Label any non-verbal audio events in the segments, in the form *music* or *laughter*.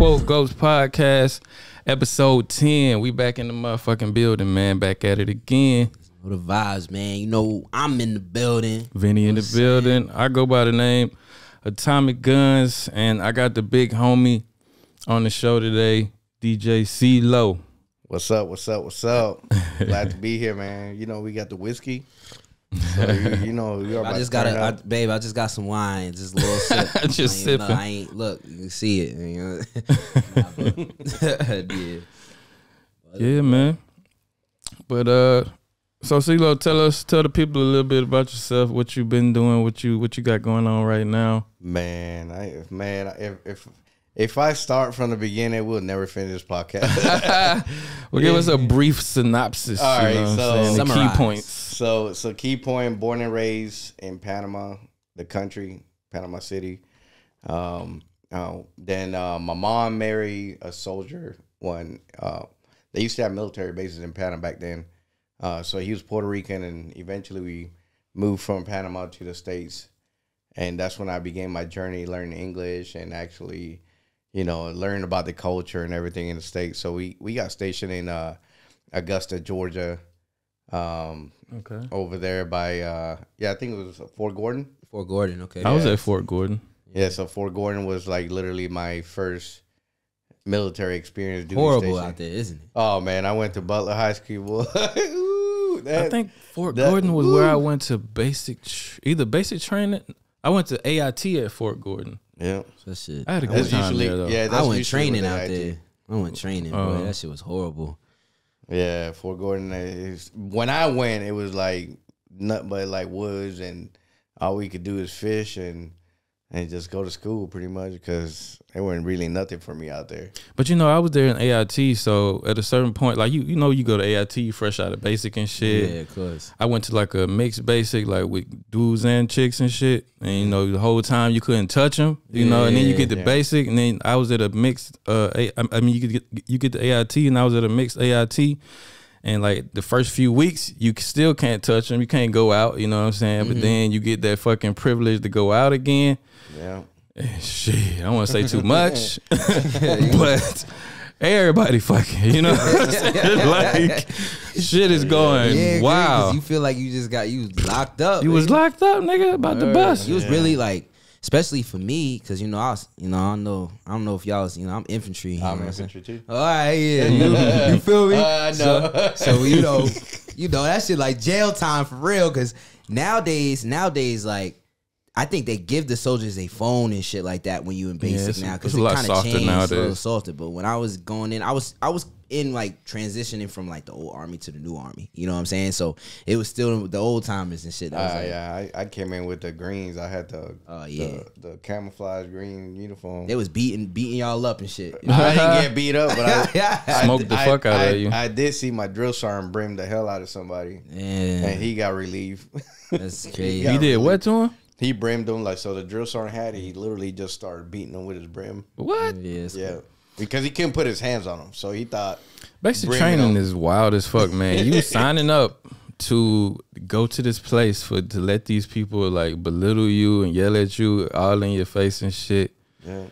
Quote Goats Podcast, episode 10. We back in the motherfucking building, man. Back at it again. What the vibes, man? You know, I'm in the building. Vinny in the building. I go by the name Atomic Guns, and I got the big homie on the show today, DJ CeeLo. What's up? What's up? What's up? *laughs* Glad to be here, man. You know, we got the whiskey. So you, you know, you're I just got turn a, I, babe. I just got some wine, just a little *laughs* sip. Just I ain't, look. I ain't look. You can see it. You know? *laughs* *laughs* yeah. Yeah, man. But uh so CeeLo, tell us tell the people a little bit about yourself, what you've been doing, what you what you got going on right now. Man, I man, if if if I start from the beginning, we'll never finish this podcast. *laughs* Well, give us a brief synopsis. All you know so- the key points. so so key point, born and raised in Panama, the country, Panama City. Um, uh, then uh, my mom married a soldier. One, uh, they used to have military bases in Panama back then. Uh, so he was Puerto Rican, and eventually we moved from Panama to the states, and that's when I began my journey learning English and actually, you know, learn about the culture and everything in the states. So we we got stationed in uh, Augusta, Georgia, um, Okay. over there by uh, yeah, I think it was Fort Gordon. Fort Gordon. Okay. I was Yeah. at Fort Gordon. Yeah, so Fort Gordon was like literally my first military experience. duty Horrible station. out there, isn't it? Oh man, I went to Butler High School. *laughs* Ooh, that- I think Fort that- Gordon was where I went to basic tr- either basic training. I went to AIT at Fort Gordon. Yeah, That shit. I had a good that's time usually there though. yeah. That's I went usually training what out they there. I went training, boy. Uh-huh. That shit was horrible. Yeah, Fort Gordon. Is, when I went, it was like nothing but like woods, and all we could do is fish and and just go to school pretty much because there wasn't really nothing for me out there. But you know, I was there in AIT, so at a certain point, like you, you know, you go to AIT you fresh out of basic and shit. Yeah, of course. I went to like a mixed basic, like with dudes and chicks and shit. And you know, the whole time you couldn't touch them, you know. And then you get the Yeah. basic, and then I was at a mixed. Uh, A- I I mean, you could get you get the AIT, and I was at a mixed AIT. And like the first few weeks, you still can't touch them. You can't go out. You know what I'm saying? But then you get that fucking privilege to go out again. Yeah, eh, Shit, I don't want to say too much, *laughs* *laughs* but everybody fucking, you know, what I'm saying? *laughs* like shit is going Yeah, wow. wow. You feel like you just got you was locked up. You was locked up, nigga, about the bus. You was really like, especially for me, because you know I was, you know I don't know, I don't know if y'all was, you know I'm infantry. you know I'm what saying? infantry too. Oh, All right, yeah, you, you feel me? I know. So, so you know, you know that shit like jail time for real. Because nowadays, nowadays, like I think they give the soldiers a phone and shit like that when you in basic it's- now it's because a it lot kind of softer changed a little nowadays. softer. But when I was going in, I was I was in like transitioning from like the old army to the new army. You know what I'm saying? So it was still the old timers and shit. That was Uh, like, yeah, I, I came in with the greens. I had the Oh, yeah. the, the camouflage green uniform. They was beating beating y'all up and shit. *laughs* I didn't get *laughs* beat up, but I, *laughs* I- Smoked the I- fuck out I, of you. I did see my drill sergeant brim the hell out of somebody, Yeah, and he got relief. that's crazy. got You did what to him? He brimmed him like so. The drill sergeant had it. He literally just started beating him with his brim. What? Yeah, it's Yeah, because he couldn't put his hands on him, so he thought. Basic training on. is wild as fuck, man. You *laughs* signing up to go to this place for to let these people like belittle you and yell at you all in your face and shit. Yeah.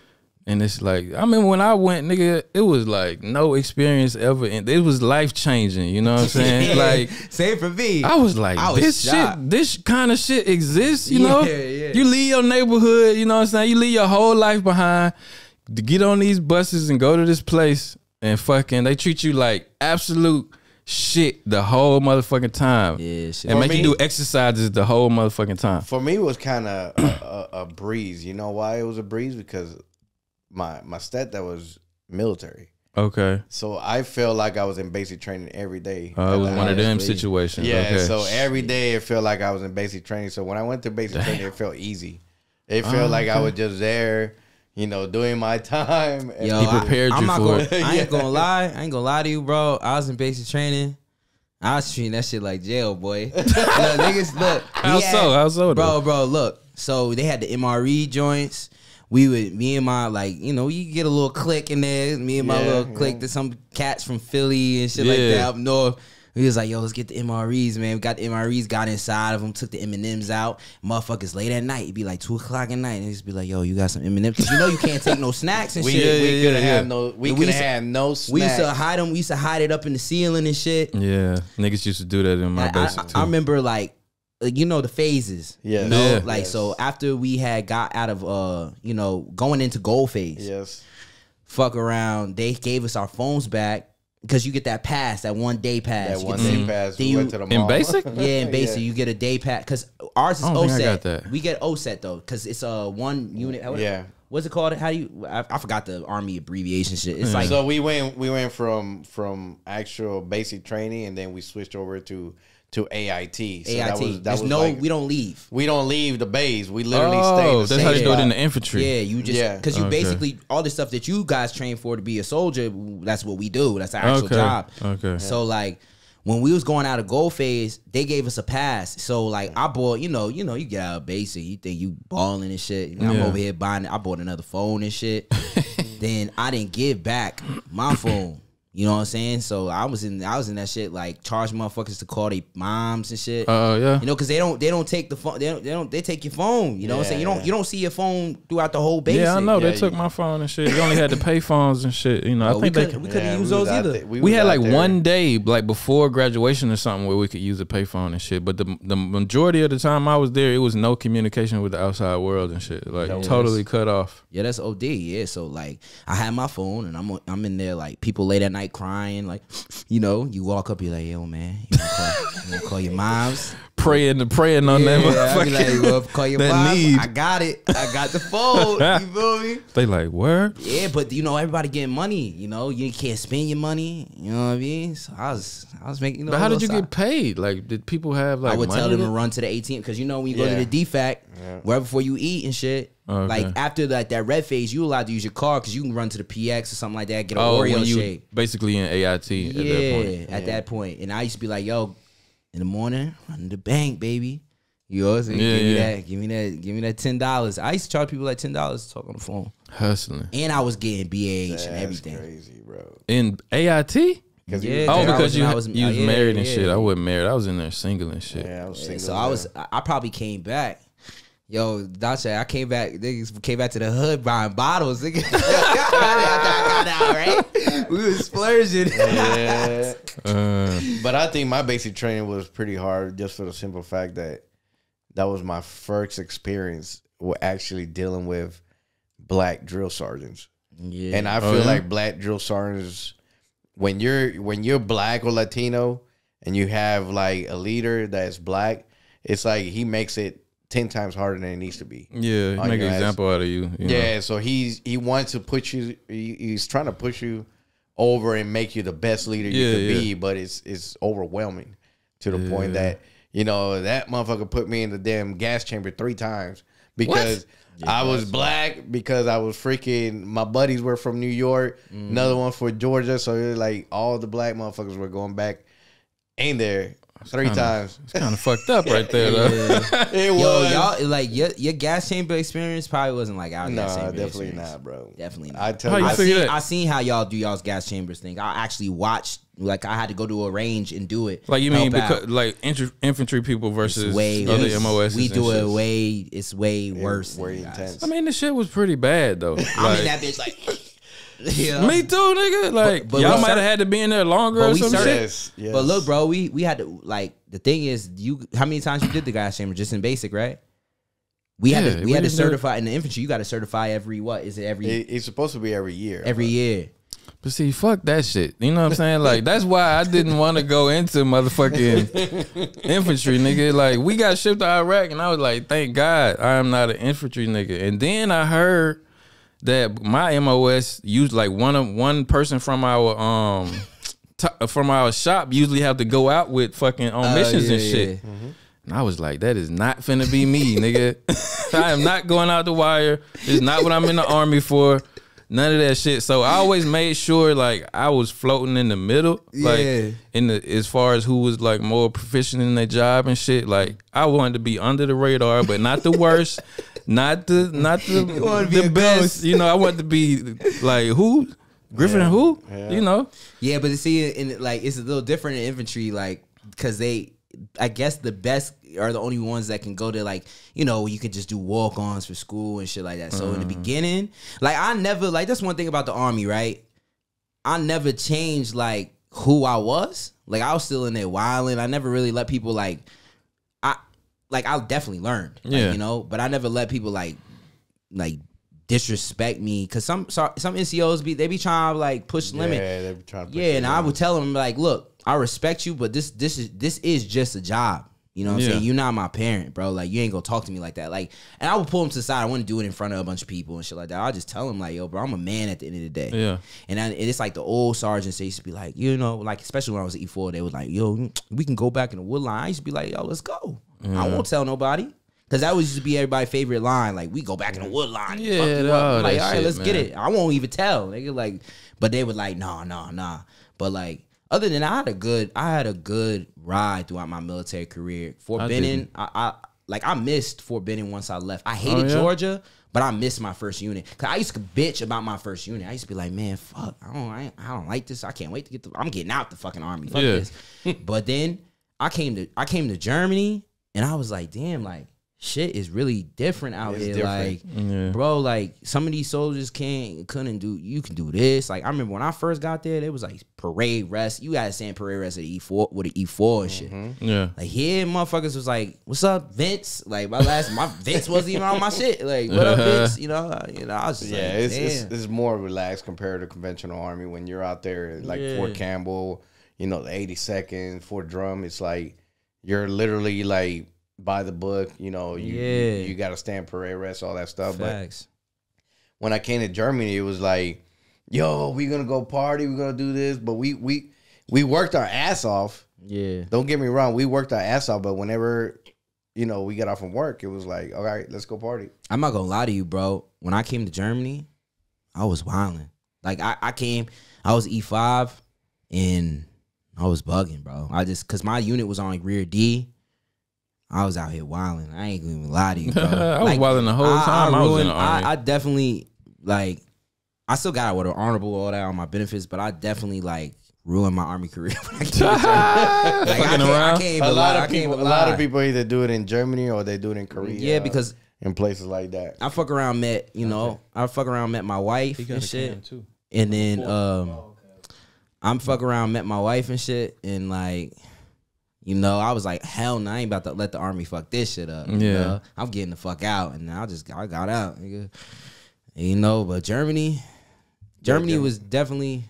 And it's like I remember when I went, nigga, it was like no experience ever, and it was life changing. You know what I'm saying? *laughs* Like same for me. I was like, I was this shocked. shit, this kind of shit exists. You know, Yeah, yeah. you leave your neighborhood. You know what I'm saying? You leave your whole life behind to get on these buses and go to this place and fucking they treat you like absolute shit the whole motherfucking time. Yeah, shit. and For make you do exercises the whole motherfucking time. For me, it was kind of a, a, a breeze. You know why it was a breeze? Because my my stepdad was military, Okay, so I felt like I was in basic training every day. uh, it was one of them situations. Yeah, okay. so every day it felt like I was in basic training. So when I went to basic training, it felt easy. It felt like I was just there, you know, doing my *laughs* time. And Yo, He I- prepared I'm you not for gonna, it. I ain't *laughs* gonna lie. I ain't gonna lie to you, bro. I was in basic training. I was treating that shit like jail, boy. *laughs* look, niggas, look. How we so? How so, bro, bro? Look. So they had the MRE joints. We would, me and my like, you know, you get a little click in there. Me and my Yeah, little click. yeah. There's some cats from Philly and shit like that up north. We was like, yo, let's get the MREs, man. We got the MREs, got inside of them, took the M&Ms out. Motherfuckers late at night, it'd be like two o'clock at night, and they just be like, yo, you got some M&Ms? Because you know you can't take no snacks and We, shit. we yeah, couldn't yeah. have no. We we could used to- have no snacks. We used to hide them. We used to hide it up in the ceiling and shit. Yeah, niggas used to do that in my I, I, basement too. I remember like, like, you know the phases. Yes. You know, Yeah. like Yes. so after we had got out of uh, you know, going into gold phase. Yes. Fuck around. They gave us our phones back because you get that pass, that one day pass. That You one day the- pass. then We you- went to the In basic? *laughs* Yeah, and basically you get a day pass because ours is I don't think I OSUT. We get OSUT though because it's a one unit. What- Yeah. What's it called? How do you? I, I forgot the army abbreviation shit. It's like so we went we went from from actual basic training and then we switched over to to AIT. So AIT. That was, that There's was no, like- we don't leave. we don't leave the base. We literally stay. oh, the that's same how you do it in the infantry. Yeah, you just Yeah. because you Okay. basically all the stuff that you guys train for to be a soldier. That's what we do. That's our actual Okay. job. Okay. So like when we was going out of gold phase, they gave us a pass. So like I bought, you know, you know, you get out of basic, you think you balling and shit. I'm Yeah. over here buying. I bought another phone and shit. *laughs* then I didn't give back my phone. You know what I'm saying? So I was in, I was in that shit like charge motherfuckers to call their moms and shit. Oh yeah. You know, because they don't they don't take the phone. They don't they don't they take your phone. You know what I'm saying? You don't Yeah. you don't see your phone throughout the whole basic. Yeah, I know Yeah, they took my phone and shit. You only had to pay phones and shit. You know, I But we think they. couldn't we couldn't Yeah, use we those either. there- We was had like there. one day, like before graduation or something, where we could use a payphone and shit. But the the majority of the time I was there, it was no communication with the outside world and shit. Like No totally cut off. Yeah, that's OD. Yeah, so like I had my phone and I'm I'm in there like people late at night crying. Like, *sniffs* you know, you walk up, you're like, yo man, you wanna call, you wanna call your moms? Praying and praying on that Yeah, I be like, motherfucker. well, call your that moms. need. I got it. I got the phone. you *laughs* feel me? They like where? Yeah, but you know everybody getting money. You know you can't spend your money. You know what I mean? So I was I was making. You know, But how did you little get paid? Like, did people have like? I would money tell them to- to run to the ATM because you know when you go Yeah. to the DFAC, right before you eat and shit. Oh, okay. Like after that that red phase, you allowed to use your car because you can run to the PX or something like that, get an Oh, Oreo when you shake. basically in AIT at that Yeah, point. at that point. And I used to be like, yo, in the morning, run to the bank, baby. You know what I'm saying? Yeah, give me yeah. that, give me that, give me that ten dollars. I used to charge people like ten dollars to talk on the phone. Hustling And I was getting BH and everything. crazy, bro. in AIT. Because Yeah, Oh, because you I you was- was, yeah, married and yeah. shit. I wasn't married. I was in there single and shit. yeah, I was Yeah, single. so I was, I I probably came back. Yo, Dacha, I came back. Niggas came back to the hood buying bottles. Nigga. *laughs* right? We was splurging. yeah. *laughs* Uh, But I think my basic training was pretty hard just for the simple fact that that was my first experience with actually dealing with black drill sergeants. Yeah. And I Oh, feel yeah? like black drill sergeants when you're when you're black or Latino and you have like a leader that's black, it's like he makes it ten times harder than it needs to be. yeah, On make an ass. example out of you. you know? Yeah, so he's he wants to put you. He, he's trying to push you over and make you the best leader you Yeah, could yeah. be, but it's it's overwhelming to the point that you know that motherfucker put me in the damn gas chamber three times because I was black because I was freaking. My buddies were from New York, Mm. another one for Georgia, so it was like all the black motherfuckers were going back in there three kinda- times. It's kind of fucked up right there, though. *laughs* *laughs* it was. Yo, was y'all like your your gas chamber experience probably wasn't like our no, gas chamber definitely experience. not, bro. Definitely not. I tell How you, you I seen, that? I seen how y'all do y'all's gas chambers thing. I actually watched. Like I had to go to a range and do it. Like you mean Help out. because like infantry, infantry people versus It's way other worse. MOS. We do it way. It's way worse. than way guys. intense. I mean, the shit was pretty bad though. I'm Like, in that bitch like. You know? me too, nigga. Like but y'all might have had to be in there longer but or we some cer- shit. Yes, yes. But look, bro, we we had to like the thing is you. How many times you did the gas chamber just in basic, right? We had to we, we had to didn't certify in the infantry. You got to certify every what is it every It- it's supposed to be every year. every year? But see, fuck that shit. You know what I'm saying? Like that's why I didn't want to go into motherfucking *laughs* infantry, nigga. Like we got shipped to Iraq, and I was like, thank God I am not an infantry nigga. And then I heard that my MOS used like one of one person from our um from our shop usually have to go out with fucking on missions yeah, and shit. yeah. Mm-hmm. And I was like, that is not finna be me, nigga. *laughs* I am not going out the wire. It's not what I'm in the army for. None of that shit. So I always made sure like I was floating in the middle. Like Yeah. in the as far as who was like more proficient in their job and shit. Like I wanted to be under the radar, but not the worst. Not the not the, *laughs* wanted to be the best. You know, I want to be like who Griffin and who? You know. Yeah, but see, in like it's a little different in infantry, like because they, I guess the best are the only ones that can go to like you know you can just do walk ons for school and shit like that. So in the mm-hmm. beginning, like I never like that's one thing about the army, right? I never changed like who I was. Like I was still in there wilding. I never really let people like I like I'll definitely learned. like, Yeah. you know, but I never let people like like disrespect me because some so- some NCOs be they be trying to like push the limit. Yeah, they be trying to. push Yeah, it and I would tell them like, look, I respect you, but this this is this is just a job. You know what I'm Yeah. saying? You're not my parent, bro. Like you ain't gonna talk to me like that. Like, and I would pull him to the side. I wouldn't do it in front of a bunch of people and shit like that. I'll just tell him like, yo, bro, I'm a man at the end of the day. Yeah. And, I, and it's like the old sergeants. They used to be like, you know, like especially when I was at E4, they was like, yo, we can go back in the wood line. I used to be like, yo, let's go. I won't mm. tell nobody. Cause that was used to be everybody's favorite line. Like we go back in the mm. wood line. Yeah, fuck you all up. Like, all right, shit, let's get it. I won't even tell. They like, but they were like, nah, nah, nah. But like, other than that, I had a good, I had a good ride throughout my military career. Fort I Benning, didn't. I, I like, I missed Fort Benning once I left. I oh, hated Oh, yeah? Georgia, but I missed my first unit. Cause I used to bitch about my first unit. I used to be like, man, fuck, I don't, I, I don't like this. I can't wait to get the, I'm getting out the fucking army. Fuck Yeah. this. *laughs* but then I came to, I came to Germany, and I was like, damn, like. Shit is really different out It's here. different. Like, Yeah. bro, like some of these soldiers can't couldn't do you can do this. Like I remember when I first got there, there was like parade rest. You gotta stand parade rest at E four with an E four and shit. Yeah. Like here, motherfuckers was like, "What's up, Vince?" Like my last, my *laughs* Vince wasn't even on my shit. Like, what up, Vince? You know, uh, you know, I was just Yeah, like, it's, it's damn. it's more relaxed compared to conventional army. When you're out there, like Fort Campbell, you know, the 82nd, Fort Drum, it's like you're literally like by the book. You know, you Yeah. you, you got to stand parade rest, all that stuff. But when I came to Germany, it was like, yo, we gonna go party, we gonna do this, but we we we worked our ass off. Yeah, Don't get me wrong, we worked our ass off, but whenever you know we got off from work, it was like, all right, let's go party. I'm not gonna lie to you, bro. When I came to Germany, I was wilding. Like I, I came, I was E five, and I was bugging, bro. I just cause my unit was on rear D. I was out here wilding. I ain't gonna even lie to you, bro. *laughs* I was wilding the whole time I was in the army. I, I definitely like. I still got what with an honorable all that on my benefits, but I definitely like ruined my army career. *laughs* when I came to *laughs* Like, I Fucking can't- I around. can't A lot I of people, a lot lie. of people either do it in Germany or they do it in Korea. Yeah, because in places like that. I fuck around met, you know, I fuck around met my wife and shit. And then um I'm fuck around met my wife and shit and like you know, I was like, hell no, I ain't about to let the army fuck this shit up. You Yeah. know? I'm getting the fuck out. And I just I got out, nigga. You know, but Germany Germany Germany. was definitely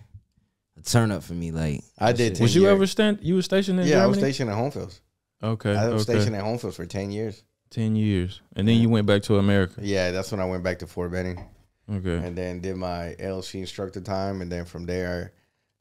a turn up for me. Like I did. 10 Was you years. ever stand? You were stationed in Yeah, I was stationed at Hohenfels. okay. I was okay. stationed at Hohenfels for ten years. Ten years, and then you went back to America. Yeah, that's when I went back to Fort Benning Okay. and then did my LC instructor time, and then from there,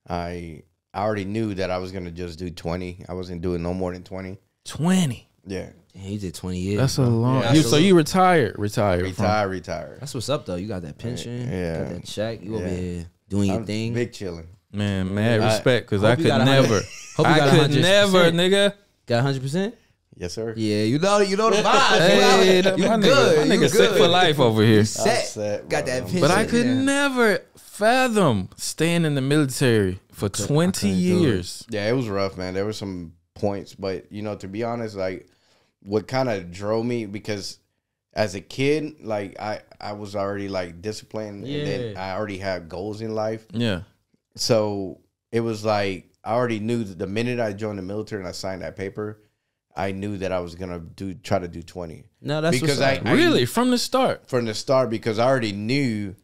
I I already knew that I was gonna just do twenty. I wasn't doing no more than twenty. Twenty. Yeah, damn, you did 20 years. That's a long. Yeah, you, so- so you retired? Retired. from- retire, retire. That's what's up though. You got that pension, Yeah. got that check. You over Yeah. here doing your I'm thing. big chilling. Man, mad I- respect because I hope could got a hundred- never. *laughs* hope you I got a could hundred never, percent. nigga. Got 100. percent Yes, sir. Yeah, you know, you know the vibes. *laughs* Hey, you, that- you my nigga, good. my you nigga set good. for life over here. Set. set, got that pension. But I could yeah. never fathom staying in the military for twenty couldn't it. years. Yeah, it was rough, man. There were some points, but you know, to be honest, like what kind of drove me because as a kid, like I I was already like disciplined, and then I already had goals in life. Yeah. So it was like I already knew that the minute I joined the military and I signed that paper, I knew that I was gonna do try to do twenty No, that's because what's up. I- Really, from the start. from the start because I already knew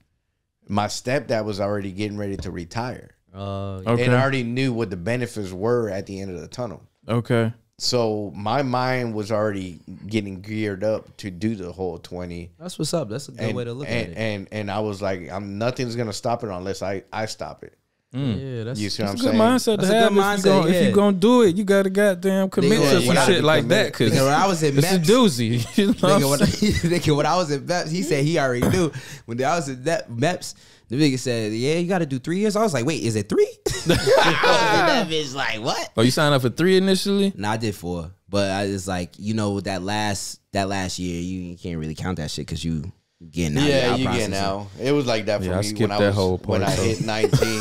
my stepdad was already getting ready to retire, Uh, Okay. and I already knew what the benefits were at the end of the tunnel. Okay. So my mind was already getting geared up to do the whole twenty. that's what's up. That's a good And, way to look and, at it. and and I was like, I'm nothing's gonna stop it unless I I stop it. Mm. yeah, that's You see what I'm a good saying? mindset to a have. good if, you gon- if yeah. you gonna do it, you gotta goddamn commit Nigga, to you some shit be like that because Nigga, when I was in it's a doozy. *laughs* You know what I'm Nigga, when, saying? *laughs* nigga, when I was in MEPS, he said he already knew. When I was in that MEPS, the nigga said, "Yeah, you got to do three years." I was like, "Wait, is it three? I was in that *laughs* bitch like, "What?" Oh, you signed up for three initially? No, I did four, but I was like, you know, that last that last year, you, you can't really count that shit because you getting out. Yeah, y'all you getting out. It was like that for Yeah, I me skipped when I that was whole when I hit nineteen.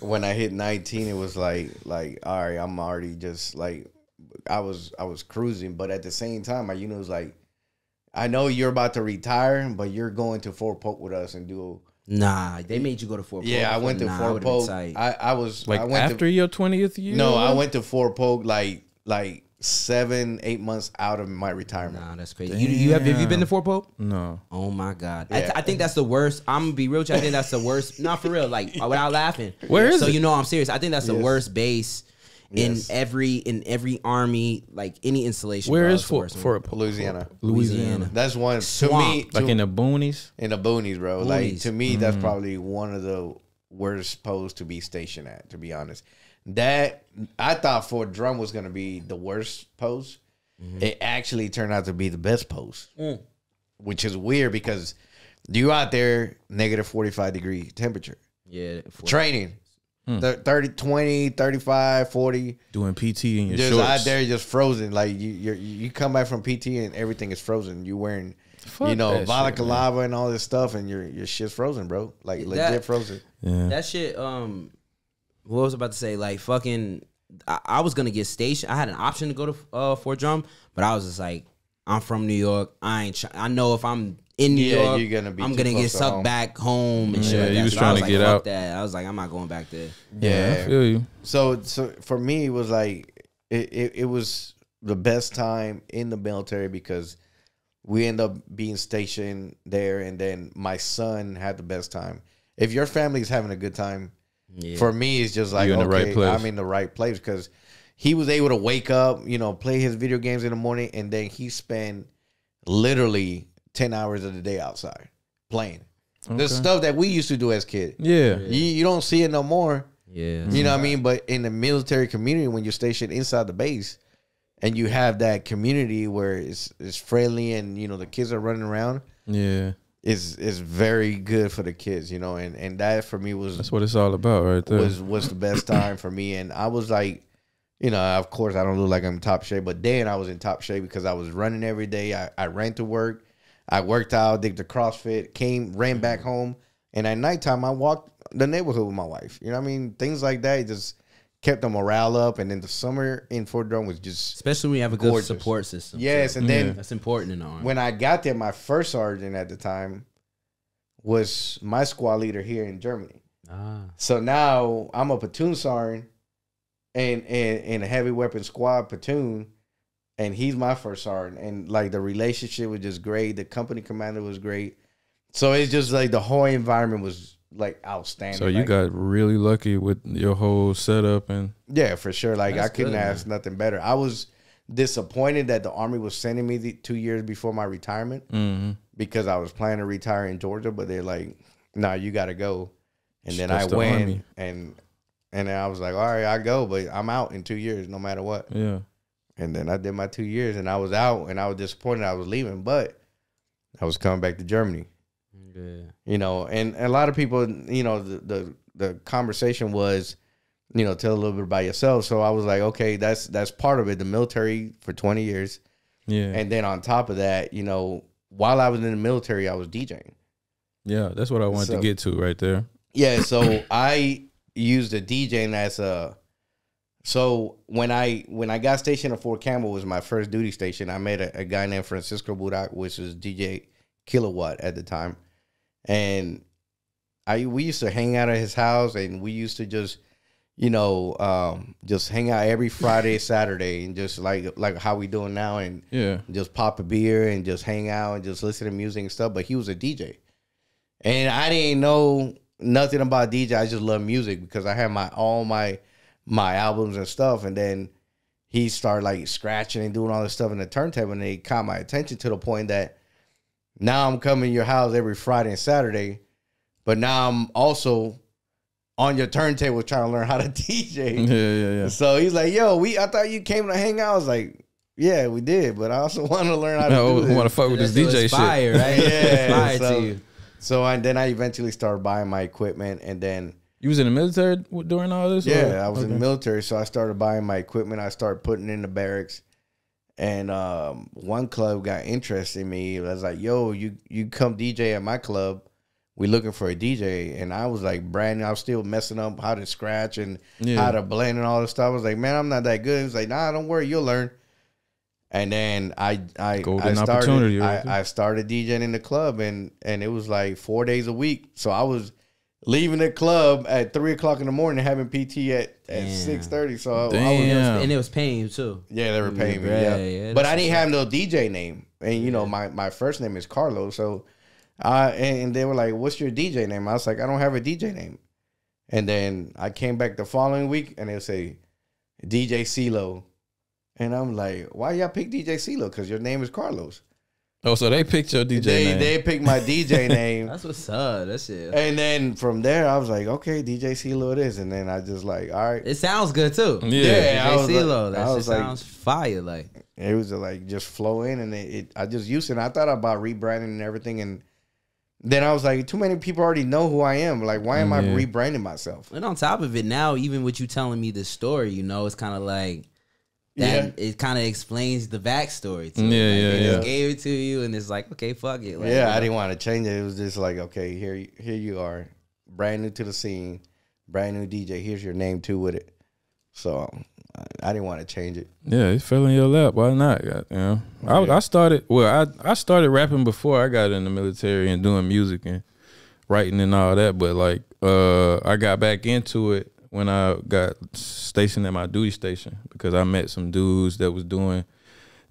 When I hit nineteen, it was like like all right, I'm already just like I was I was cruising, but at the same time, I you know it was like I know you're about to retire, but you're going to Fort Polk with us and do. Nah, they made you go to Fort. Yeah, I went to Nah, I Fort would've Polk. I I was Like I went after to, your twentieth year? no, I went to Fort Polk like like seven eight months out of my retirement. Nah, that's crazy. You, you have, have you been to Fort Polk? No. Oh my god, I, Yeah. I think that's the worst. I'm gonna be real. with you. I think that's the worst. Not for real, like *laughs* without laughing. Where is so it? you know I'm serious. I think that's the worst base in Yes. every in every army, like any installation. Where bro, is Fort. Fort Louisiana. Louisiana. That's one to Swamp. me. Like to- in the boonies? in the boonies, bro. Like to me, Mm-hmm. that's probably one of the worst posts to be stationed at. To be honest, that I thought Fort Drum was gonna be the worst post. Mm-hmm. It actually turned out to be the best post, Mm. which is weird because you out there negative forty five degree temperature Yeah, Fort- training. Hmm. Thir- 30, 20, 35, 40. Doing PT in your Just shorts. out there, just frozen. Like you, you, you come back from PT and everything is frozen. You wearing, Fuck you know, that balaclava and all this stuff, and your your shit's frozen, bro. Like legit That- frozen. Yeah. that shit. Um, what was I about to say? Like fucking, I, I was gonna get stationed. I had an option to go to uh, Fort Drum, but I was just like, I'm from New York. I ain't. Try- I know if I'm in New Yeah, York, you're gonna be I'm gonna get sucked home. back home and shit. Yeah, like you was So trying was to like, get out. That I was like, I'm not going back there. yeah. I feel you. So so for me, it was like it, it, it was the best time in the military because we end up being stationed there, and then my son had the best time. If your family's having a good time, Yeah. for me, it's just like You're in the okay, right. I'm in the right place because he was able to wake up, you know, play his video games in the morning, and then he spent literally ten hours of the day outside playing. The stuff that we used to do as kids. Yeah. You, you don't see it no more. yeah. You know what I mean? But in the military community, when you're stationed inside the base, and you have that community where it's it's friendly and you know the kids are running around, Yeah. Is is very good for the kids. You know, and and that for me was That's what it's all about right there. was was the best time for me. And I was like, you know, of course I don't look like I'm in top shape, but then I was in top shape because I was running every day. I, I ran to work, I worked out, did the CrossFit, came, ran back home, and at nighttime I walked the neighborhood with my wife. You know what I mean? Things like that just kept the morale up. And then the summer in Fort Drum was just Especially when you have a good support system. yes. And then that's important in the army. when I got there, my first sergeant at the time was my squad leader here in Germany. ah, So now I'm a platoon sergeant and in in a heavy weapon squad platoon, and he's my first sergeant. And like the relationship was just great. The company commander was great. So it's just like the whole environment was like outstanding. so you Like, got really lucky with your whole setup and yeah, for sure. Like I couldn't good, ask nothing better. I was disappointed that the army was sending me the two years before my retirement mhm. because I was planning to retire in Georgia, but they're like, "Nah, you got to go." And then That's I the went, Army. and and then I was like, "All right, I go, but I'm out in two years, no matter what." yeah. And then I did my two years, and I was out, and I was disappointed I was leaving, but I was coming back to Germany, yeah. you know. And a lot of people, you know, the the, the conversation was, you know, tell a little bit about yourself. So I was like, okay, that's that's part of it. The military for 20 years, Yeah. and then on top of that, you know, while I was in the military, I was DJing. yeah, that's what I wanted So- to get to right there. Yeah, so I used the DJing as a so when I when I got stationed at Fort Campbell was my first duty station. I met a, a guy named Francisco Burak, which was DJ Kilowatt at the time, and I we used to hang out at his house, and we used to just you know um, just hang out every Friday, *laughs* Saturday, and just like like how we doing now, and Yeah. just pop a beer and just hang out and just listen to music and stuff. But he was a DJ, and I didn't know nothing about DJ. I just love music because I had my all my my albums and stuff. And then he started like scratching and doing all this stuff in the turntable, and it caught my attention to the point that now I'm coming to your house every Friday and Saturday, but now I'm also on your turntable trying to learn how to *laughs* DJ. Yeah, yeah, yeah. So he's like, "Yo, we I thought you came to hang out." I was like, "Yeah, we did, but I also *laughs* want to learn how to I do this." want to fuck with this That's- so DJ it's shit. right? *laughs* Yeah, Fire so- to you. So and then I eventually started buying my equipment, and then You was in the military during all this? or- yeah, I was in the military, so I started buying my equipment. I started putting in the barracks, and um, one club got interested in me. It was like, "Yo, you you come DJ at my club? We looking for a DJ." And I was like, brand new. I was still messing up how to scratch and Yeah. how to blend and all this stuff. I was like, "Man, I'm not that good." He was like, "Nah, don't worry, you'll learn." And then I I Golden I started I. I started DJing in the club and and it was like four days a week. So I was leaving the club at three o'clock in the morning, having PT at at Damn. six thirty. So I, I was Damn. and it was paying you too. yeah, they were paying me. Yeah, Yeah, yeah, but I didn't have no DJ name, and you know my my first name is Carlos. So, I and they were like, "What's your DJ name?" I was like, "I don't have a DJ name." And then I came back the following week, and they'll say DJ CeeLo, and I'm like, "Why y'all pick DJ CeeLo? Because your name is Carlos." Oh, so they picked your DJ they name. they picked my DJ *laughs* name. That's what's up. That's it. And then from there, I was like, okay, DJ CeeLo it is. And then I just like, all right. It sounds good too. Yeah. Yeah, I was JC like- that I shit like- sounds fire. Like It was like just flow in, and it, it I just used it. And I thought about rebranding and everything, and then I was like, too many people already know who I am. Like, why am I rebranding myself? And on top of it, now even with you telling me this story, you know, it's kind of like that. Yeah. It kind of explains the backstory. To it. Yeah, Like, yeah, they yeah. Just gave it to you, and it's like, okay, fuck it. Like, you yeah, know. I didn't want to change it. It was just like, okay, here, here you are, brand new to the scene, brand new DJ. Here's your name too with it. So I, I didn't want to change it. Yeah, it fell in your lap. Why not? God, you know, I, I started. Well, I I started rapping before I got in the military and doing music and writing and all that. But like, uh, I got back into it when I got stationed at my duty station because I met some dudes that was doing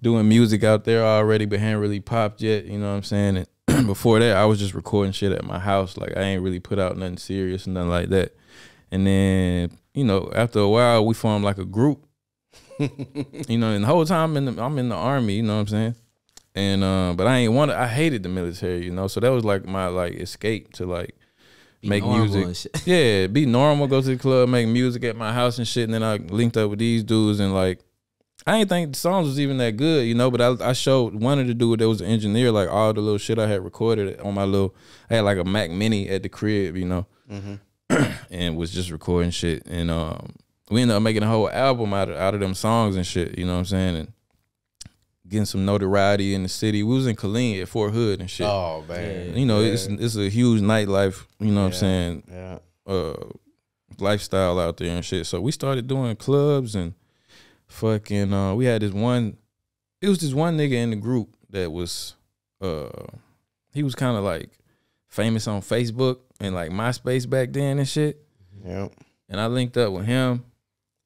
doing music out there already, but hadn't really popped yet. You know what I'm saying? And *clears throat* before that, I was just recording shit at my house. Like I ain't really put out nothing serious, nothing like that. And then, you know, after a while, we formed like a group *laughs* you know, and the whole time I'm in the, I'm in the army, you know what I'm saying? And uh, but I ain't want I hated the military, you know. So that was like my like escape to like Be make music. *laughs* Yeah, be normal, go to the club, make music at my house and shit. And then I linked up with these dudes and like I didn't think the songs was even that good, you know. But I I showed one of the dude that was an engineer, like all the little shit I had recorded on my little I had like a Mac Mini at the crib, you know, *clears throat* and was just recording shit. And um, we ended up making a whole album out of out of them songs and shit. You know what I'm saying? And getting some notoriety in the city. We was in Killeen at Fort Hood and shit. Oh man, you know, Yeah. it's it's a huge nightlife. You know what I'm saying? yeah. uh lifestyle out there and shit. So we started doing clubs and fucking uh we had this one it was this one nigga in the group that was uh he was kind of like famous on Facebook and like MySpace back then and shit. yeah. And I linked up with him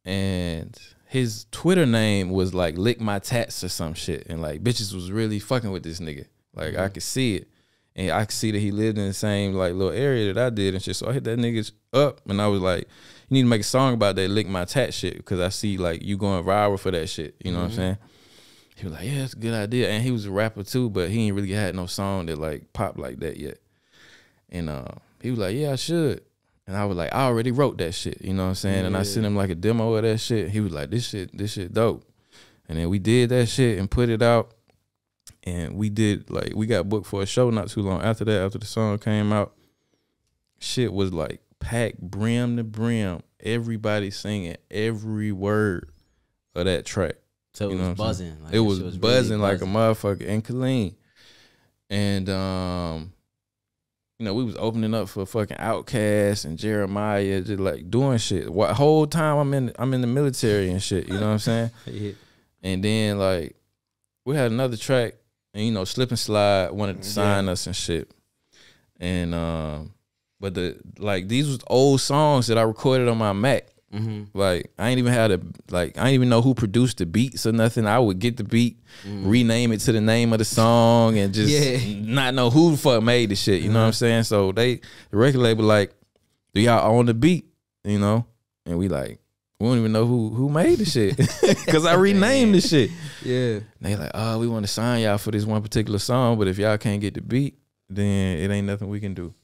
and his Twitter name was like lick my tats or some shit. And like bitches was really fucking with this nigga. Like I could see it. And I could see that he lived in the same like little area that I did and shit. So I hit that nigga up and I was like, you need to make a song about that lick my tat shit because I see like you going viral for that shit. You know what I'm saying? He was like, yeah, that's a good idea. And he was a rapper too, but he ain't really had no song that like popped like that yet. And uh, he was like, yeah, I should. And I was like, I already wrote that shit. You know what I'm saying? And I sent him like a demo of that shit. He was like, this shit, this shit dope. And then we did that shit and put it out. And we did like we got booked for a show not too long after that, after the song came out. Shit was like packed brim to brim. Everybody singing every word of that track. So it You know was buzzing. Like, it was, really buzzing like a motherfucker in Killeen. And um, you know, we was opening up for fucking Outkast and Jeremih, just like doing shit. What whole time I'm in I'm in the military and shit. You know what I'm saying? *laughs* Yeah. And then like we had another track, and you know, Slip and Slide wanted to Yeah. sign us and shit. And um, but the like these was old songs that I recorded on my Mac. Mhm. Like I ain't even had a like I ain't even know who produced the beats or nothing. I would get the beat, rename it to the name of the song, and just Yeah. *laughs* not know who the fuck made the shit. You know what I'm saying? So they the record label like, do y'all own the beat? You know, and we like we don't even know who who made the shit *laughs* because I renamed the shit. Yeah. And they like, oh, we want to sign y'all for this one particular song, but if y'all can't get the beat, then it ain't nothing we can do.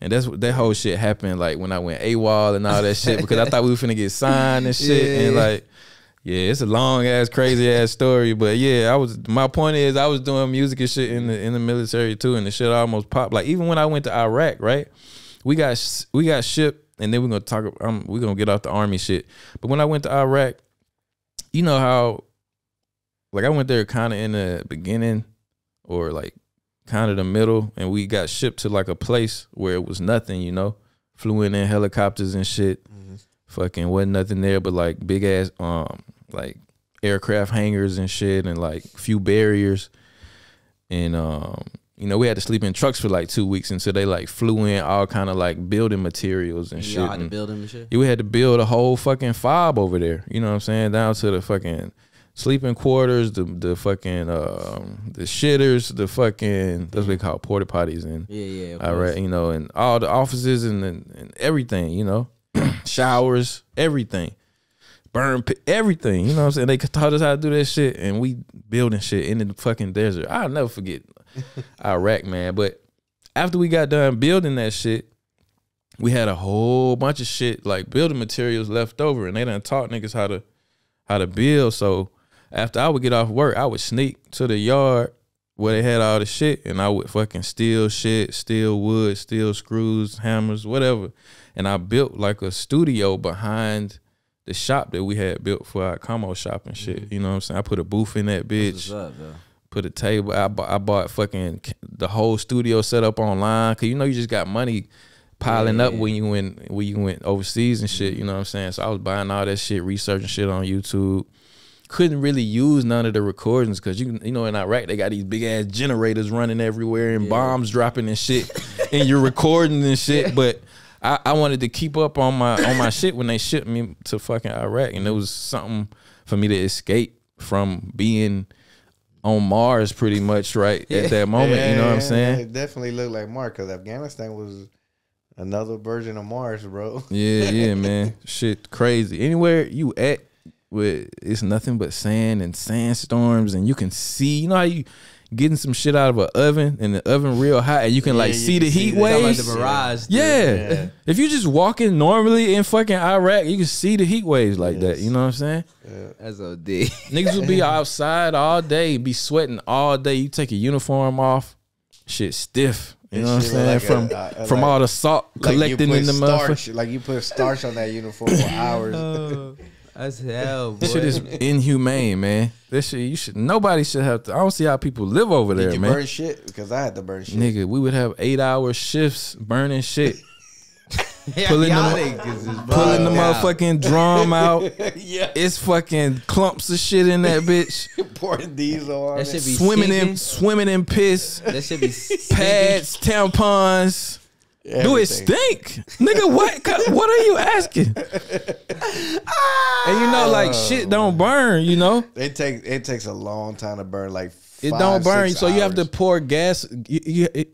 And that's what that whole shit happened like when I went AWOL and all that shit because I thought we were finna get signed and *laughs* shit. And like, yeah, it's a long ass, crazy ass story. But yeah, I was my point is I was doing music and shit in the in the military too, and the shit almost popped. Like even when I went to Iraq, right? We got we got shipped, and then we're gonna talk. Um, we're gonna get off the army shit. But when I went to Iraq, you know how like I went there kind of in the beginning or like kind of the middle, and we got shipped to like a place where it was nothing, you know. Flew in in helicopters and shit. Fucking wasn't nothing there but like big ass um like aircraft hangars and shit and like few barriers. And um, you know, we had to sleep in trucks for like two weeks until they like flew in all kind of like building materials and shit. Had to and- build them and shit. yeah, we had to build a whole fucking fob over there. You know what I'm saying? Down to the fucking sleeping quarters, the the fucking um the shitters, the fucking that's what they call porta potties and Yeah, yeah. course. right, you know, and all the offices and and, and everything, you know, *clears throat* showers, everything, burn everything. You know what I'm saying? They taught us how to do that shit, and we building shit in the fucking desert. I'll never forget *laughs* Iraq, man. But after we got done building that shit, we had a whole bunch of shit like building materials left over, and they done taught niggas how to how to build. So after I would get off work, I would sneak to the yard where they had all the shit, and I would fucking steal shit, steal wood, steal screws, hammers, whatever. And I built like a studio behind the shop that we had built for our commo shop and shit. You know what I'm saying? I put a booth in that bitch up, put a table. I bought, I bought fucking the whole studio set up online because you know you just got money piling up Yeah. when you went when you went overseas and shit. You know what I'm saying? So I was buying all that shit, researching shit on YouTube. Couldn't really use none of the recordings because you you know in Iraq they got these big ass generators running everywhere and bombs dropping and shit, *laughs* and you're recording and shit. But I, I wanted to keep up on my on my shit when they shipped me to fucking Iraq, and it was something for me to escape from being on Mars pretty much right at that moment. you know what I'm saying? It definitely looked like Mars because Afghanistan was another version of Mars, bro. Yeah, yeah, man. *laughs* Shit crazy. Anywhere you at with it's nothing but sand and sandstorms and you can see you know how you getting some shit out of an oven and the oven real hot and you can like you see the see heat the- Talking about waves. the barrage. dude. Yeah. *laughs* Yeah. If you just walking normally in fucking Iraq, you can see the heat waves like that. You know what I'm saying? That's OD. *laughs* Niggas would be outside all day, be sweating all day. You take your uniform off, shit stiff. You know what I'm saying? look from like a- uh, from like- all the salt collecting put in the motherfucker. like you put starch on that uniform for hours. *laughs* That's hell, boy. This shit is inhumane, man. This shit, you should. Nobody should have to. I don't see how people live over Did there, you man. burn shit? Because I had to burn shit. Nigga, we would have eight hour shifts burning shit, *laughs* Yeah, pulling the- pulling the out. motherfucking drum out. *laughs* yeah, It's fucking clumps of shit in that bitch. *laughs* pouring diesel on That it. should be swimming in, swimming in piss. That should be. Pads, tampons. Do it stink, nigga? What? *laughs* What are you asking? and you know, like oh. shit don't burn. You know, It takes it takes a long time to burn. Like it don't burn. So you have to pour gas. You, you, it,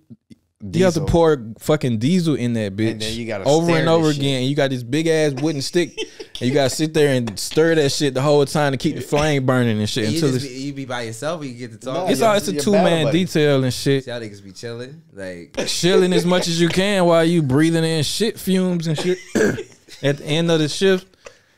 you have to pour fucking diesel in that bitch, then you gotta over and over again. You got this big ass wooden stick, *laughs* and you gotta sit there and stir that shit the whole time to keep the flame burning and shit You, until just be, you be by yourself or you get to talk. No, It's all it's a two man buddy. detail and shit. Y'all niggas be chilling. Like, *laughs* chilling as much as you can while you breathing in shit fumes and shit. *coughs* At the end of the shift,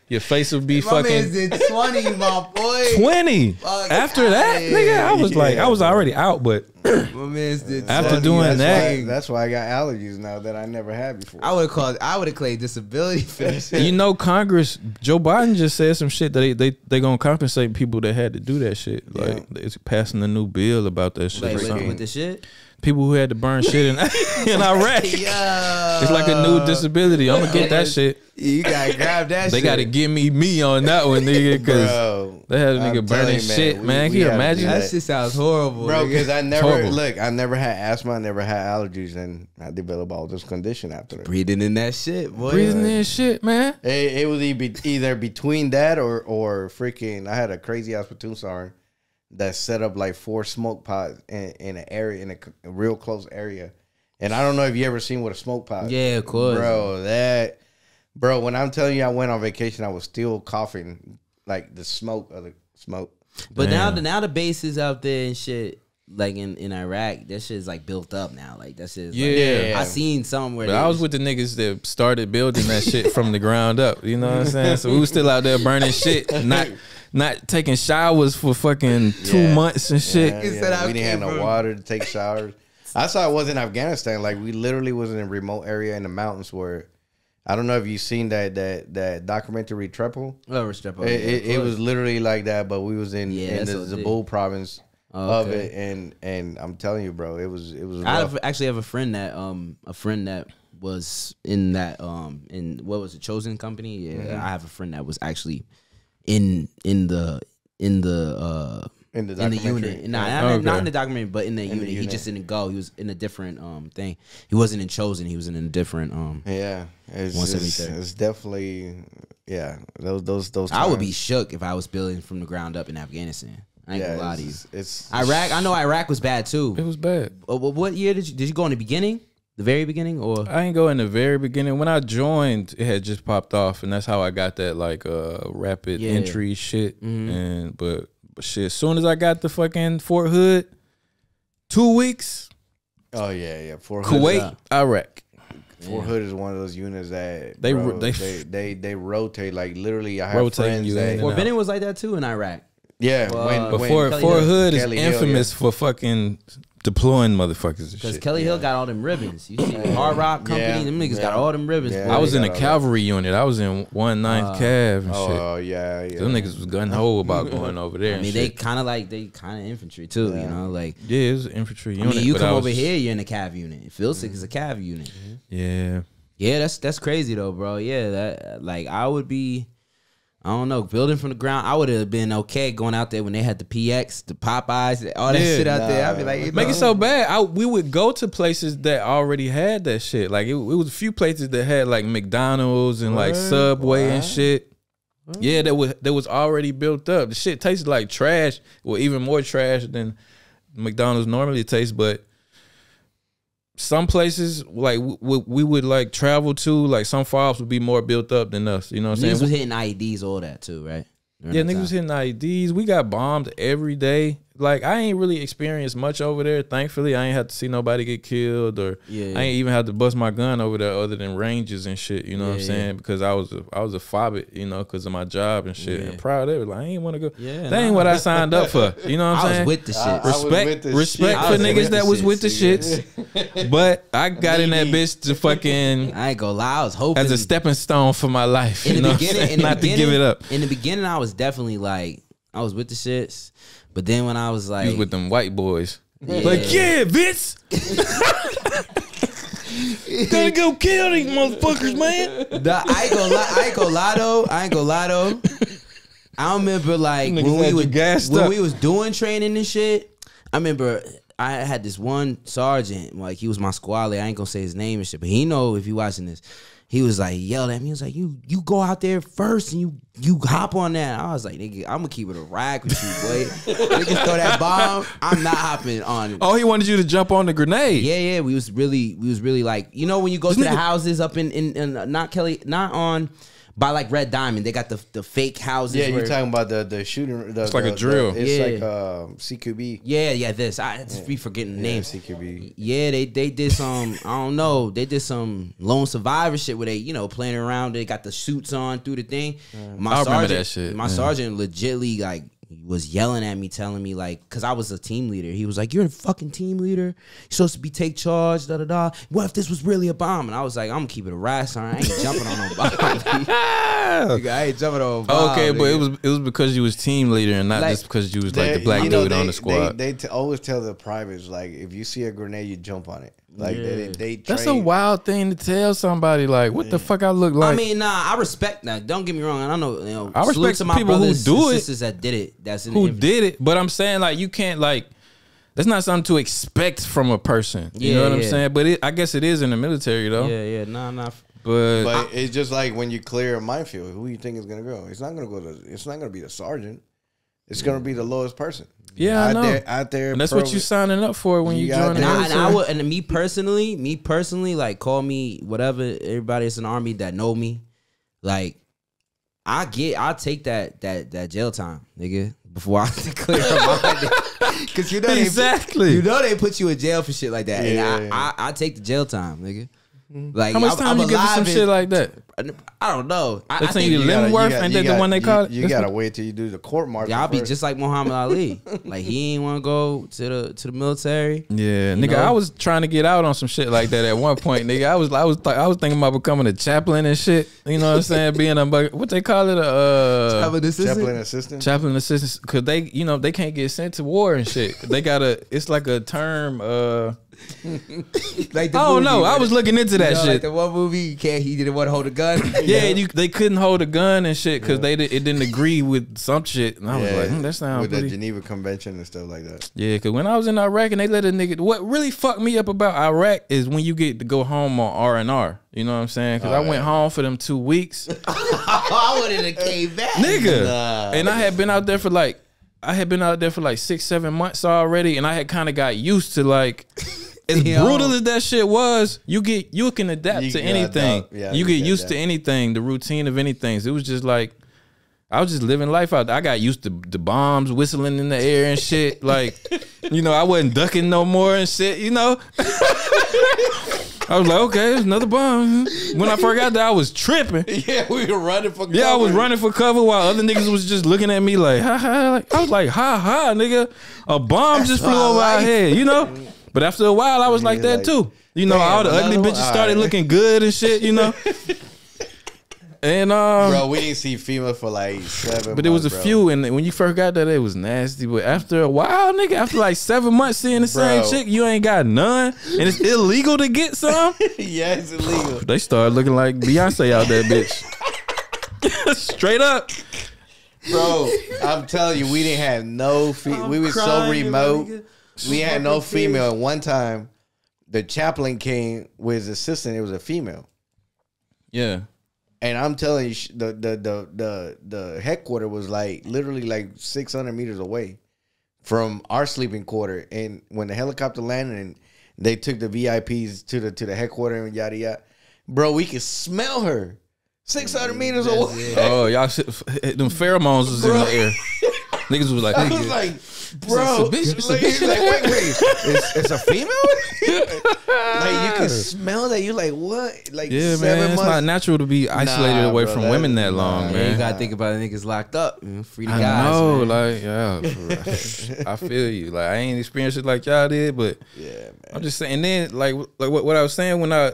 your face would be my fucking man's did 20, my boy. twenty. Fuck After that, outta nigga, I was like, I was already out, but My man's did After 20. doing that's that- why, that's why I got allergies now that I never had before. I would have called. I would have claimed disability for this. *laughs* you know, Congress, Joe Biden just said some shit that they they they gonna compensate people that had to do that shit. Like it's passing a new bill about that shit. Like or with, something. with the shit. People who had to burn shit in *laughs* in Iraq. *laughs* Yo, It's like a new disability. I'm gonna get that shit. You gotta grab that. They shit. gotta give me me on that one, nigga, because they had a I'm nigga telling burning you, man, shit, we- man. we Can you have imagine? That that. shit sounds horrible, bro, because I never look. I never had asthma. I never had allergies, and I developed all this condition after that. breathing in that shit, boy. Breathing in shit, man. It, it was either, either between that or or freaking. I had a crazy ass platoon sergeant that set up like four smoke pots in, in an area in a real close area, and I don't know if you ever seen what a smoke pot. Yeah, of course. bro. That bro. When I'm telling you, I went on vacation, I was still coughing like the smoke of the smoke. But now Damn. the now the bases out there and shit, like in, in Iraq, that shit is like built up now. Like that shit. Is like- Yeah. I seen somewhere. But I was with the niggas that started building that shit from the ground up. You know what I'm saying? So we was still out there burning shit, not not taking showers for fucking two Yeah. months and shit. Yeah, yeah, we didn't have no water to take showers. I saw it was in Afghanistan. Like we literally was in a remote area in the mountains where I don't know if you've seen that that that documentary Triple. Oh, Restrepo. It, it, it was literally like that, but we was in, Yeah, in the Zabul province Oh, of it, and and I'm telling you, bro, it was it was. I have, actually have a friend that um a friend that was in that um in what was it chosen company yeah Mm-hmm. I have a friend that was actually in in the in the uh In the in the unit nah, yeah. not, Okay. not in the documentary but in the the unit he just didn't go he was in a different um thing he wasn't in chosen he was in a different um yeah, it's, 173rd. it's, it's definitely yeah. Those those those. I would be shook if I was building from the ground up in Afghanistan I ain't Yeah, gonna lie to you it's, it's Iraq I know Iraq was bad too It was bad. Uh, what year did you did you go in the beginning the very beginning or I ain't go in the very beginning. When I joined, it had just popped off, and that's how I got that like uh rapid Yeah. entry shit. And but, but shit, as soon as I got the fucking Fort Hood, two weeks, Oh yeah, yeah. Fort Hood, Kuwait, Iraq. Fort Hood is one of those units that They bro, they- they, they they rotate like literally. I have Rotating friends you that in Fort Benning was like that too in Iraq yeah. Well, when, but when, Fort Kelly Fort Hill- Hood is Kelly Hill, infamous yeah. for fucking deploying motherfuckers Because shit. Kelly Hill got all them ribbons. You see, Hard Rock Company, Yeah, them niggas got all them ribbons. Yeah. I was in a got that. cavalry unit. I was in one ninth uh, Cav and oh, shit. oh yeah, yeah. Them niggas was gun ho about *laughs* going over there. I and mean, they kind of like they kind of infantry too. You know, like yeah, it was an infantry I mean, you come over here, you're in a Cav unit. Vilseck mm-hmm. is a Cav unit. Yeah, Yeah, that's that's crazy though, bro. Yeah, that like I would be. I don't know, building from the ground. I would have been okay going out there when they had the PX, the Popeyes, all that Yeah, shit out there. I'd be like, you make know, it so bad. I we would go to places that already had that shit. Like it, it was a few places that had like McDonald's and like Subway and shit. Yeah, that was that was already built up. The shit tasted like trash, well, even more trash than McDonald's normally tastes. But some places like we, we, we would like travel to, like some farms would be more built up than us. You know what I'm Niggas saying? was hitting IEDs, all that too, right? During Yeah, niggas was hitting IEDs. We got bombed every day. Like I ain't really experienced much over there. Thankfully, I ain't had to see nobody get killed, or Yeah, yeah. I ain't even had to bust my gun over there, other than ranges and shit. You know what I'm Yeah, saying? Because I was a, I was a fobbit, you know, because of my job and shit. Yeah. And proud of it. Like I ain't want to go. Yeah, that ain't what I signed up for. You know what I'm saying? *laughs* I was with the shit. I- I was respect, with the respect shit. for niggas that was with the shits, shits. but I got in that bitch to fucking *laughs* I ain't gonna lie, I was hoping as a stepping stone for my life. in you the know what I'm beginning, saying? in the *laughs* not to give it up. In the beginning, I was definitely like, I was with the shits, but then when I was like, He was with them white boys. Yeah. Like, yeah, Vince. *laughs* Gotta go kill these motherfuckers, man. Nah, I ain't gonna lie, I ain't gonna lie though, I ain't gonna lie though. I remember like Niggas when we had was gassed when up. we was doing training and shit. I remember I had this one sergeant, like he was my squad leader. I ain't gonna say his name and shit, but he know if you watching this. He was like yelled at me. He was like, "You you go out there first and you you hop on that." I was like, "Nigga, I'm gonna keep it a rack with you, boy. *laughs* Niggas throw that bomb. I'm not hopping on it." Oh, he wanted you to jump on the grenade. Yeah, yeah, we was really, we was really like, you know, when you go to the houses up in, in, in uh, not Kelly, not on, by like Red Diamond, they got the the fake houses. Yeah, where- you're talking about the the shooting. The, It's like a drill. The, it's Yeah. like uh, CQB. Yeah, yeah, this. I just be forgetting the Yeah, names. CQB. Yeah, they they did some. I don't know. They did some lone survivor shit where they, you know, playing around. They got the suits on through the thing. My I remember sergeant, that shit, My yeah. sergeant legitly like was yelling at me, telling me like, cause I was a team leader. He was like, "You're a fucking team leader. You're supposed to be take charge." Da da da. What if this was really a bomb? And I was like, "I'm gonna keep it a. I ain't *laughs* jumping on no bomb. *laughs* Nigga, I ain't jumping on a bomb." Okay, but it was it was because you was team leader and not Like- just because you was like the black you know, dude on they- the squad. They, they t- always tell the privates like, if you see a grenade, you jump on it. Like they, they That's a wild thing to tell somebody. Like, what the fuck I look like? I mean, nah, I respect that. Don't get me wrong. I don't know. You know I respect to my people who brothers do and it. sisters that did it. That's in who the did it? But I'm saying like you can't like. That's not something to expect from a person. You Yeah, know what I'm saying? But it, I guess it is in the military though. Yeah, yeah, nah, nah. But, But it's just like when you clear a minefield, who you think is gonna go? It's not gonna go to. It's not gonna be the sergeant. It's gonna be the lowest person. Yeah, I out know. there, out there. and that's what you're signing up for when you, You join got the that. And I military. would, and me personally, me personally, like call me whatever. Everybody that's in the army that know me, like I get, I take that that that jail time, nigga, before I *laughs* clear my *laughs* Because you know they Exactly. you know they put you in jail for shit like that, Yeah, and yeah. I, I I take the jail time, nigga. Like How much I'm- time I'm you give some shit like that? I don't know. I, I think you Leavenworth? gotta- Ain't that the one they you- call it? You, gotta wait till you do the court martial. y'all be first. just like Muhammad Ali. *laughs* Like he ain't want to go to the to the military. Yeah, nigga, know? I was trying to get out on some shit like that at one point, nigga. I was, I was, th- I was thinking about becoming a chaplain and shit. You know what I'm saying? Being a what they call it, a uh, Chaplain assistant? chaplain assistant. chaplain assistant, because they, you know, they can't get sent to war and shit. They got a, it's like a term. uh *laughs* Like the movie know. I was looking into that you know, shit. Like the one movie, you can't. He didn't want to hold a gun. yeah, you, they couldn't hold a gun and shit because they did, it didn't agree with some shit, and I was Yeah, like, hmm, that sounds with the. Geneva Convention and stuff like that. Yeah, because when I was in Iraq and they let a nigga, what really fucked me up about Iraq is when you get to go home on R and R. You know what I'm saying? Because I went home for them two weeks, *laughs* I wanted to came back. nigga, Nah. and I had been out there for like, I had been out there for like six, seven months already, and I had kind of got used to like. *laughs* As brutal as that shit was, you get you can adapt You to anything. adapt. Yeah, you you get can used to anything, the routine of anything. So it was just like I was just living life out. there. I got used to the bombs whistling in the air and shit. Like, you know, I wasn't ducking no more and shit. You know, *laughs* I was like, okay, there's another bomb. When I first got there, I was tripping. *laughs* Yeah, we were running for. Yeah, I was running for cover while other niggas was just looking at me like, ha ha. Like, I was like, ha ha, nigga. A bomb just flew over our head, you know. But after a while, I was like that like, too. You know, all the ugly bitches started Alright. looking good and shit. You know. *laughs* And um, Bro, we didn't see FEMA for like seven. But it was a bro. few, and when you first got there, it was nasty. But after a while, nigga, after like seven months seeing the same chick, you ain't got none, and it's illegal to get some. *laughs* yeah, it's illegal. they started looking like Beyonce out there, bitch. *laughs* Straight up. Bro, I'm telling you, we didn't have no. Fe- we were so remote. nigga. We had no female. And one time, the chaplain came with his assistant. It was a female, Yeah. And I'm telling you, the the the the the headquarter was like literally like 600 meters away from our sleeping quarter. And when the helicopter landed, and they took the VIPs to the to the headquarter and yada yada, bro, we could smell her 600 meters away. Oh, y'all, shit, them pheromones was in the air. *laughs* Niggas was like, I was like, bro, It's a bitch- it's a like, bitch like, wait, wait, it's, it's a female. *laughs* like you can smell that. You're like, what? Like yeah, man, it's not natural to be isolated Nah, away bro, from that- women that long, Man, you gotta think about the niggas locked up. Free the I guys. know, man. like, yeah, *laughs* I feel you. Like, I ain't experienced it like y'all did, but yeah, man. I'm just saying. Then, like, like what, what I was saying when I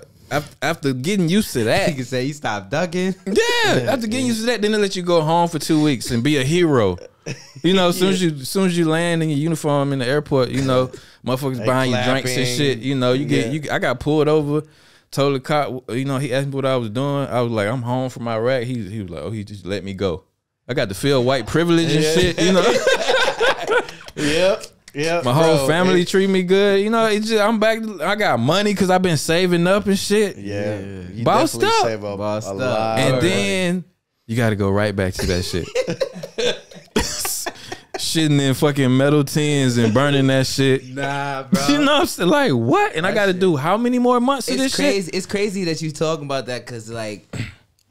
after getting used to that, You can say you stopped ducking. yeah, *laughs* after getting used to that, then they let you go home for two weeks and be a hero. *laughs* You know, as soon as you as soon as you land in your uniform in the airport, you know, *laughs* motherfuckers They buying you drinks and shit. You know, you get Yeah. you. I got pulled over. Told the cop, you know, he asked me what I was doing. I was like, I'm home from Iraq. He he was like, oh, he just let me go. I got to feel white privilege and Yeah. shit. You know, *laughs* Yep, yep. my whole bro, family it- treat me good. You know, it's just I'm back. I got money because I've been saving up and shit. yeah, Yeah. you Bossed up. save up Bossed a up. lot. and then you got to go right back to that shit. Shitting in fucking metal tins and burning that shit. *laughs* Nah, bro. You know, I'm saying? like what? And I got to do how many more months of it's this crazy. shit? It's crazy that you talking about that because like,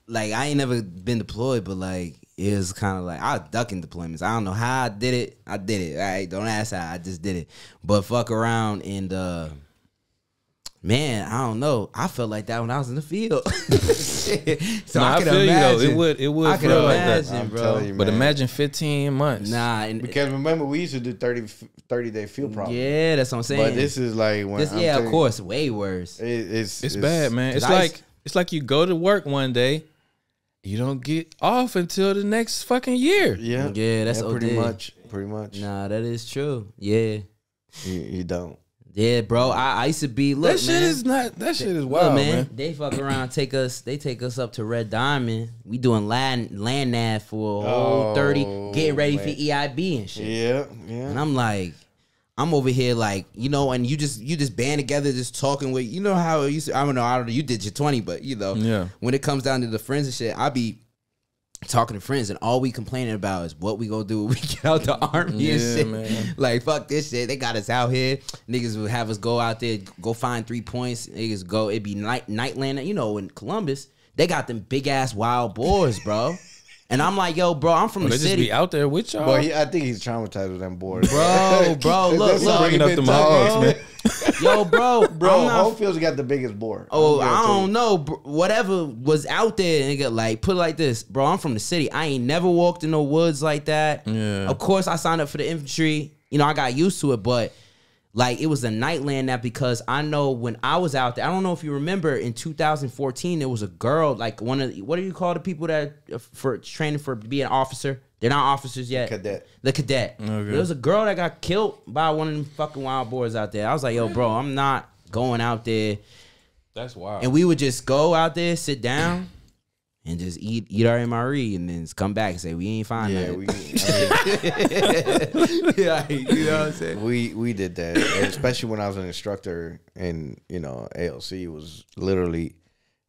like I ain't never been deployed, but like it was kind of like I was ducking deployments. I don't know how I did it. I did it. All right, don't ask how. I just did it. But fuck around and uh man, I don't know. I felt like that when I was in the field. Shit. *laughs* so Nah, I, I can feel you, though. It would- it would I can feel like that. imagine, bro. you, But imagine 15 months. Nah, and because remember we used to do 30, 30 day field problem. yeah, that's what I'm saying. but this is like when This- I'm yeah, of course, way worse. it- it's, It's bad, man. It's Cause I like used- it's like you go to work one day, you don't get off until the next fucking year. Yeah, Yeah, that's pretty OD. much, pretty much. Nah, that is true. Yeah. You, you don't. Yeah, bro. I, I used to be look, that shit man. is not. That shit is Look, wild, man, man. They fuck around, take us. They take us up to Red Diamond. We doing land land nav for a whole Oh, thirty, getting ready man. for EIB and shit. Yeah, yeah. And I'm like, I'm over here like, you know, and you just you just band together, just talking with, you know how it used to. I don't know, I don't know. You did your twenty, but you know, Yeah. When it comes down to the friends and shit, I be talking to friends, and all we complaining about is what we gonna do when we *laughs* get out the army and shit. man. Like fuck this shit. They got us out here. Niggas would have us go out there, go find three points. Niggas go. It'd be night nightland. You know, in Columbus, they got them big ass wild boars, bro. And I'm like, yo, bro, I'm from They the just city. be out there with y'all. But he, I think he's traumatized with them boards, Bro, *laughs* bro, look, That's look. Bringing up been them hogs, man. *laughs* Yo, bro, Bro, I'm not Hohenfels got the biggest boar. Oh, I'm I guaranteed. don't know. br- Whatever was out there, nigga. Like, put it like this, bro. I'm from the city. I ain't never walked in no woods like that. Yeah. Of course, I signed up for the infantry. You know, I got used to it, but like it was a nightland that because I know when I was out there. I don't know if you remember in 2014 there was a girl like one of the, what do you call the people that uh, for training for being an officer? They're not officers yet. The cadet. The cadet. Okay. There was a girl that got killed by one of them fucking wild boars out there. I was like, yo, bro, I'm not going out there That's wild. and we would just go out there, sit down, and just eat eat our MRE, and then come back and say we ain't find Yeah, nothing. we, I mean, yeah, you know what I'm saying. we we did that, and especially when I was an instructor, and you know, ALC was literally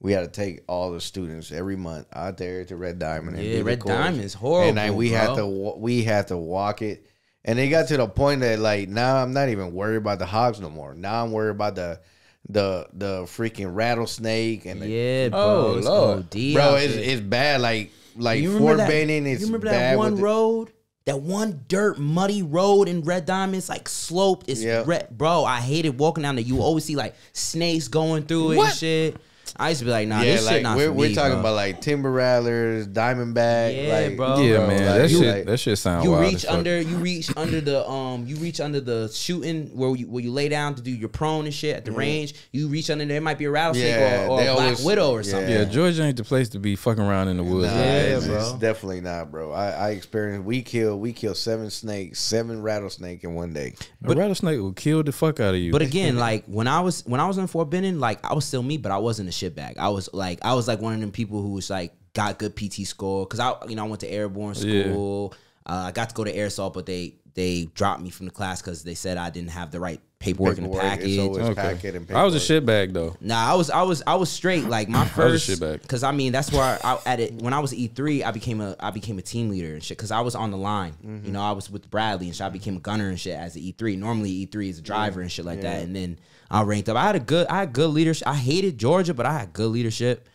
we had to take all the students every month out there to Red Diamond. And Yeah, the Red course. Diamond's horrible, and then we had to we had to walk it, and it got to the point that like now I'm not even worried about the hogs no more. Now I'm worried about the the the freaking rattlesnake and the Yeah, bro. Oh, it's Lord. OD bro, it's it's bad. Like like you Fort remember that? Benning is you remember bad that one with the- road? That one dirt muddy road in Red Diamonds, like sloped. It's Yeah. red, bro. I hated walking down there. You always see like snakes going through it and shit. I used to be like, nah, yeah, this like shit not we're, for we're me, talking bro. about like timber rattlers, diamondback, Yeah, like bro. yeah, bro, man. like, that you shit. like- that shit sound you wild. reach under you reach under the um you reach under the shooting where you where you lay down to do your prone and shit at the range you reach under there it might be a rattlesnake Yeah, or, or they a black always- widow or something Yeah, Georgia ain't the place to be fucking around in the woods. Nah, Yeah, that, it's, man. it's bro. definitely not, bro. I, I experienced we kill we kill seven snakes, seven rattlesnake in one day. a rattlesnake will kill the fuck out of you. but again like when I was when I was in Fort Benning like I was still me but I wasn't a shitbag I was like I was like one of them people who was like got good PT score because I you know I went to airborne Yeah. school uh, I got to go to Air Assault but they they dropped me from the class because they said I didn't have the right paperwork, in the Paperwork, it's package okay. packet and I was a paperwork. shitbag though. Nah, I was I was I was straight. Like my was a first, shitbag. because I mean that's where I at it when I was E three, I became a I became a team leader and shit. Because I was on the line, Mm-hmm. you know, I was with Bradley and shit. I became a gunner and shit as an E three. Normally E three is a driver and shit like that. And then I ranked up. I had a good I had good leadership. I hated Georgia, but I had good leadership.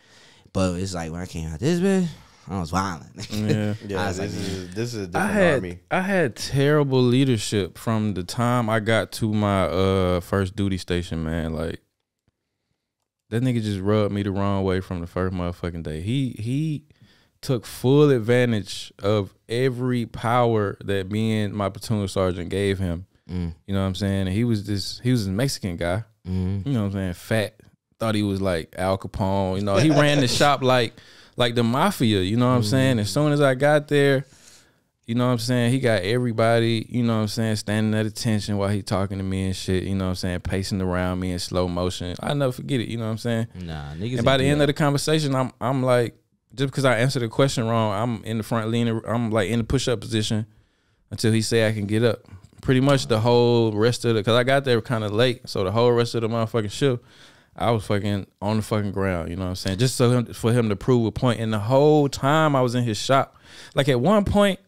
But it's like when I came out this bitch, I was violent. Yeah. Yeah, *laughs* I was this like, is this is a I different had army. I had terrible leadership from the time I got to my uh first duty station, man. Like that nigga just rubbed me the wrong way from the first motherfucking day. He he took full advantage of every power that being my platoon sergeant gave him. Mm. You know what I'm saying? And he was this he was a Mexican guy. Mhm. You know what I'm saying? Fat. Thought he was like Al Capone. You know, he ran the shop like like the mafia. You know what I'm saying? As soon as I got there, you know what I'm saying? He got everybody, you know what I'm saying, standing at attention while he talking to me and shit, you know what I'm saying, pacing around me in slow motion. I never forget it, you know what I'm saying? Nah, niggas. And by the end that. of the conversation, I'm I'm like, just because I answered the question wrong, I'm in the front leaning, I'm like in the push up position until he say I can get up. Pretty much the whole rest of the, cause I got there kind of late, so the whole rest of the motherfucking shift, I was fucking on the fucking ground. You know what I'm saying? Just so him, for him to prove a point. And the whole time I was in his shop, like at one point,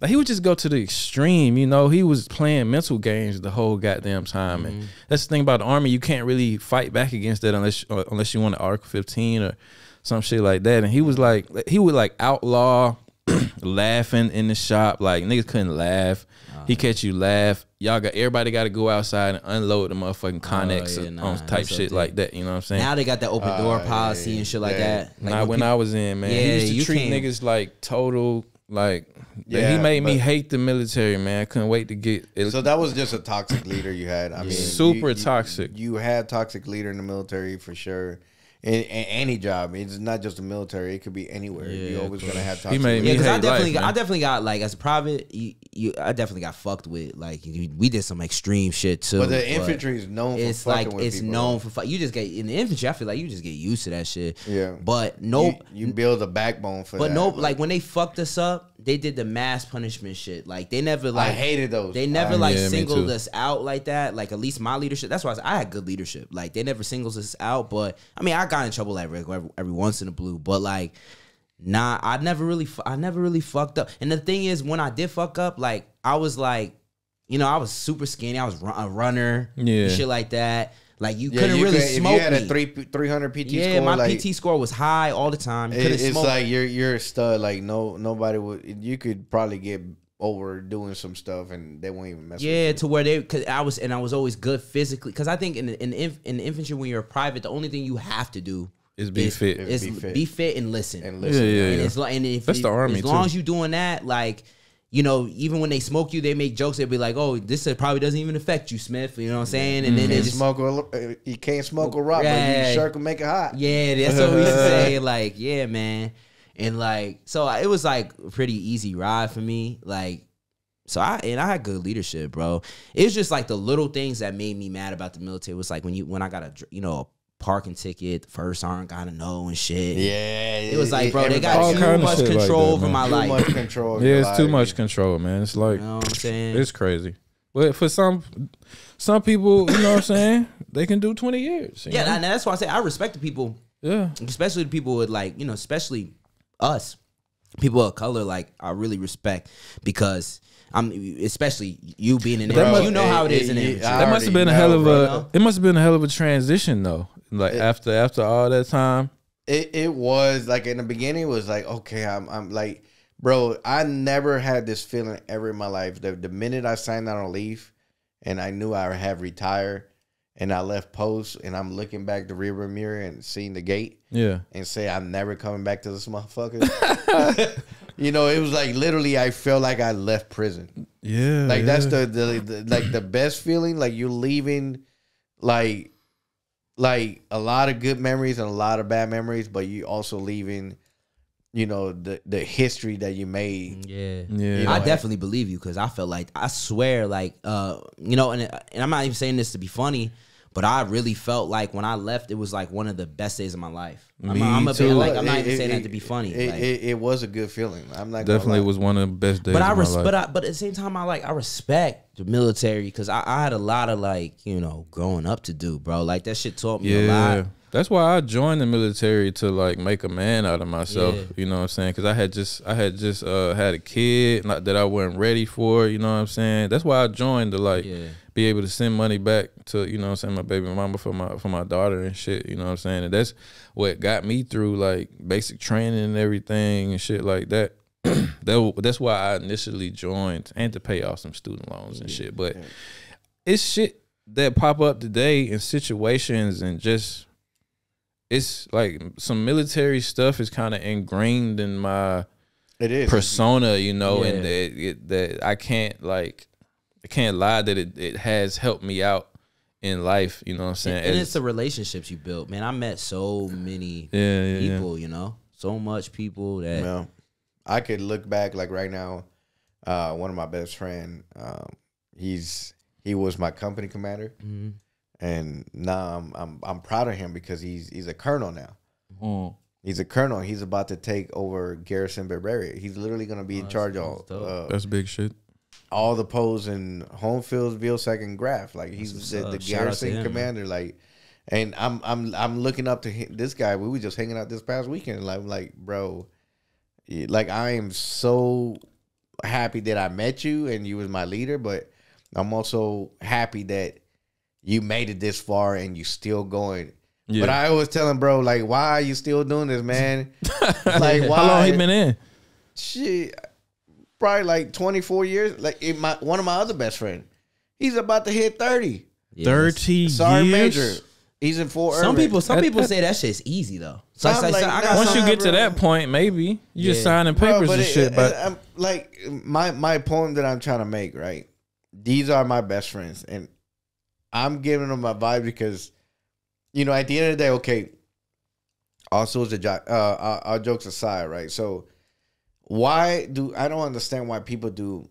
like he would just go to the extreme. You know, he was playing mental games the whole goddamn time. And that's the thing about the army, you can't really fight back against that unless uh, unless you want an Article 15 or some shit like that. And he was like, he would like outlaw *clears throat* laughing in the shop. Like niggas couldn't laugh. He catch you laugh. Y'all got everybody got to go outside and unload the motherfucking Connex Oh, yeah, on type shit like that. You know what I'm saying? now they got that open door Uh, policy yeah, and shit like yeah. that. Like Not when peop- I was in, man. Yeah, he used to you treat can't- niggas like total, like he Yeah, made me hate the military, man. I couldn't wait to get it. So that was just a toxic leader you had. I mean, Super you- you- toxic. You had toxic leader in the military for sure. In, in any job, it's not just the military. It could be anywhere. you Yeah, always gonna have toxic. made Yeah, because I definitely, life, got, I definitely got like as a private, you, you, I definitely got fucked with. Like you, we did some extreme shit too. But the infantry is known for it's fucking like with it's people. known for fuck. You just get in the infantry. I feel like you just get used to that shit. Yeah. But no, You, you build a backbone for but that. no, like when they fucked us up, they did the mass punishment shit. Like they never like I hated those. They never I- like Yeah, singled us out like that. Like at least my leadership. That's why I, said I had good leadership. Like they never singles us out. But I mean, I got in trouble every every, every once in a blue. But like, nah, I never really, I never really fucked up. And the thing is, when I did fuck up, like I was like, you know, I was super skinny. I was run, a runner, Yeah. shit like that. Like you Yeah, couldn't you really could- smoke If you had me. a three three hundred PT score. yeah, score, my like, PT score was high all the time. You it- it's smoke. like you're you're a stud. Like no nobody would. You could probably get over doing some stuff and they won't even mess with you. Yeah, to where they, cause I was, and I was always good physically. Cause I think in in in infantry when you're private, the only thing you have to do Is be fit. is Be be fit. fit, and listen. And Yeah, listen, yeah, and yeah. as long and if That's the army, as long too. as you're doing that, like you know, even when they smoke you, they make jokes. They'll be like, "Oh, this probably doesn't even affect you, Smith." You know what I'm saying? And then they just smoke a, uh, you can't smoke a rock, but you sure can make it hot. Yeah, that's what we used to *laughs* say. Like, yeah, man. And like, so it was like a pretty easy ride for me. Like, so I and I had good leadership, bro. It was just like the little things that made me mad about the military. It was like when you when I got a you know a parking ticket, the first sergeant got to know and shit. Yeah, It was like, bro, they got too kind of much shit like control that, over man. my too life. much control. Yeah, it's too much control, man. It's like You know what I'm saying? it's crazy. But for some some people, you know what I'm saying, they can do 20 years. yeah, know? and that's why I say I respect the people yeah. especially the people with like you know especially us people of color like i really respect because i'm especially you being in that there you know how it it- is in it- infantry. That must have been a hell of bro. a. It must have been a hell of a transition though. Like after after all that time. It it was like in the beginning it was like okay I'm I'm like bro I never had this feeling ever in my life the the minute I signed out on leave and I knew I have retired and I left post and I'm looking back the rearview mirror and seeing the gate Yeah. and say I'm never coming back to this motherfucker. *laughs* *laughs* you know it was like literally I felt like I left prison. Yeah. Like that's the, the the like the best feeling. Like you're leaving, like like a lot of good memories and a lot of bad memories, but you also leaving, you know, the the history that you made. yeah Yeah. You I know, definitely believe you because I felt like I swear, like uh, you know, and and I'm not even saying this to be funny, but I really felt like when I left, it was like one of the best days of my life. I'm, Me I'm a bit too. like I'm not It- even it- saying it- that to be funny. It, like- it, it was a good feeling. I'm not gonna Definitely lie. was one of the best days but I of my res- but I, but at the same time, I like I respect the military because I, I had a lot of like you know growing up to do, bro. Like that shit taught me a lot. That's why I joined the military to like make a man out of myself. Yeah. You know what I'm saying? Because I had just I had just uh, had a kid not that I wasn't ready for. You know what I'm saying? That's why I joined to like Yeah. Be able to send money back to you know what I'm saying my baby mama for my for my daughter and shit. You know what I'm saying? And that's what got me through like basic training and everything and shit like that. *clears throat* that that's why I initially joined and to pay off some student loans and shit. But it's shit that pop up today in situations and just it's like some military stuff is kind of ingrained in my It is. persona, you know, and that it, that I can't like I can't lie that it, it has helped me out in life, you know what I'm saying? And As- it's the relationships you built, man. I met so many yeah, yeah, yeah. people, you know, so much people that Well, I could look back like right now. Uh, one of my best friend, um, he's he was my company commander, Mhm. and now I'm I'm I'm proud of him because he's he's a colonel now. Mm. He's a colonel. He's about to take over Garrison Bavaria. He's literally going to be in Oh, charge that's- of that's dope. uh, That's big shit. All the posts in home fields, Vilseck, and Graf. Like he's what's the, the Shout out to Garrison him, man. commander. Like, and I'm I'm I'm looking up to him, this guy. We were just hanging out this past weekend. Like, I'm like, bro, like I am so happy that I met you and you was my leader, but I'm also happy that you made it this far and you still going. Yeah. But I always tell him, bro, like, why are you still doing this, man? *laughs* like, why? How long he been in? shit, probably like 24 years. Like it, my one of my other best friend, he's about to hit 30. Yeah, Thirty Sorry, years. Major. He's in four. Some Irving. people, some That- people that- say that shit's easy though. So Like, I'm like, like, so I got Once you get to that point, maybe you just signing papers but and it- shit. it- But I'm, like my my point that I'm trying to make, right? These are my best friends, and I'm giving them my vibe because, you know, at the end of the day, okay. Also, as a jo- uh, our, our jokes aside, right? So, why do I don't understand why people do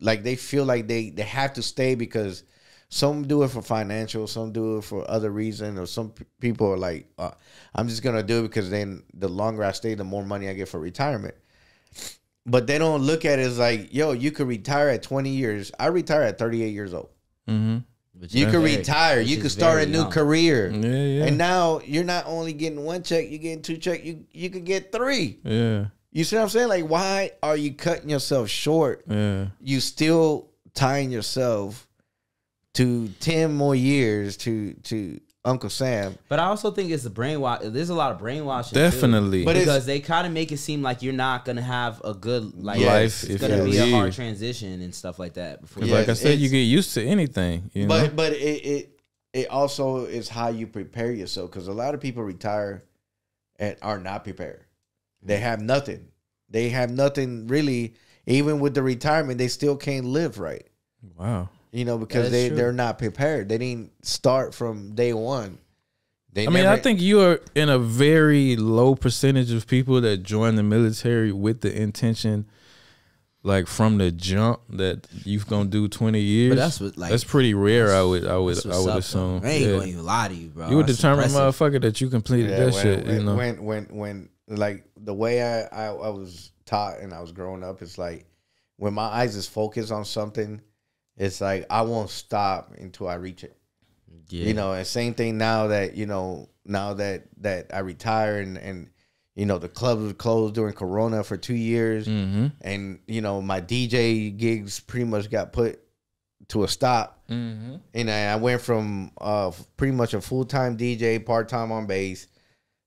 like they feel like they they have to stay because some do it for financial, some do it for other reason, or some p- people are like, uh, I'm just gonna do it because then the longer I stay, the more money I get for retirement. But they don't look at it as like, yo, you could retire at 20 years. I retire at 38 years old. hmm which You is could very- retire. You is could start a new young. career. yeah, yeah, And now you're not only getting one check, you're getting two check. You you could get three. yeah, You see what I'm saying? Like, why are you cutting yourself short? yeah. You still tying yourself to 10 more years to to Uncle Sam. But I also think it's a brainwash. There's a lot of brainwashing. too. Definitely. But it's- because they kind of make it seem like you're not gonna have a good like Yes, It's if gonna you be a hard transition and stuff like that. Before Cause like I said, you get used to anything. You know? But but it, it it also is how you prepare yourself because a lot of people retire and are not prepared. They have nothing. They have nothing really. Even with the retirement, they still can't live right. wow. You know because they true. they're not prepared. They didn't start from day one. They I mean, I think you are in a very low percentage of people that join the military with the intention, like from the jump, that you're gonna do twenty years. But that's what, like- that's pretty rare. I would I would I would up, assume. though. I ain't Yeah. gonna even lie to you, bro. You would That's determine, impressive. motherfucker, that you completed Yeah, that when, shit. when, you know, when when when like the way I, I I was taught and I was growing up, it's like when my eyes is focused on something, it's like I won't stop until I reach it. Yeah. You know, and same thing now that you know now that that I retire and and you know the club was closed during Corona for two years, mm-hmm. and you know my DJ gigs pretty much got put to a stop. Mm-hmm. And I I went from uh pretty much a full time DJ, part time on bass,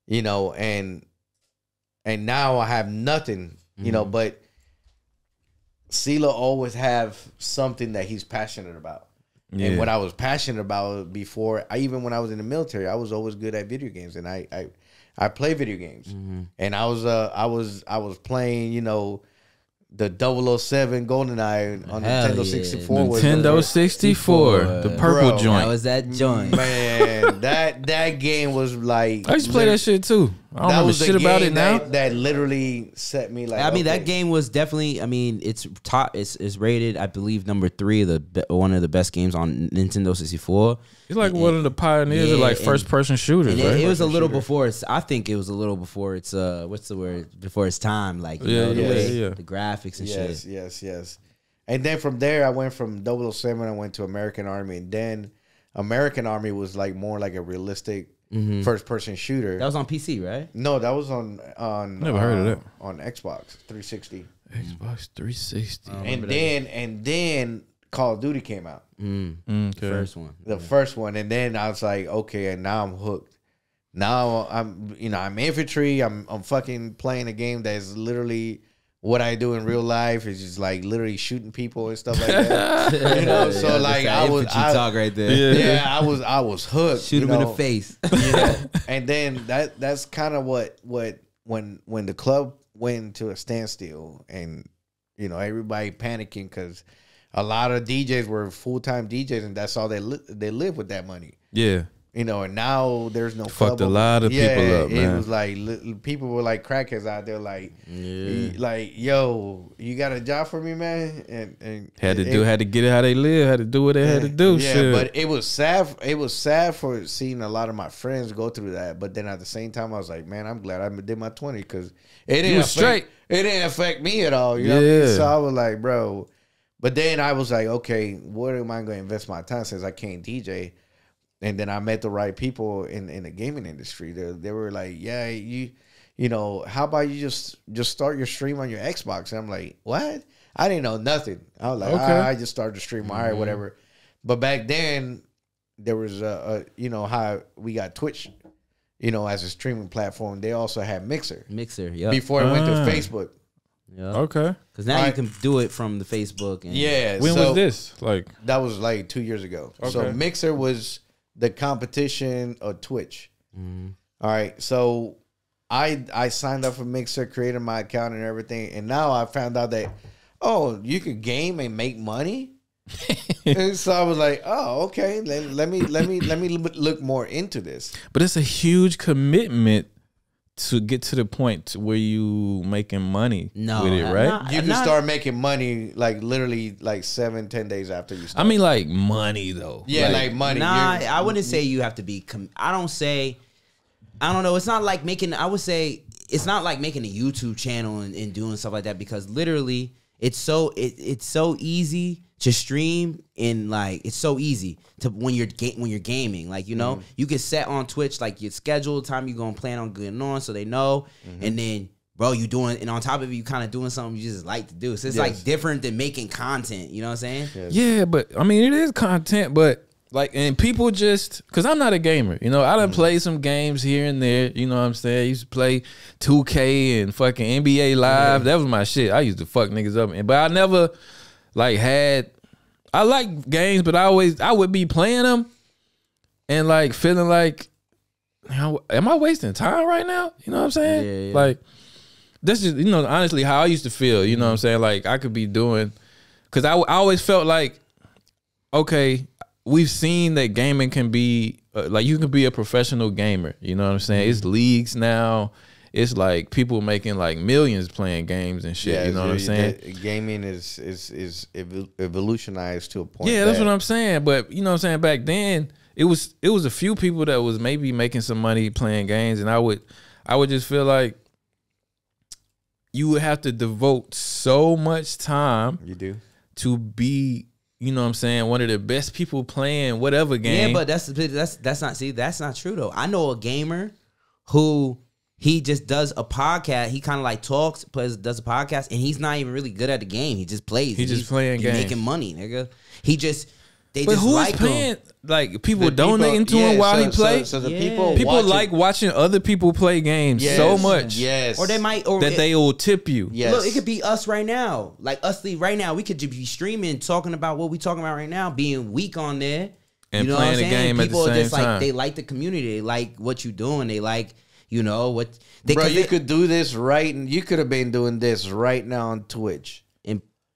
you know, and and now I have nothing, you know, but CeeLo always have something that he's passionate about. Yeah. And what I was passionate about before, I even when I was in the military, I was always good at video games, and I I, I play video games, and I was uh I was I was playing you know the 007 GoldenEye on Hell Nintendo yeah. 64 was Nintendo the- 64, the purple Bro, that joint. was that joint. man *laughs* that that game was like I used to play that shit too. I don't that remember was the shit about it now. that, that literally set me like I mean, okay. that game was definitely. I mean, it's top. It's, it's rated, I believe, number three of the one of the best games on Nintendo 64. It's like one of the pioneers of like first person shooters, And it, right? it was a little before its. I think it was a little before its. Uh, what's the word? Before its time, like you Yeah, know, the yeah, way yeah. the graphics and yes shit. yes yes and then from there I went from 007 I went to America's Army and then America's Army was like more like a realistic first person shooter Mm-hmm. That was on PC, right? no that was on on Never heard of uh, that. on Xbox 360 Xbox 360. and then and then Call of Duty came out Mm, Okay. First one. the first one, and then I was like, okay, and now I'm hooked. Now I'm, you know, I'm infantry. I'm, I'm fucking playing a game that is literally what I do in real life. Is just like literally shooting people and stuff like that. you know, *laughs* so Yeah, like I was, infantry I, talk right there. Yeah. yeah, I was, I was hooked. Shoot you him in the face. *laughs* you know? and then that that's kind of what what when when the club went to a standstill and you know everybody panicking because a lot of DJs were full time DJs and that's all they li- they live with that money. Yeah. You know, and now there's no Fucked a lot of people up, Man. It was like li- people were like crackheads out there, like, like, yo, you got a job for me, man? And and Had to it- do, had to get it how they live, had to do what they had to do. yeah, shit. but it was sad. It was sad for seeing a lot of my friends go through that. But then at the same time, I was like, man, I'm glad I did my twenty because it didn't affect, straight. It didn't affect me at all. You know. What I mean? So I was like, bro. But then I was like, okay, what am I going to invest my time since I can't DJ? And then I met the right people in, in the gaming industry. They, they were like, yeah, you, you know, how about you just just start your stream on your Xbox? And I'm like, what? I didn't know nothing. I was like, Okay. "Ah, I just started to stream, all right, whatever. But back then, there was a, a you know how we got Twitch, you know, as a streaming platform. They also had Mixer Mixer, yeah. before it went to Ah. Facebook. yeah. okay. Because now you can do it from the Facebook. And Yeah. When so was this? Like, That was like two years ago. So Mixer was the competition of Twitch. Mm-hmm. All right. So I I signed up for Mixer, created my account and everything, and now I found out that oh, you could game and make money. *laughs* and so I was like, oh, okay. Let, let me let me let me look more into this. but it's a huge commitment to get to the point where you making money No, with it, right? not- You can not- start making money like literally like seven, ten days after you start. I mean, like money though. yeah, like, money. Nah, You're- I wouldn't say you have to be. Com- I don't say. I don't know. It's not like making. I would say it's not like making a YouTube channel and, and doing stuff like that because literally it's so it, it's so easy to stream and like it's so easy to when you're ga- when you're gaming. Like you know, Mm-hmm. you can set on Twitch like your schedule time you're gonna plan on getting on, so they know, Mm-hmm. and then. Bro, you doing and on top of it, you kind of doing something you just like to do. So it's like different than making content. You know what I'm saying? Yes. Yeah, but I mean, it is content, but like and people just because I'm not a gamer, you know. I done mm. played some games here and there, you know what I'm saying. I used to play 2K and fucking NBA Live. That was my shit. I used to fuck niggas up, And but I never like had. I like games, but I always I would be playing them and like feeling like, how, am I wasting time right now? You know what I'm saying? Yeah, yeah. Like this is you know honestly how I used to feel. You know what I'm saying? Like I could be doing because I, I always felt like okay, we've seen that gaming can be uh, like you can be a professional gamer. You know what I'm saying? It's leagues now. It's like people making like millions playing games and shit. you know what I'm saying? that Gaming is is is evolutionized to a point. Yeah, that's that- what I'm saying. But you know what I'm saying? Back then, it was it was a few people that was maybe making some money playing games, and I would I would just feel like you would have to devote so much time You do. to be, you know what I'm saying, one of the best people playing whatever game. Yeah, but that's that's that's not see that's not true though. I know a gamer who he just does a podcast. He kind of like talks, plays, does a podcast, and he's not even really good at the game. He just plays. He just he's- playing he games. making money, nigga. He just they But just who's like paying? him. Like people The donating people- to him yeah, while so- he plays. So, so the Yeah. people people watching- like watching other people play games so much Yes. Or they might or that it- they will tip you. Yes. Look, it could be us right now. Like us three right now. We could just be streaming, talking about what we talking about right now, being weak on there. And you know playing what the I'm saying? game at the People are just same like time. they like the community. They like what you doing. They like, you know, what they Bro, 'cause you they- could do this right, and you could have been doing this right now on Twitch.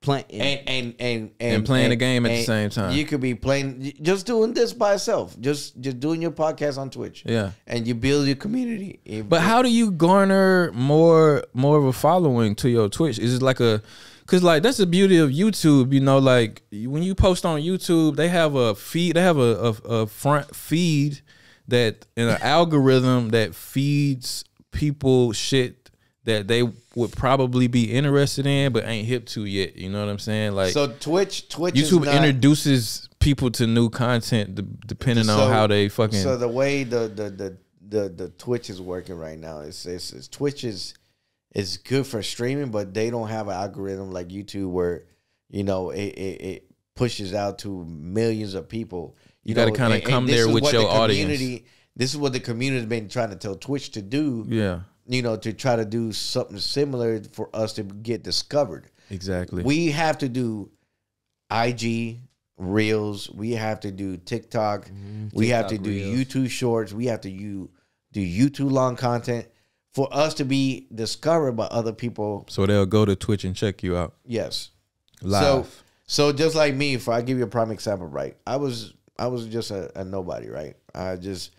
And play and and and and, And playing the game at the same time. You could be playing just doing this by itself, just just doing your podcast on Twitch. Yeah. and you build your community. But how do you garner more more of a following to your Twitch? Is it like a cuz like that's the beauty of YouTube, you know, like when you post on YouTube, they have a feed, they have a a, a front feed that in an algorithm that feeds people shit that they would probably be interested in but ain't hip to yet, you know what I'm saying? Like So Twitch, Twitch is YouTube not, introduces people to new content de- depending so- on how they fucking So the way the the the the, the Twitch is working right now is is, is Twitch is is good for streaming, but they don't have an algorithm like YouTube where you know it it, it pushes out to millions of people. You gotta kinda and- and come this there is with what your the audience. community- This is what the community has been trying to tell Twitch to do. yeah, You know, to try to do something similar for us to get discovered. exactly. We have to do IG reels. We have to do TikTok. Mm-hmm. we have to do Reels. YouTube shorts. We have to you do YouTube long content for us to be discovered by other people. so they'll go to Twitch and check you out Yes. live. So so just like me, if I give you a prime example, right? I was I was just a, a nobody, right? I just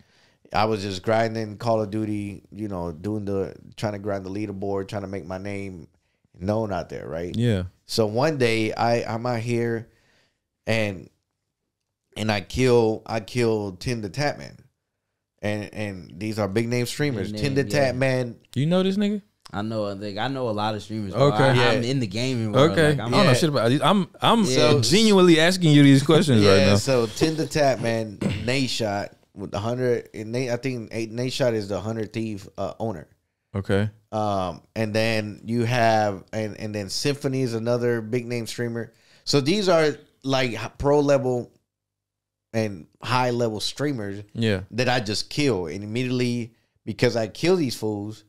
I was just grinding Call of Duty, you know, doing the trying to grind the leaderboard, trying to make my name known out there, right? yeah. So one day I I'm out here and and I kill I kill TimTheTatman. And and these are big name streamers. Big Tim name, the yeah. Tatman. You know this nigga? I know a thing. I know a lot of streamers. Bro. Okay. I, Yeah. I'm in the gaming world. Okay. Like, I I'm, don't know shit about these. I'm I'm So- genuinely asking you these questions right Yeah, now. so TimTheTatman, Nate shot with the hundred I think Nadeshot is the hundred thief uh, owner. Okay. Um, and then you have and and then Symfuhny is another big name streamer. So these are like pro level and high level streamers Yeah. that I just kill. And immediately because I kill these fools,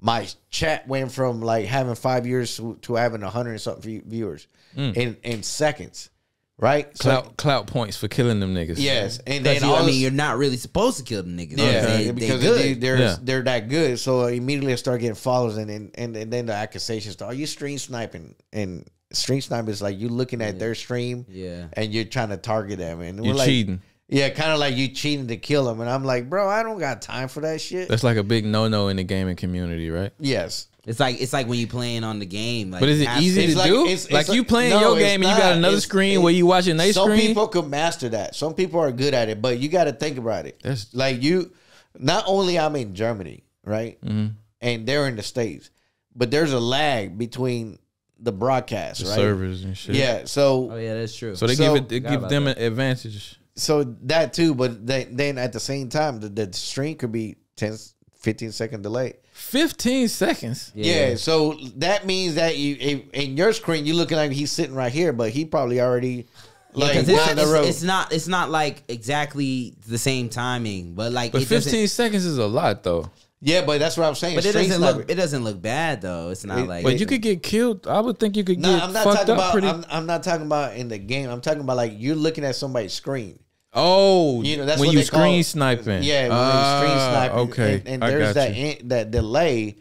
my chat went from like having five years to, to having a hundred and something view- viewers in in seconds, right? So- Clout clout points for killing them niggas. yes, and Because then you, all I mean, you're not really supposed to kill the niggas. yeah, They, they because good. they, they're Yeah. they're that good. So immediately I start getting followers, and then and, and then the accusations start. Are you stream sniping? And stream sniping is like you looking at their stream, Yeah. and you're trying to target them, and You're we're like, cheating. Yeah, kind of like you cheating to kill them, and I'm like, bro, I don't got time for that shit. That's like a big no no in the gaming community, right? yes, It's like it's like when you playing on the game. Like, But is it easy It's to like- do? it's- it's like you like- playing no, your game and you got another It's- screen it- where you watching their Some screen. people could master that. Some people are good at it, but you got to think about it. That's- like you. Not only I'm in Germany, right, Mm-hmm. and they're in the states, but there's a lag between the broadcast, the right? servers and shit. Yeah, so Oh yeah, that's true. So they So- give it, they give about them an advantage. so that too, but then, then at the same time, the, the stream could be 10, 15 second delay. Fifteen seconds. Yeah. so that means that you if, in your screen you're looking like he's sitting right here, but he probably already Like Because down it's, the it's, it's not it's not like exactly the same timing, but like But it 15 seconds is a lot though. yeah, but that's what I'm saying. But it Street doesn't look it doesn't look bad though. It's not It- like But you could get killed. I would think you could No, get I'm not fucked talking up about. pretty. I'm, I'm not talking about in the game. I'm talking about like you're looking at somebody's screen. Oh, You know, that's when you screen sniping. Yeah, when they ah, screen sniping. Okay, and, and I got that in, that delay.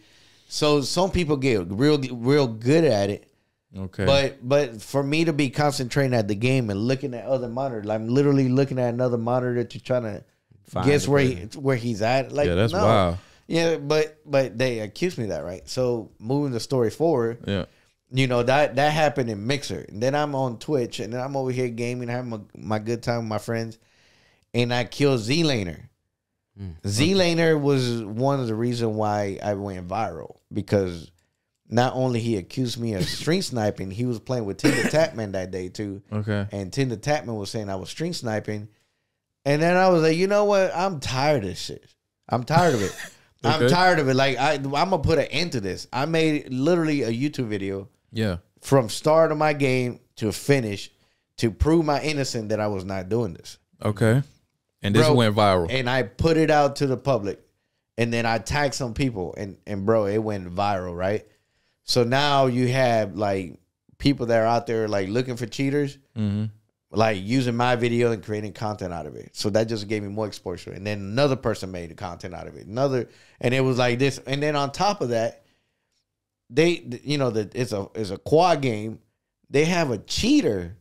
So some people get real real good at it. Okay, But but for me to be concentrating at the game and looking at other monitors, I'm literally looking at another monitor to try to Find guess where he, where he's at. Like Yeah, that's no. wild. Yeah, but but they accused me of that right. So moving the story forward, yeah, you know that that happened in Mixer, and then I'm on Twitch, and then I'm over here gaming, having my, my good time with my friends, and I killed ZLaner. Mm. ZLaner was one of the reasons why I went viral because not only he accused me of *laughs* stream sniping, he was playing with TimTheTatman that day too, okay. and TimTheTatman was saying I was stream sniping, and then I was like, you know what? I'm tired of shit. I'm tired of it. *laughs* I'm tired of it. Like I, I'm gonna put an end to this. I made literally a YouTube video Yeah, from start of my game to finish to prove my innocence that I was not doing this. okay. And this Bro, went viral. And I put it out to the public. And then I tagged some people and and bro, it went viral, right? So now you have like people that are out there like looking for cheaters, hmm like using my video and creating content out of it. So that just gave me more exposure. And then another person made the content out of it. Another and it was like this. And then on top of that, they you know that it's a it's a quad game. They have a cheater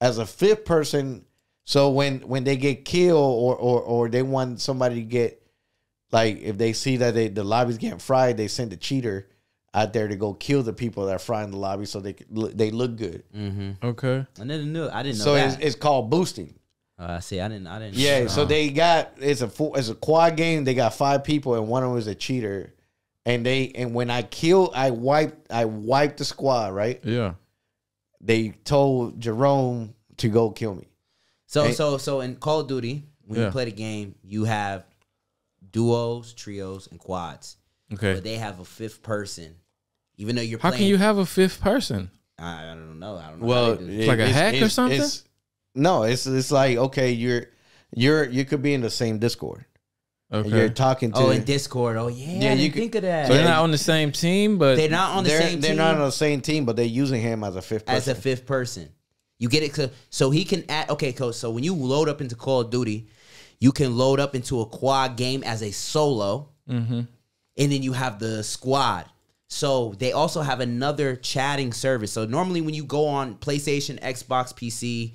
as a fifth person. So when when they get killed or or or they want somebody to get like if they see that they the lobby's getting fried, they send the cheater out there to go kill the people that are frying the lobby so they they look good. Mm-hmm. Okay. I didn't know. I didn't know So that. it's, it's called boosting. uh, see, I didn't. I didn't. Yeah, know. so they got it's a full, it's a quad game. They got five people, and one of them is a cheater. And they and when I killed, I wiped I wiped the squad. Right? Yeah. They told Jerome to go kill me. So Hey. so so in Call of Duty, when Yeah. you play the game, you have duos, trios, and quads. Okay. But they have a fifth person. Even though you're How playing, can you have a fifth person? I, I don't know. I don't know. Well, how they do it. like a hack or something? It's, no, it's it's like okay, you're you're you could be in the same Discord. Okay. You're talking to oh, in Discord. Oh yeah, Yeah, I you didn't could- think of that. so they're not on the same team, but They're not on the they're, same they're team not on the same team, but they're using him as a fifth person. as a fifth person. You get it, so- so he can add. Okay, coach. So when you load up into Call of Duty, you can load up into a quad game as a solo, Mm-hmm. and then you have the squad. So they also have another chatting service. So normally when you go on PlayStation, Xbox, PC,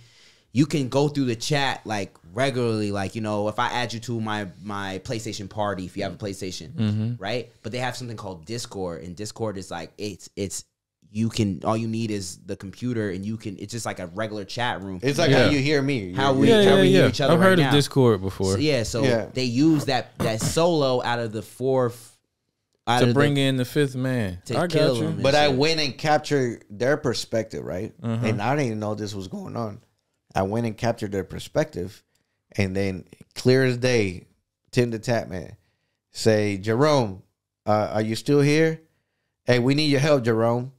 you can go through the chat like regularly. Like you know, if I add you to my my PlayStation party, if you have a PlayStation, Mm-hmm. right? But they have something called Discord, and Discord is like it's it's you can all you need is the computer, and you can it's just like a regular chat room. It's like Yeah. how you hear me. How we- yeah, how yeah, we hear each other I've heard right of. Discord before So, yeah, so Yeah. they use that that solo out of the fourth out to of bring the, in the fifth man. To I kill him. But I shit. went and captured their perspective, right? Uh-huh. And I didn't even know this was going on. I went and captured their perspective, and then clear as day, TimTheTatman say, Jerome, uh, are you still here? Hey, we need your help, Jerome.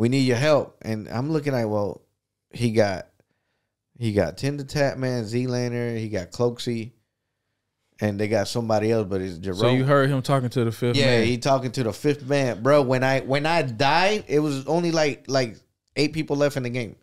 We need your help. And I'm looking at well, he got he got TimTheTatman, Z Laner, he got Cloakzy, and they got somebody else, but it's Jerome. So you heard him talking to the fifth Yeah, man. he talking to the fifth man, bro. When I when I died, it was only like like eight people left in the game.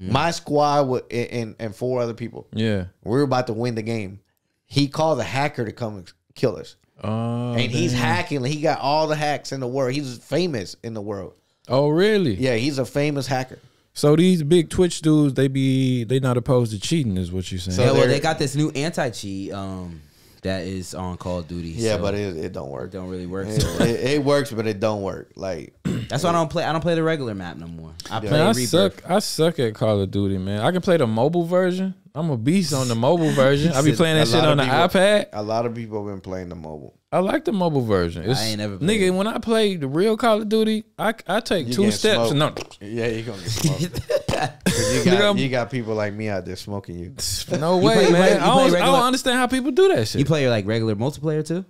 Mm. My squad with and and four other people. yeah. We were about to win the game. He called a hacker to come and kill us, Oh, and he's damn. hacking. He got all the hacks in the world. He's famous in the world. Oh, really? Yeah, he's a famous hacker. So these big Twitch dudes, they be they not opposed to cheating, is what you're saying? So yeah, well, they're- got this new anti cheat um, that is on Call of Duty. Yeah, so but it, it don't it work. don't really work. It, So it, it works, but it don't work. Like *clears throat* that's why I don't play. I don't play the regular map no more. I play man, I Rebirth. suck. I suck at Call of Duty, man. I can play the mobile version. I'm a beast on the mobile version. I be playing that shit on the people- iPad. a lot of people have been playing the mobile. I like the mobile version. It's, ain't never played nigga. it. When I play the real Call of Duty, I I take You two steps. No, Yeah, you gonna get *laughs* smoked. *laughs* you got you got people like me out there smoking you. *laughs* no way, you man. play- you I, don't, I don't understand how people do that shit. You play like regular multiplayer too?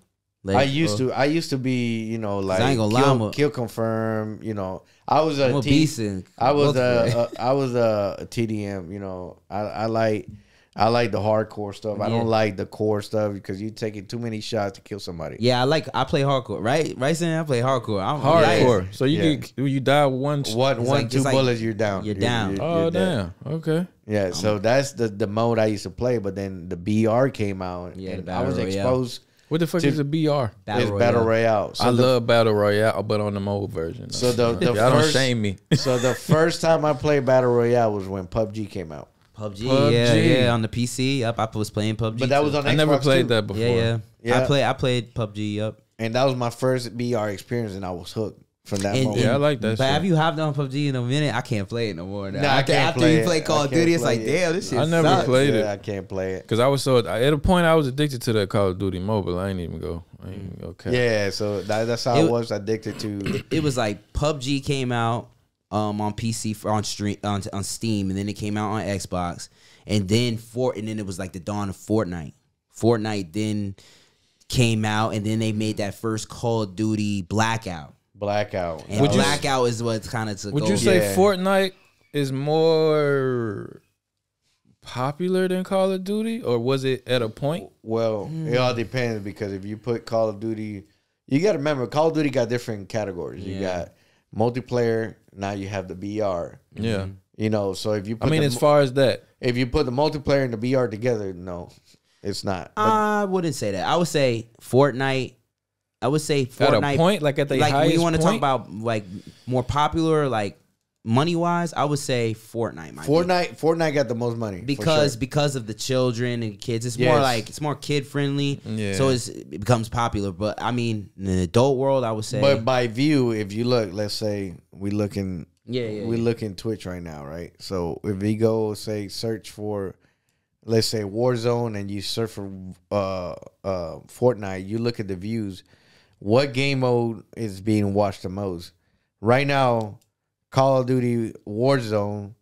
I used to. I used to be, you know, like I ain't gonna lie, kill, a- kill confirm. You know, I was a I'm a T- beast in I was multiplayer. a, a I was a, a TDM. You know, I, I like I like the hardcore stuff. I Yeah. don't like the core stuff because you taking too many shots to kill somebody. Yeah, I like. I play hardcore, right? Right, Sam. I play hardcore. I'm Hardcore. So you Yeah. get you die one. sh- One, like- two it's like bullets, you're down. you're down. Oh you're dead. damn. Okay. Yeah, so that's the the mode I used to play. But then the BR came out, Yeah, and I Battle was Royale. Exposed. What the fuck To- is a BR? it's Battle Royale. So I the, love battle royale, but on the mobile version. So the- the *laughs* y'all don't first- shame me. *laughs* So the first time I played Battle Royale was when PUBG came out. PUBG, PUBG. Yeah, yeah, on the PC. Yep, I was playing PUBG. But that too. was on I never played too. that before. Yeah, yeah. Yeah. I play. I played PUBG. Yep. And that was my first BR experience, and I was hooked from that And, moment. Yeah, I like that But shit. have you hopped on PUBG in a minute? I can't play it no more. Now. Nah, I after, can't after play you play I Call of Duty, it's like, it. damn, this shit I never sucks. played yeah, it. I can't play it. Cause I was so at a point I was addicted to that Call of Duty mobile. I ain't even go. I ain't even go. cap. Yeah, so that, that's how It- I was addicted to. *coughs* It was like PUBG came out um on PC for on stream on, on Steam, and then it came out on Xbox, and then Fort, and then it was like the dawn of Fortnite. Fortnite then came out, and then they made that first Call of Duty Blackout, Blackout. and Would you- Blackout is what kind of took Would over. you say Yeah. Fortnite is more popular than Call of Duty, or was it at a point? Well, Hmm. it all depends because if you put Call of Duty, you got to remember Call of Duty got different categories. You got multiplayer. Now you have the BR. Yeah. You know, so if you I mean, the, as far as that, if you put the multiplayer and the BR together, no, it's not. But I wouldn't say that. I would say Fortnite. I would say at Fortnite. a point, like at the like when highest you want to talk about like more popular, like money wise, I would say Fortnite. Might be. Fortnite, Fortnite got the most money because sure. because of the children and kids, it's more like it's more kid friendly. Yeah. So it's, it becomes popular. But I mean, in the adult world, I would say. But by view, if you look, let's say we looking, yeah, yeah, we yeah. look in Twitch right now, right? So if we go say search for, let's say Warzone, and you search for uh uh Fortnite, you look at the views. What game mode is being watched the most? Right now, Call of Duty Warzone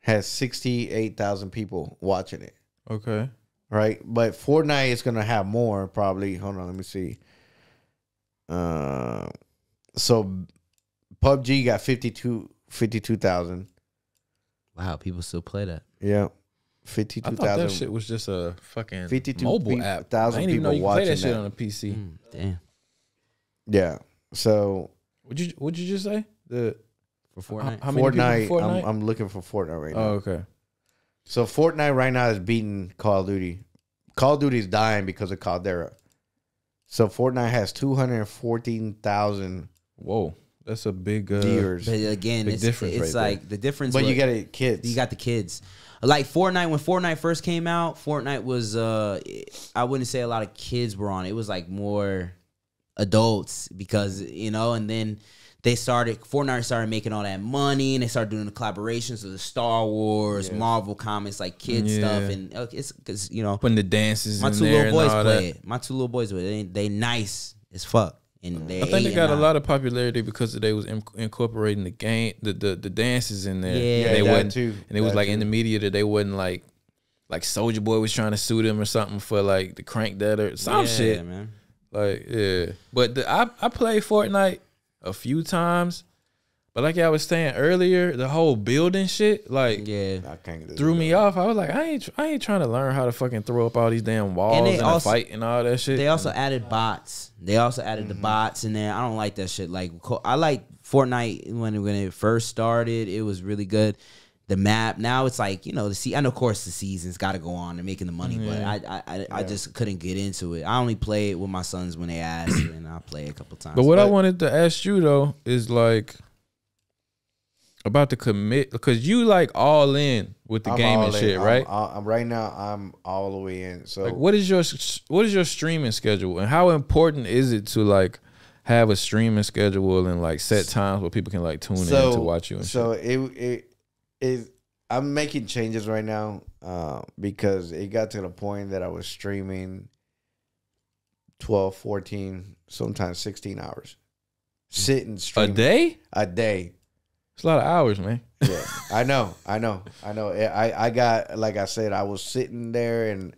has sixty eight thousand people watching it. okay. right? But Fortnite is gonna have more probably. Hold on, let me see. Uh, so PUBG got 52 52,000. wow, people still play that. Yeah, I fifty two thought that shit was just a fucking 52 mobile pe- app. I thousand didn't even know people you could play that watching shit that. on a PC. Mm, damn, Yeah. So Would you Would you just say the for Fortnite. how many Fortnite, people Fortnite? I'm, I'm looking for Fortnite right now. oh, okay. So Fortnite right now is beating Call of Duty. Call of Duty is dying because of Caldera. So Fortnite has two hundred fourteen thousand Whoa, that's a big uh, viewers, but again, big it's, difference it's right like the difference. but you got it, kids. You got the kids. Like Fortnite, when Fortnite first came out, Fortnite was uh I wouldn't say a lot of kids were on. it. It was like more adults because, you know, and then they started Fortnite started making all that money and they started doing the collaborations with the Star Wars, Marvel comics, like kids Yeah. stuff and it's cuz you know, putting the dances my two little boys play it. My two little boys. They, they nice as fuck. And they I think they got a lot of popularity because they was in- incorporating the game, the, the the dances in there. Yeah. And they wasn't, too. and it was like in the media that they wasn't like, like Soulja Boy was trying to sue them or something for like the crank that or some Yeah, shit. man. Like yeah, but the, I I played Fortnite a few times, but like I was saying earlier, the whole building shit like Yeah. I can't do threw me off. I was like, I ain't I ain't trying to learn how to fucking throw up all these damn walls they and, also- a fight and all that shit. They also added bots. They also added the mm-hmm. bots in there. I don't like that shit. Like I like Fortnite when when it first started. It was really good. The map now it's like you know the see. I know of course the seasons got to go on and making the money, but I I, I, I just couldn't get into it. I only play it with my sons when they ask, *clears throat* and I play a couple times. But what I wanted to ask you though is like about the commit because you like all in with the I'm game and in. shit, I'm- right? I'm, right now, I'm all the way in. So like, what is your what is your streaming schedule and how important is it to like have a streaming schedule and like set times where people can like tune in to watch you and so shit? it it is. I'm making changes right now uh, because it got to the point that I was streaming 12, 14, sometimes 16 hours. Sitting A day? A day. It's a lot of hours, man. Yeah, I know, I know, I know. I I got like I said, I was sitting there and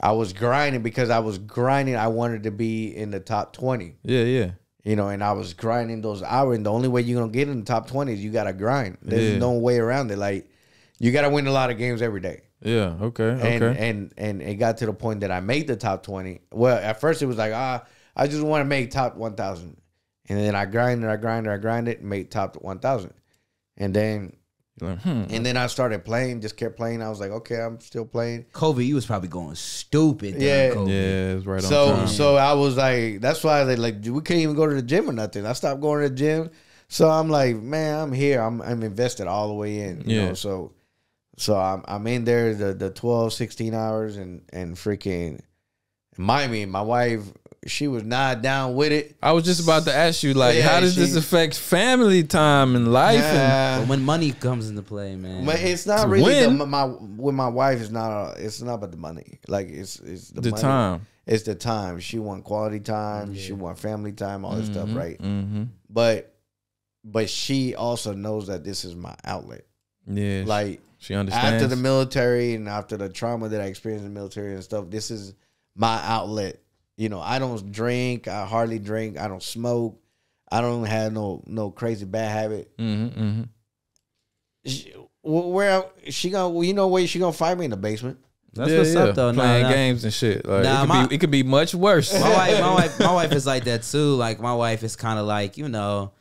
I was grinding because I was grinding. I wanted to be in the top twenty. Yeah, yeah. You know, and I was grinding those hours. And the only way you're gonna get in the top twenty is you gotta grind. There's Yeah. no way around it. Like you gotta win a lot of games every day. Yeah. Okay. And Okay. and and it got to the point that I made the top twenty. Well, at first it was like ah, I just want to make top one thousand, and then I grinded, I grinded, I grinded, and made top one thousand, and then You're hmm. and then I started playing, just kept playing. I was like, okay, I'm still playing. COVID, you was probably going stupid. during Yeah. COVID. Yeah, it's right on So time. so I was like, that's why they like we couldn't even go to the gym or nothing. I stopped going to the gym. So I'm like, man, I'm here. I'm I'm invested all the way in. You Yeah. know, so so I'm I'm in there the the 12, 16 hours and and freaking mind me, my wife, she was not down with it. I was just about to ask you, like, Yeah, how does this affect family time and life? and Uh, But when money comes into play, man. but it's not To really the, my with my wife. It's not. It's not about the money. Like it's it's the, the money. time. It's the time. She want quality time. She want family time. All this stuff, right? Mm-hmm. but but she also knows that this is my outlet. Yeah. Like she understands. after the military and after the trauma that I experienced in the military and stuff, this is my outlet. You know, I don't drink. I hardly drink. I don't smoke. I don't have no no crazy bad habit. mm-hmm, mm-hmm. She, where she gonna? well, You know where she gonna find me in the basement? That's yeah, what's yeah. up though. Playing nah. games and shit. Like, Nah, it, could my- be, it could be much worse. my wife, my wife, my wife is like that too. Like my wife is kind of like you know,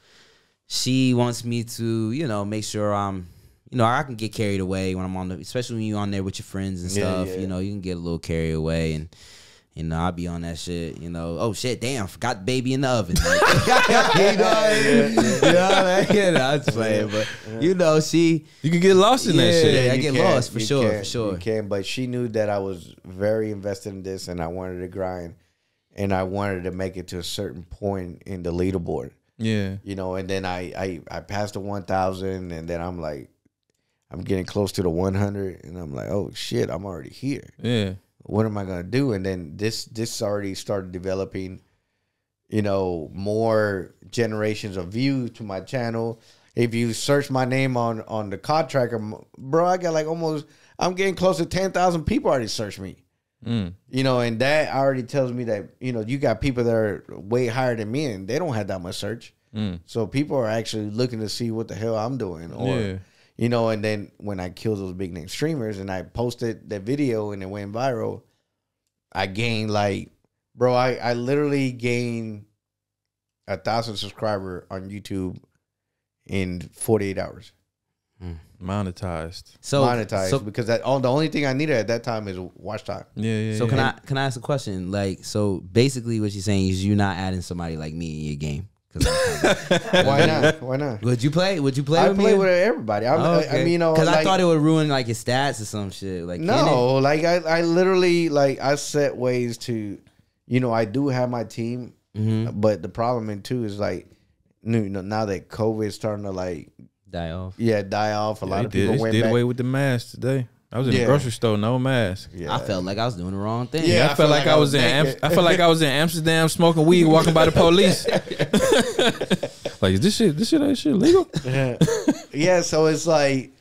she wants me to you know make sure I'm you know I can get carried away when I'm on the, especially when you're on there with your friends and Yeah, stuff. yeah. You know, you can get a little carried away and. You know, I'll be on that shit. You know, oh shit, damn, forgot the baby in the oven. *laughs* Like, *laughs* you know, you know, what I mean? you know, I'm just playing, but you know, she You can get lost in that Yeah. shit. I get can, lost, for you sure, for sure. You can, but she knew that I was very invested in this, and I wanted to grind, and I wanted to make it to a certain point in the leaderboard. Yeah. you know, and then I I, I passed the one thousand, and then I'm like, I'm getting close to the one hundred, and I'm like, oh shit, I'm already here. Yeah. What am I gonna do? And then this this already started developing, you know, more generations of views to my channel. If you search my name on on the card tracker, bro, I got like almost. I'm getting close to ten thousand people already search me. Mm. You know, and that already tells me that you know you got people that are way higher than me, and they don't have that much search. Mm. So people are actually looking to see what the hell I'm doing, or Yeah. You know. And then when I killed those big name streamers and I posted that video and it went viral, I gained like, bro, I I literally gained a thousand subscriber on YouTube in 48 hours, hmm. Monetized. so monetized So, because that all the only thing I needed at that time is watch time. Yeah. Yeah. so yeah. can I can I ask a question? Like, so basically, what you're saying is you're not adding somebody like me in your game. 'Cause *laughs* Why not? Why not? would you play? Would you play? I with play me? with everybody. I'm, Oh, I mean, you know, because I thought it would ruin like your stats or some shit. Like, can it? No, like I, I literally like I set ways to, you know, I do have my team, Mm-hmm. but the problem in too is like, you know, now that COVID is starting to like, die off. yeah, die off. A Yeah, lot of did, people he went did back. away with the mask today. I was in Yeah. the grocery store, no mask. yeah, I felt like I was doing the wrong thing. Yeah. I, felt like, I was in. Am- naked. I felt like I was in Amsterdam smoking weed, walking by the police. *laughs* *laughs* like is this shit, this shit, ain't shit legal? *laughs* yeah. So it's like,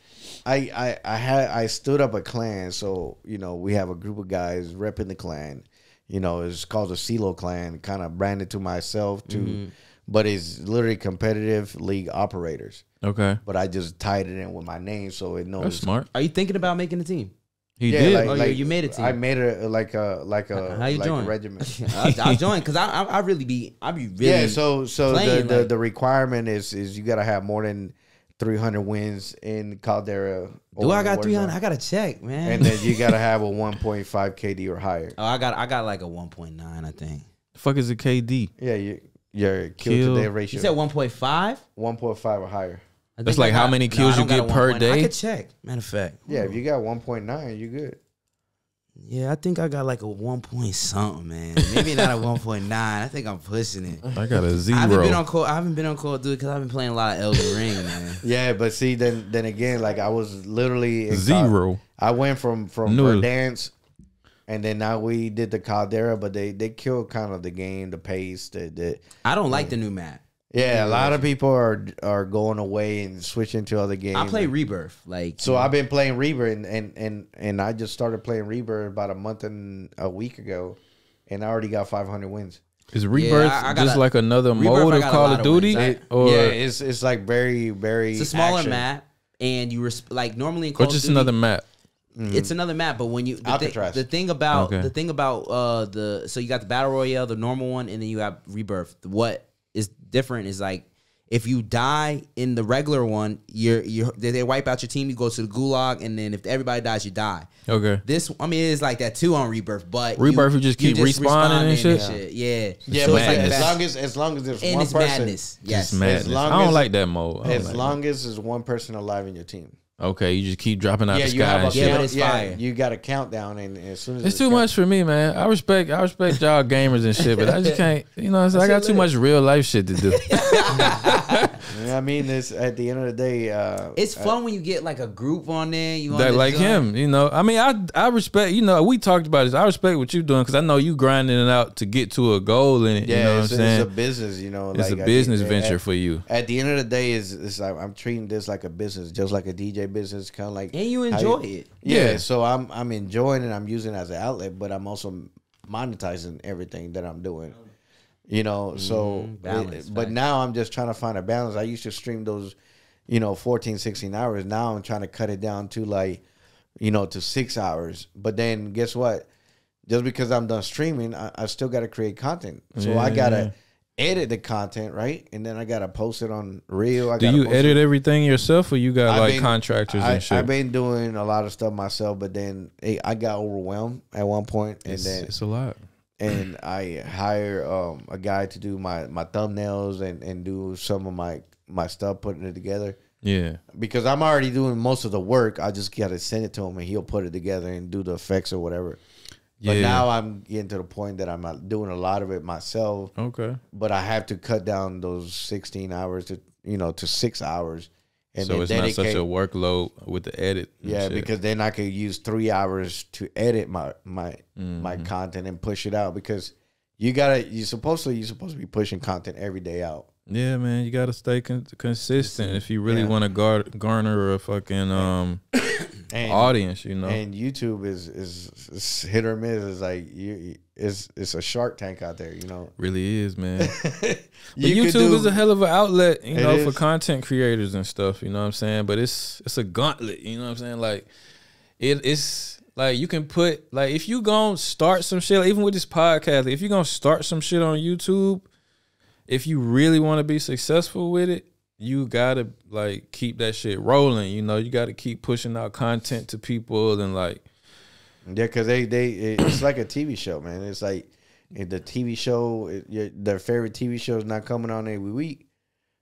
I, I, I had, I stood up a clan. So you know, we have a group of guys repping the clan. You know, it's called the CeeLo clan. Kind of branded to myself to Mm-hmm. But it's literally competitive league operators. Okay, but I just tied it in with my name so it knows. that's smart. Are you thinking about making a team? He Yeah, did. like, Oh, yeah, like you made a team. I made it like a like a How you like join? regiment. I, *laughs* I'll *laughs* join because I, I I really be I be really yeah, so so the, playing, the like- the requirement is is you got to have more than 300 wins in Caldera. do I got three hundred? I gotta check, man. And then you got to *laughs* have a 1.5 KD or higher. oh, I got I got like a one point nine, I think. The fuck is a KD? Yeah, you, your kill, Kill. to day ratio. You said one point five. 1.5 or higher. That's like how many kills you get per I day? could check. Matter of fact, Yeah, if you got 1.9, you good. yeah, I think I got like a one point something, man. Maybe not a *laughs* one point nine. I think I'm pushing it. I got a I haven't been on Call. I haven't been on Call of Duty because I've been playing a lot of Elden Ring, man. *laughs* Yeah, but see, then then again, like I was literally in Cal- Zero. I went from from Null. dance, and then now we did the Caldera, but they they killed kind of the game, the pace, the the. I don't like the new map. Yeah, a lot of people are are going away and switching to other games. I play Rebirth. Like So I've been playing Rebirth, and, and and and I just started playing Rebirth about a month and a week ago, and I already got 500 wins. Is Rebirth I- I just a- like another Rebirth, mode of Call lot of of Duty? wins. Or yeah, it's it's like very very. it's a smaller action. map, and you res- like normally in Call or of just Duty, another map? It's another map, but when you the, thing, Alcatraz. the thing about Okay. the thing about uh the so you got the battle royale, the normal one, and then you have rebirth. What is different is like if you die in the regular one, you're you they, they wipe out your team. You go to the gulag, and then if everybody dies, you die. Okay. This I mean it's like that too on rebirth, but Rebirth, you just keep respawning and shit? Yeah, Yeah, So but like as long as as long as there's and one it's person, madness. Yes, Just madness. long I don't like that mode. As like long as there's one person alive in your team. That. Okay, you just keep dropping out Yeah, the you sky have a and Yeah, shit. but count- it's yeah, fire. You got a countdown, and as soon as It's too much for me, man. I respect, I respect y'all gamers and shit, but I just *laughs* can't. You know, I'm? I got too much real life shit to do. *laughs* Yeah, I mean, this at the end of the day, uh, It's fun when you get like a group on there. You that like joint. him, you know. I mean, I I respect. You know, we talked about this. I respect what you're doing because I know you grinding it out to get to a goal in it. yeah, you know what I'm it's, saying? it's a business. You know, It's like, a I- business at- venture for you. At the end of the day, is it's like I'm treating this like a business, just like a DJ business, kind of like and you how enjoy it. Yeah, Yeah. so I'm I'm enjoying it. I'm using it as an outlet, but I'm also monetizing everything that I'm doing. You know, so Mm-hmm. balance, it- but now I'm just trying to find a balance. I used to stream those, you know, 14, 16 hours. Now I'm trying to cut it down to like, you know, to six hours. But then guess what? Just because I'm done streaming, I, I still got to create content. So I gotta edit the content, right? And then I gotta post it on Real. I Do you post it- edit everything yourself, or you got I've like been- contractors I, and shit? I've been doing a lot of stuff myself, but then eh, I got overwhelmed at one point, and it's, then it's a lot. And I hire um, a guy to do my my thumbnails and and do some of my my stuff, putting it together. Yeah, Because I'm already doing most of the work. I just gotta send it to him, and he'll put it together and do the effects or whatever. Yeah. But now I'm getting to the point that I'm doing a lot of it myself. okay. But I have to cut down those 16 hours to you know to six hours, and so it's dedicate. not such a workload with the edit. Yeah, because then I could use three hours to edit my my my Mm-hmm. content and push it out because you gotta you supposed to you supposed to be pushing content every day out. Yeah, man, you gotta stay con- consistent if you really Yeah. want to gar- garner a fucking um *coughs* And audience. You know, and YouTube is, is is hit or miss. It's like you it's it's a shark tank out there. You know, really is, man. *laughs* But You YouTube do- is a hell of an outlet, you know, for content creators and stuff. You know what I'm saying? But it's it's a gauntlet. You know what I'm saying? Like it, it's like you can put like if you gonna start some shit, even with this podcast, like, if you gonna start some shit on YouTube, if you really want to be successful with it, you gotta like keep that shit rolling. You know, you gotta keep pushing out content to people and like yeah, because they they it's like a TV show, man. It's like the TV show it, your, their favorite TV show is not coming on every week.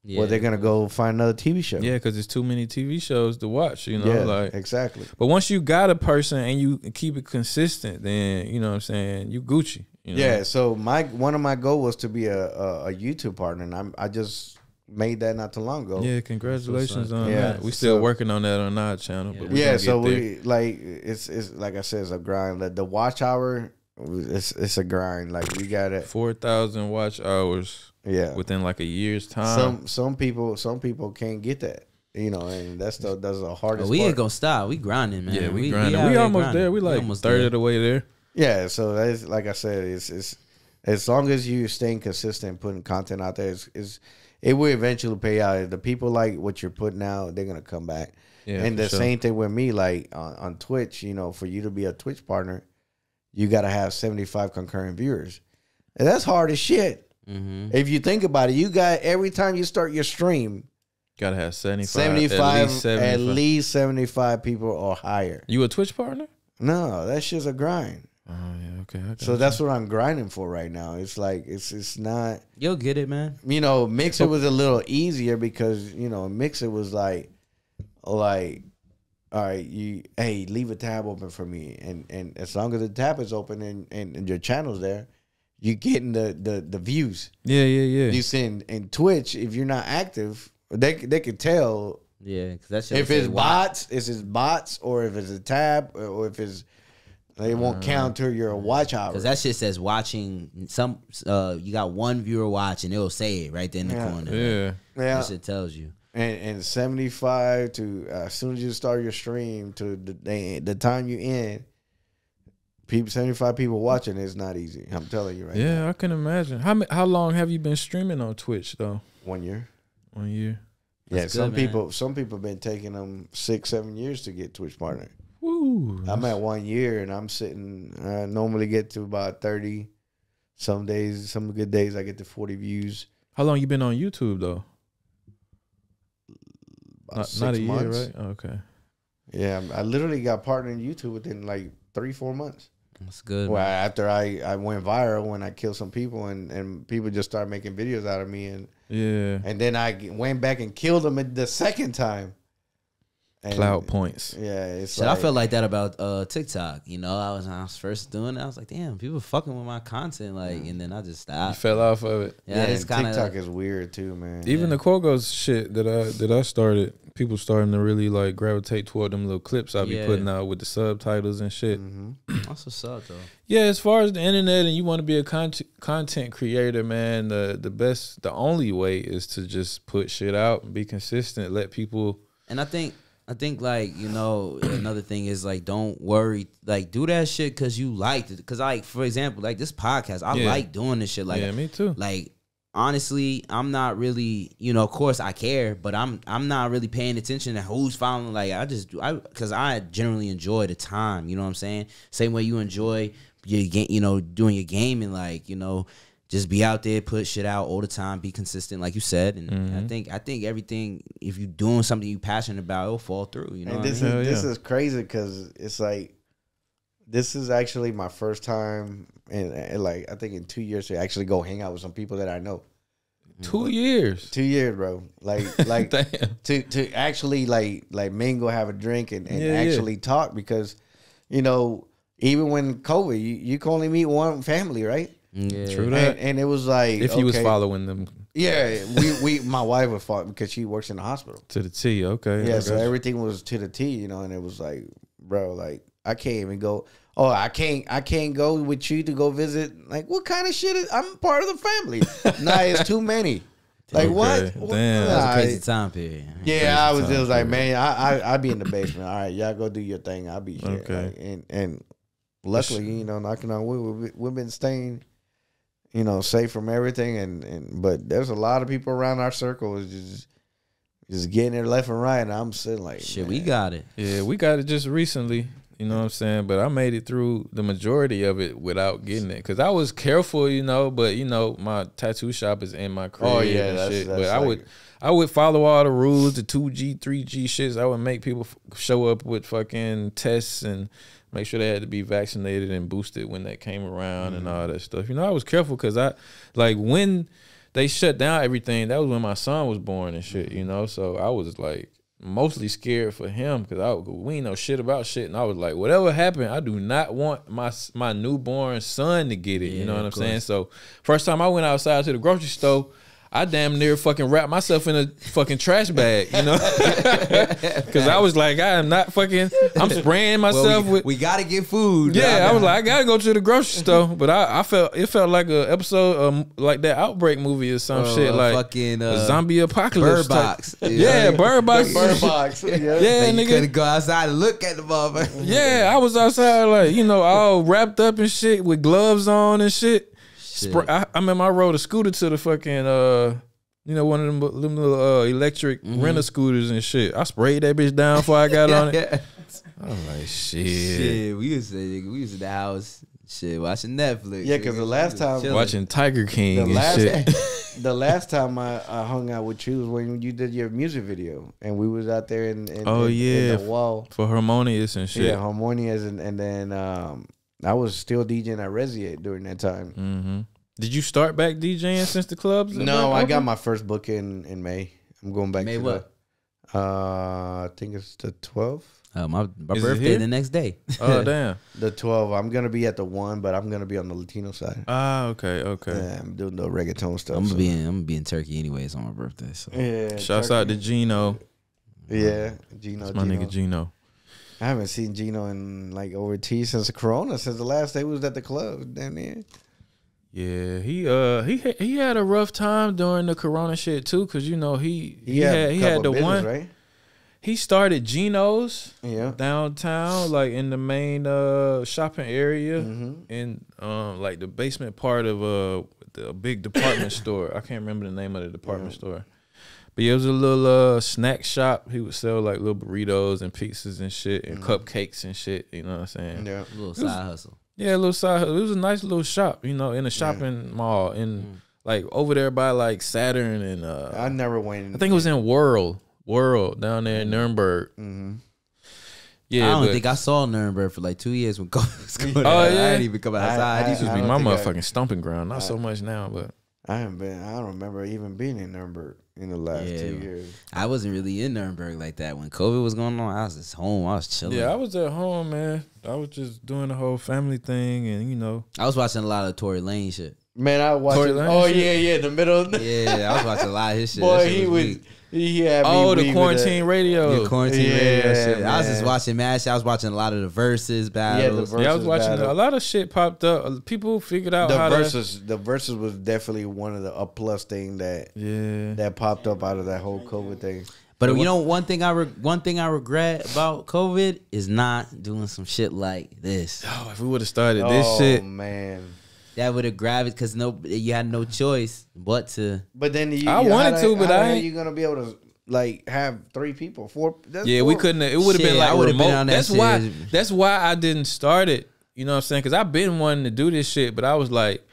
Yeah. Well, they're gonna go find another TV show. yeah, because there's too many TV shows to watch. You know, yeah, like exactly. But once you got a person and you keep it consistent, then you know what I'm saying you Gucci. You know? Yeah, so my one of my goal was to be a, a, a YouTube partner, and I'm I just made that not too long ago. Yeah, congratulations on Yeah, that. We still so- working on that on our channel. But we yeah. So get there. we like it's it's like I said, it's a grind. Like the watch hour, it's it's a grind. Like we got it. four thousand watch hours Yeah. within like a year's time. Some some people some people can't get that. You know, and that's the that's the hardest. But we part. ain't gonna stop. We grinding, man. yeah, we, grinding. out We, almost grinding. there. We like almost third there. of the way there. Yeah, so that's like I said, it's it's as long as you staying consistent, putting content out there, it's, it's it will eventually pay out. If the people like what you're putting out, they're gonna come back. Yeah, and the sure. same thing with me, like on, on Twitch, you know, for you to be a Twitch partner, you got to have 75 concurrent viewers. And that's hard as shit. Mhm. If you think about it, you got every time you start your stream, Gotta have 75, 75, at least 75. at least 75 people or higher. You a Twitch partner? No, that shit's a grind. Oh yeah, okay. I So you. that's what I'm grinding for right now. It's like it's it's not You'll get it, man. you know, Mixer was a little easier because, you know, Mixer was like like all right, you hey, leave a tab open for me. And and as long as the tab is open and, and, and your channel's there, you're getting the, the the views. yeah, yeah, yeah. You see in, in Twitch, if you're not active, they they could tell Yeah, because that's if it's bots, if it's bots or if it's a tab or if it's They won't count to your watch hours. Cause that shit says watching some. Uh, you got one viewer watching. It'll say it right there in the Yeah. corner. Yeah. yeah, That shit tells you. and and seventy five to uh, as soon as you start your stream to the the, the time you end, people seventy five people watching is not easy. I'm telling you right now. Yeah, I can imagine. How how long have you been streaming on Twitch though? One year. One year. Yeah, That's some man. people some people have been taking them six seven years to get Twitch partner. Woo. I'm at one year and I'm sitting. I normally get to about thirty. Some days, some good days, I get to forty views. How long you been on YouTube though? About Not, six not a year, months. right? Oh, okay. Yeah, I literally got partnered in YouTube within like three, four months. That's good. Well, man. after I, I went viral when I killed some people and, and people just started making videos out of me and Yeah. and then I went back and killed them the second time. And- Cloud points. Yeah, it's Shit, like, I felt like that about uh, TikTok. You know, I was I was first doing it. I was like, damn, people fucking with my content. Like, and then I just You stopped. fell off of it. Yeah, yeah, it's and kind TikTok is weird too, man. Even the Quogos shit that I that I started, people starting to really like gravitate toward them little clips I be Yeah. putting out with the subtitles and shit. hmm *clears throat* That's what's up though. Yeah, as far as the internet and you want to be a content content creator, man, the the best, the only way is to just put shit out be consistent. Let people. And I think I think like you know another thing is like don't worry like do that shit because you liked it because like for example like this podcast I Yeah. like doing this shit like yeah, me too. like honestly I'm not really you know of course I care but I'm I'm not really paying attention to who's following like I just I because I generally enjoy the time you know what I'm saying same way you enjoy your game you know doing your gaming like you know just be out there put shit out all the time be consistent like you said and Mm-hmm. I think I think everything if you're doing something you're passionate about it'll fall through you know and what I this mean? Hell is this yeah. is crazy because it's like this is actually my first time in, in like I think in two years to actually go hang out with some people that I know. Two years. Two years, bro. Like *laughs* like to to actually like like mingle, have a drink, and, and Yeah, yeah. actually talk because you know even when COVID, you, you can only meet one family, right? Yeah. True that. And, and it was like If you was following them yeah, we we my wife was fought because she works in the hospital. to the T, okay. Yeah, so everything was to the T, you know, and it was like, bro, like I can't even go. Oh, I can't, I can't go with you to go visit. Like, what kind of shit is? I'm part of the family. *laughs* nah, it's too many. Like what? Okay, What- damn. That was a Nah, crazy time period yeah, I was time just like, man, I, I, I'd be in the basement. All right, y'all go do your thing. I'll be here. Okay. Like, and and luckily, you know, knocking on wood, we, we've been staying, you know, safe from everything. And and but there's a lot of people around our circle is just just getting there left and right. And I'm sitting like, shit we got it Yeah, we got it just recently. You know what I'm saying? But I made it through the majority of it without getting it because I was careful, you know. But you know, my tattoo shop is in my oh, crib Oh, yeah, and that's- shit. that's but I would, I would follow all the rules, the two G, three G shits. I would make people f- show up with fucking tests and make sure they had to be vaccinated and boosted when that came around and Mm-hmm. all that stuff. You know, I was careful because I, like, when they shut down everything, that was when my son was born and shit. You know, so I was like mostly scared for him because I we ain't know shit about shit, and I was like, whatever happened, I do not want my my newborn son to get it. you know what I'm of saying? So first time I went outside to the grocery store. I damn near fucking wrapped myself in a fucking trash bag, you know, *laughs* because I was like, I am not fucking. I'm spraying Well, myself we, with. we gotta get food Yeah, I was like, I gotta go to the grocery store, but I, I felt it felt like a episode um like that outbreak movie or some Oh, shit like fucking, a uh, zombie apocalypse. Bird type- Box. Yeah, Bird Box. Bird box. Yeah. *laughs* Yeah, you nigga. couldn't go outside and look at the motherfucker. Yeah, I was outside like you know all wrapped up and shit with gloves on and shit. Spray, I, I remember I rode a scooter to the fucking uh, you know one of them, them little uh, electric Mm-hmm. renter scooters and shit. I sprayed that bitch down before I got on it. *laughs* Yeah. I was like shit. Shit, we used to nigga, we used to the house, shit, watching Netflix. Yeah, because the last time- Chilling. Watching Tiger King The and last shit. *laughs* the last time I, I hung out with you was when you did your music video and we was out there in, in Oh, in- in yeah. the wall. For harmonious and shit. Yeah, harmonious and, and then um I was still DJing at Resiate during that time. hmm Did you start back DJing since the clubs? No, I got my first book in in May. I'm going back May to what? the uh I think it's the 12th. Uh, my my Is birthday the next day. *laughs* Oh *laughs* damn. The 12. I'm going to be at the 1, but I'm going to be on the Latino side. Ah, okay, okay. Yeah, I'm doing the reggaeton stuff. I'm so- gonna be in I'm gonna be in Turkey anyways on my birthday. So Yeah. Shouts out to Gino. Yeah, Gino. That's my Gino. nigga Gino. I haven't seen Gino in like over T since Corona, since the last day we was at the club. Damn near. Yeah, he uh he he had a rough time during the Corona shit too, cause you know he he, had, he had the business, one right? he started Gino's Yeah. downtown, like in the main uh shopping area, Mm-hmm. in um like the basement part of uh the big department *laughs* store. I can't remember the name of the department store. But yeah, it was a little uh snack shop. He would sell like little burritos and pizzas and shit and cupcakes and shit. You know what I'm saying? Mm-hmm. Yeah. A little side hustle. Yeah, a little side. hustle. It was a nice little shop, you know, in a shopping mall, in like over there by like Saturn and uh, I never went. I think it was in World, World down there in Nuremberg. Mm-hmm. Yeah, I don't but think I saw Nuremberg for like two years when COVID was going Oh, yeah. I didn't even come outside. I- These this was used to be my think I- motherfucking stomping ground. Not so much now, but I haven't been. I don't remember even being in Nuremberg in the last Yeah. two years. I wasn't really in Nuremberg like that when COVID was going on. I was just home. I was chilling. yeah, I was at home, man. I was just doing the whole family thing, and you know, I was watching a lot of Tory Lanez shit. Man, I watched. Tory it- Lanez Oh shit? yeah, yeah, the middle. Of the, Yeah, I was watching a lot of his shit. *laughs* boy, shit he was. weak. He had me. oh, the quarantine that. radio. Yeah, quarantine Yeah, radio shit. I was just watching mad shit. I was watching a lot of the verses battles. verse- yeah, I was watching battle. a lot of shit popped up. Uh, people figured out The how to. verses, the verses was definitely one of the a plus thing that Yeah, that popped up out of that whole COVID thing. But uh, you know, one thing I re- one thing I regret about COVID is not doing some shit like this. Oh, if we would have started this oh shit, man! That would have grabbed it because no, you had no choice but to. But then you, I you- wanted to, but how I hell ain't- you gonna be able to like have three people, four? That's yeah, we couldn't. It would have been like I remote. been on that that's shit. why. That's why I didn't start it. You know what I'm saying? Because I've been wanting to do this shit, but I was like,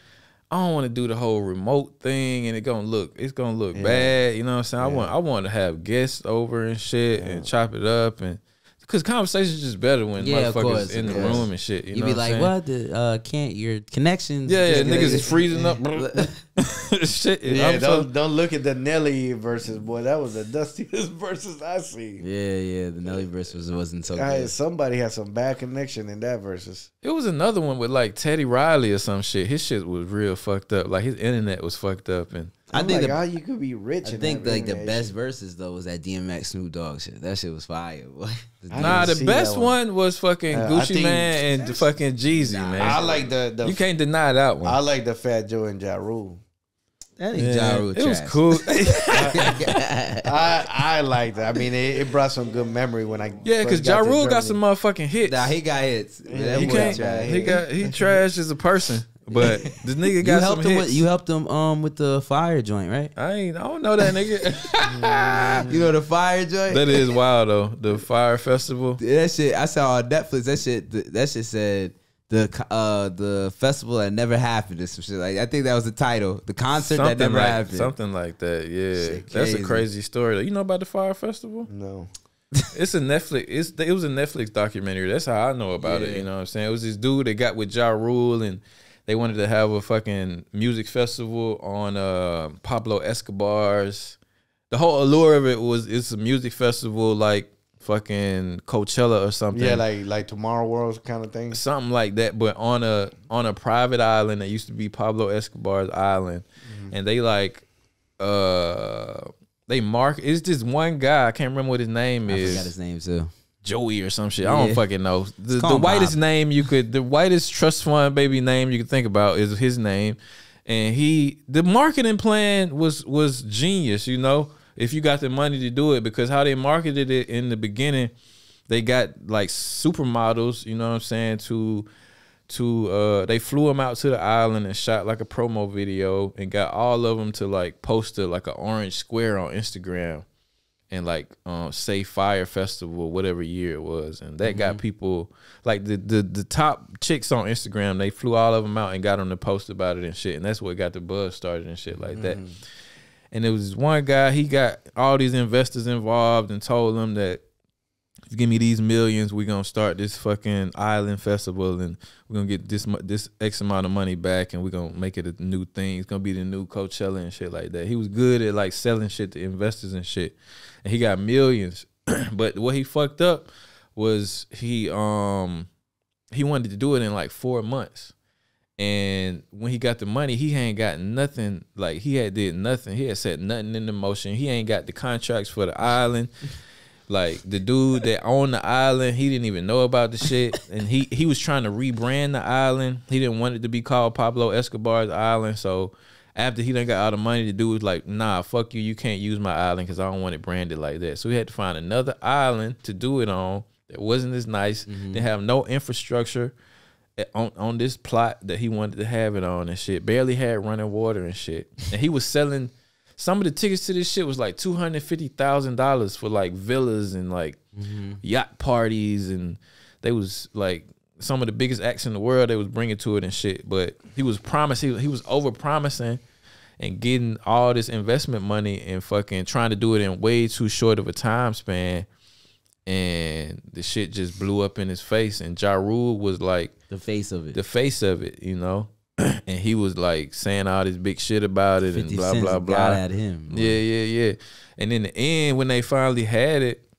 I don't want to do the whole remote thing, and it gonna look, it's gonna look bad. You know what I'm saying? I want, I want to have guests over and shit, and chop it up, and because conversations just better when Yeah, motherfuckers course, in the course. room and shit. You You know be like, I'm what? The uh, can't your connections? Yeah, yeah, niggas is *laughs* freezing up. *laughs* *laughs* shit. Yeah, I'm don't don't look at the Nelly versus boy. That was the dustiest versus I see. Yeah, yeah. The Nelly versus was wasn't so I, good. somebody had some bad connection in that versus. It was another one with like Teddy Riley or some shit. His shit was real fucked up. Like his internet was fucked up, and I I'm think like, the- how you could be rich. I and think have like the best shit. verses though was that DMX Snoop Dogg shit. That shit was fire. boy. *laughs* I nah, the best one. one. was fucking Uh, Gucci think- Man and the fucking Jeezy man. I like the, the you can't deny that one. I like the Fat Joe and Ja Rule. That Yeah, nigga Ja Rule it was cool. *laughs* I I like that. I mean, it, it brought some good memory when I yeah, because first Ja Rule got some motherfucking hits. Nah, he got hits. That he boy can't. He got he trash as a person, but *laughs* the nigga You got some helped him. hits. With, you helped him um with the fire joint, right? I ain't. I don't know that nigga. *laughs* You know the fire joint. that is wild though. The Fyre Festival. that shit. I saw on Netflix. That shit. That shit said the uh the festival that never happened or some shit like. I think that was the title. The concert that never like, happened. Something like that. Yeah, that's a crazy. crazy story. You know about the Fyre Festival? No. *laughs* It's a Netflix. It's it was a Netflix documentary. That's how I know about it. You know what I'm saying? It was this dude that got with Ja Rule and they wanted to have a fucking music festival on uh, Pablo Escobar's. The whole allure of it was it's a music festival like fucking Coachella or something. Yeah, like like Tomorrow World kind of thing. something like that, but on a on a private island that used to be Pablo Escobar's island, Mm-hmm. and they like uh they mark it's just one guy I can't remember what his name I is forgot his name too. Joey or some shit. I don't fucking know. The, the whitest Bob. name you could the whitest trust fund baby name you could think about is his name, and he the marketing plan was was genius you know if you got the money to do it because how they marketed it in the beginning they got like supermodels, you know what I'm saying, to to uh they flew them out to the island and shot like a promo video and got all of them to like post a like an orange square on Instagram and like um say Fyre festival whatever year it was and that got people like the, the the top chicks on Instagram they flew all of them out and got them to post about it and shit and that's what got the buzz started and shit like that and there was one guy he got all these investors involved and told them that you give me these millions, we're gonna start this fucking island festival, and we're gonna get this this X amount of money back, and we're gonna make it a new thing. It's gonna be the new Coachella and shit like that. He was good at like selling shit to investors and shit, and he got millions. *clears throat* but what he fucked up was he um he wanted to do it in like four months. And when he got the money, he ain't got nothing. Like he had did nothing. He had set nothing into motion. He ain't got the contracts for the island. *laughs* Like the dude that owned the island, he didn't even know about the shit, and he he was trying to rebrand the island. He didn't want it to be called Pablo Escobar's Island. So after he done got all the money, the dude was like, "Nah, fuck you. You can't use my island because I don't want it branded like that." So we had to find another island to do it on that wasn't as nice. They have no infrastructure eh, on on this plot that he wanted to have it on and shit. Barely had running water and shit. And he was selling some of the tickets to this shit was like two hundred fifty thousand dollars for like villas and like yacht parties and they was like some of the biggest acts in the world they was bringing to it and shit. But he was promising he was over promising and getting all this investment money and fucking trying to do it in way too short of a time span. And the shit just blew up in his face. And Ja Rule was like The face of it. the face of it, you know. *clears throat* and he was like saying all this big shit about it and 50 blah cents blah got blah. at him. Yeah, yeah, yeah. And in the end, when they finally had it,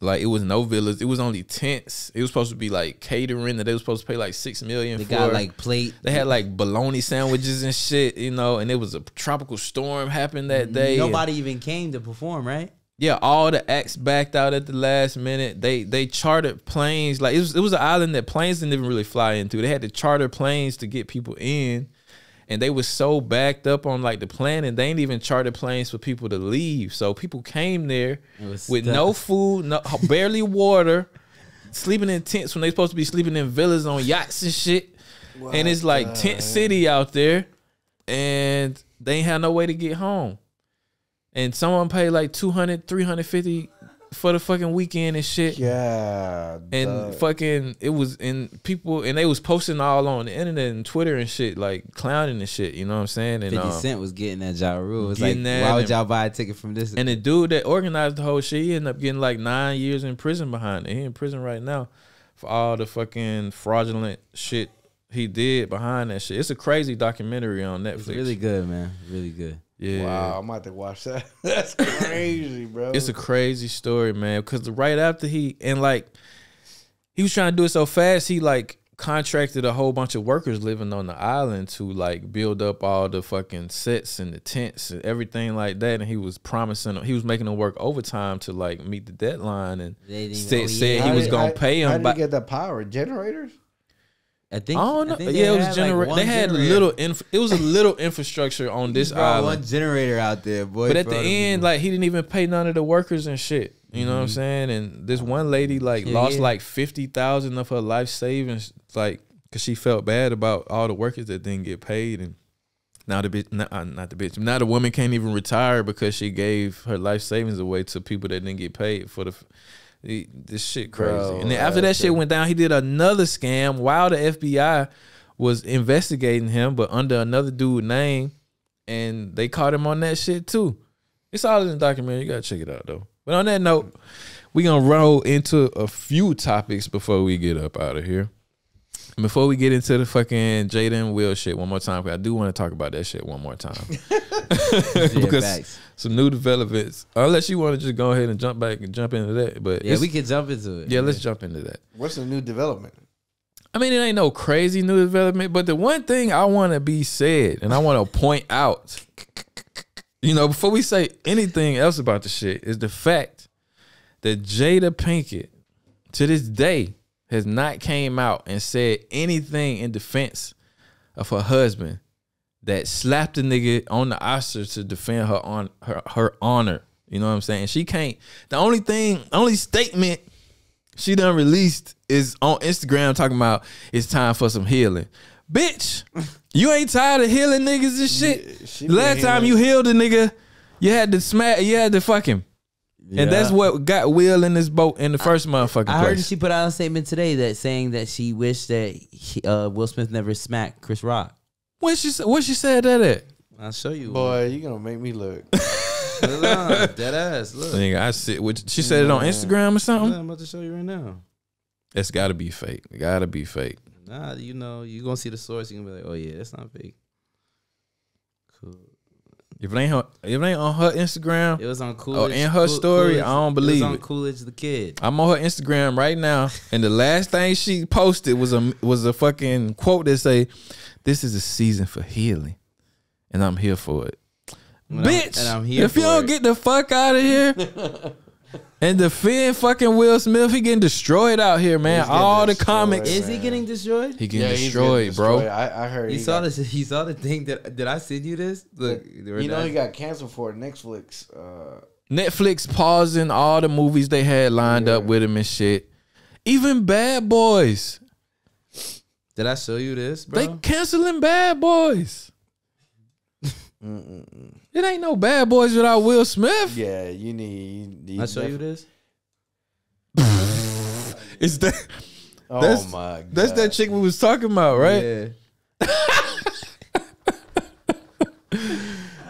like it was no villas. It was only tents. It was supposed to be like catering that they was supposed to pay like six million They for. got like plate. they had like bologna sandwiches and shit, you know. And it was a tropical storm happened that day. and- Nobody even came to perform, right? yeah, all the acts backed out at the last minute. They they chartered planes. Like it was it was an island that planes didn't even really fly into. They had to charter planes to get people in. And they was so backed up on like the planning, they ain't even charter planes for people to leave. So people came there with stuck. no food, no barely water, sleeping in tents when they supposed to be sleeping in villas on yachts and shit. and it's like tent city out there, and they ain't have no way to get home. And someone paid like 200, 350 for the fucking weekend and shit. Yeah. And duh. fucking, it was in people, and they was posting all on the internet and Twitter and shit, like clowning and shit. You know what I'm saying? And 50 um, Cent was getting that Ja Rule. It's like, that why would and- y'all buy a ticket from this? And the dude that organized the whole shit, he ended up getting like nine years in prison behind it. He in prison right now for all the fucking fraudulent shit he did behind that shit. It's a crazy documentary on Netflix. it's really good, man. Really good. Yeah. Wow, I'm about to watch that. *laughs* That's crazy, bro. It's a crazy story, man. Because right after he and like he was trying to do it so fast, he like contracted a whole bunch of workers living on the island to like build up all the fucking sets and the tents and everything like that. And he was promising he was making them work overtime to like meet the deadline and They didn't said, even- said he yeah. was gonna how- pay How him. did By, you get the power? Generators? I think. I don't know. think they Yeah, it was had, like, They had generator. little. Inf- it was a little *laughs* infrastructure on this Bro, island. one generator out there, boy. But at the end, like he didn't even pay none of the workers and shit. You know what I'm saying? And this one lady like Mm-hmm. Yeah, lost yeah. like fifty thousand of her life savings, like because she felt bad about all the workers that didn't get paid. And now the bitch, not, not the bitch, now the woman can't even retire because she gave her life savings away to people that didn't get paid for the. This shit crazy. Bro, and then uh, after that shit went down, he did another scam while the FBI was investigating him, but under another dude name, and they caught him on that shit too. It's all in the documentary. You gotta check it out though. But on that note, we gonna roll into a few topics before we get up out of here. Before we get into the fucking Jaden Will shit one more time, 'cause I do want to talk about that shit one more time. *laughs* Because facts. some new developments. Unless you want to just go ahead and jump back and jump into that, but Yeah, we could jump into it. yeah, let's jump into that. What's the new development? I mean, it ain't no crazy new development, but the one thing I want to be said and I want to point out, you know, before we say anything else about the shit, is the fact that Jada Pinkett to this day has not came out and said anything in defense of her husband that slapped a nigga on the oster to defend her on her, her honor. You know what I'm saying? She can't. The only thing, only statement she done released is on Instagram talking about it's time for some healing. Bitch, you ain't tired of healing niggas and shit. The last time you healed a nigga, you had to smack, you had to fuck him. And that's what got Will in this boat in the first motherfucking I heard place. she put out a statement today that saying that she wished that he, uh, Will Smith never smacked Chris Rock. What she what she said that at? I'll show you. Boy, you gonna make me look. *laughs* Hold on, dead ass. Look, Nigga, I sit. What, she said it on Instagram or something. I'm about to show you right now. It's got to be fake. Got to be fake. Nah, you know, you gonna see the source. You gonna be like, oh yeah, that's not fake. If it ain't her, if it ain't on her Instagram, It was on Coolidge. in her story, I don't believe it. Was on. Coolidge the kid. I'm on her Instagram right now, and the last thing she posted was a was a fucking quote that say, "This is a season for healing, and I'm here for it." I'm- Bitch, and I'm here if you don't it. get the fuck out of here, *laughs* and defend fucking Will Smith. He getting destroyed out here, man. All the destroyed. comics, Is he getting destroyed? he getting he's destroyed, getting bro. I, I heard You he saw got, this? You saw the thing that did I send you this? Look, You know he got canceled for Netflix. Uh, Netflix pausing all the movies they had lined up with him and shit. Even Bad Boys, Did I show you this, bro? they canceling Bad Boys. It ain't no Bad Boys without Will Smith. yeah, you need. You I show you def- this. *laughs* Is that. Oh That's- my god. That's that chick we was talking about, right? Yeah. *laughs*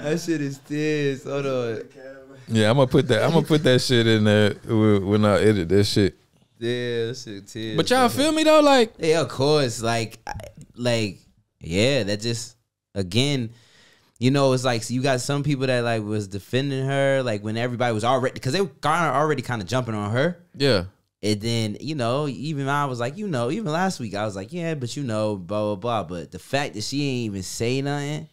that shit is this. Hold on. Yeah, I'm gonna put that. I'm gonna put that shit in there when when I edit that shit. Yeah, that shit is. But y'all feel me though? Like, Yeah, of course. Like, like, yeah, that just again, you know, it's like you got some people that like was defending her, like when everybody was already because they were kind of already kind of jumping on her. yeah, And then, you know, even I was like, you know, even last week I was like, yeah, but you know, blah blah blah. But the fact that she ain't even say nothing,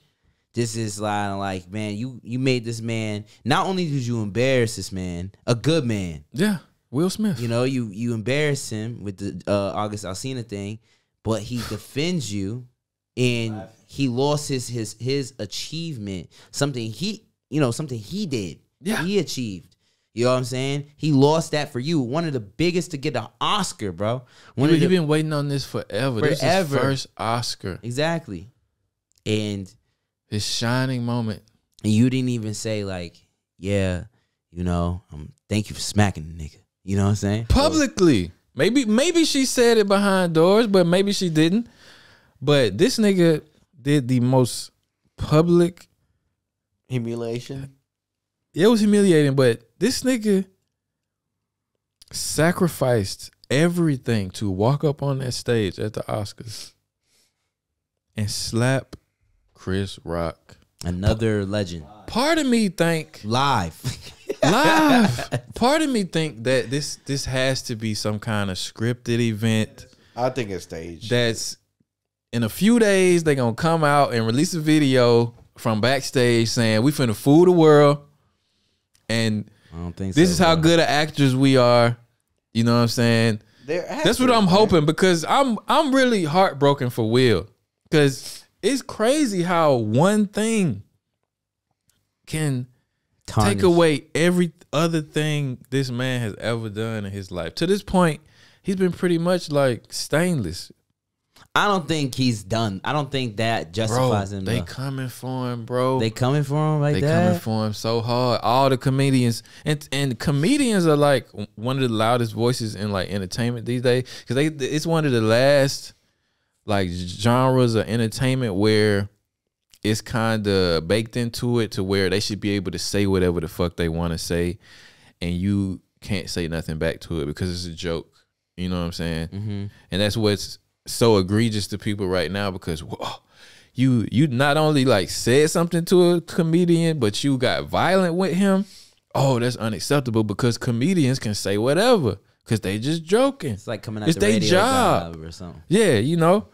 this is like, like, man, you you made this man. Not only did you embarrass this man, a good man. yeah. Will Smith. You know, you you embarrass him with the uh, August Alsina thing, but he defends you, and he lost his his his achievement, something he you know something he did, Yeah. he achieved. You know what I'm saying? He lost that for you, one of the biggest to get an Oscar, bro. One of the, been waiting on this forever. This is Forever. his first Oscar. exactly, and His shining moment. And you didn't even say like, yeah, you know, um, thank you for smacking the nigga. You know what I'm saying? Publicly. Maybe maybe she said it behind doors, but maybe she didn't. But this nigga did the most public humiliation. it was humiliating, but this nigga sacrificed everything to walk up on that stage at the Oscars and slap Chris Rock. Another legend Part of me think live. *laughs* live. *laughs* Part of me think that this this has to be some kind of scripted event I think it's staged. that's in a few days they gonna come out and release a video from backstage saying we finna fool the world and I don't think this so, is how bro. good of actors we are. You know what I'm saying? There has That's what I'm man. hoping because I'm I'm really heartbroken for Will because it's crazy how one thing can Tarnish. take away every other thing this man has ever done in his life. To this point, he's been pretty much like stainless. I don't think he's done. I don't think that Bro, justifies him. they though. coming for him, bro. They coming for him like They that. coming for him so hard. All the comedians and and comedians are like one of the loudest voices in like entertainment these days because they it's one of the last like genres of entertainment where it's kind of baked into it to where they should be able to say whatever the fuck they want to say, and you can't say nothing back to it because it's a joke. You know what I'm saying? Mm-hmm. and that's what's so egregious to people right now because whoa, you you not only like said something to a comedian but you got violent with him oh that's unacceptable because comedians can say whatever because they just joking It's like coming out It's the they radio job. job or something. yeah you know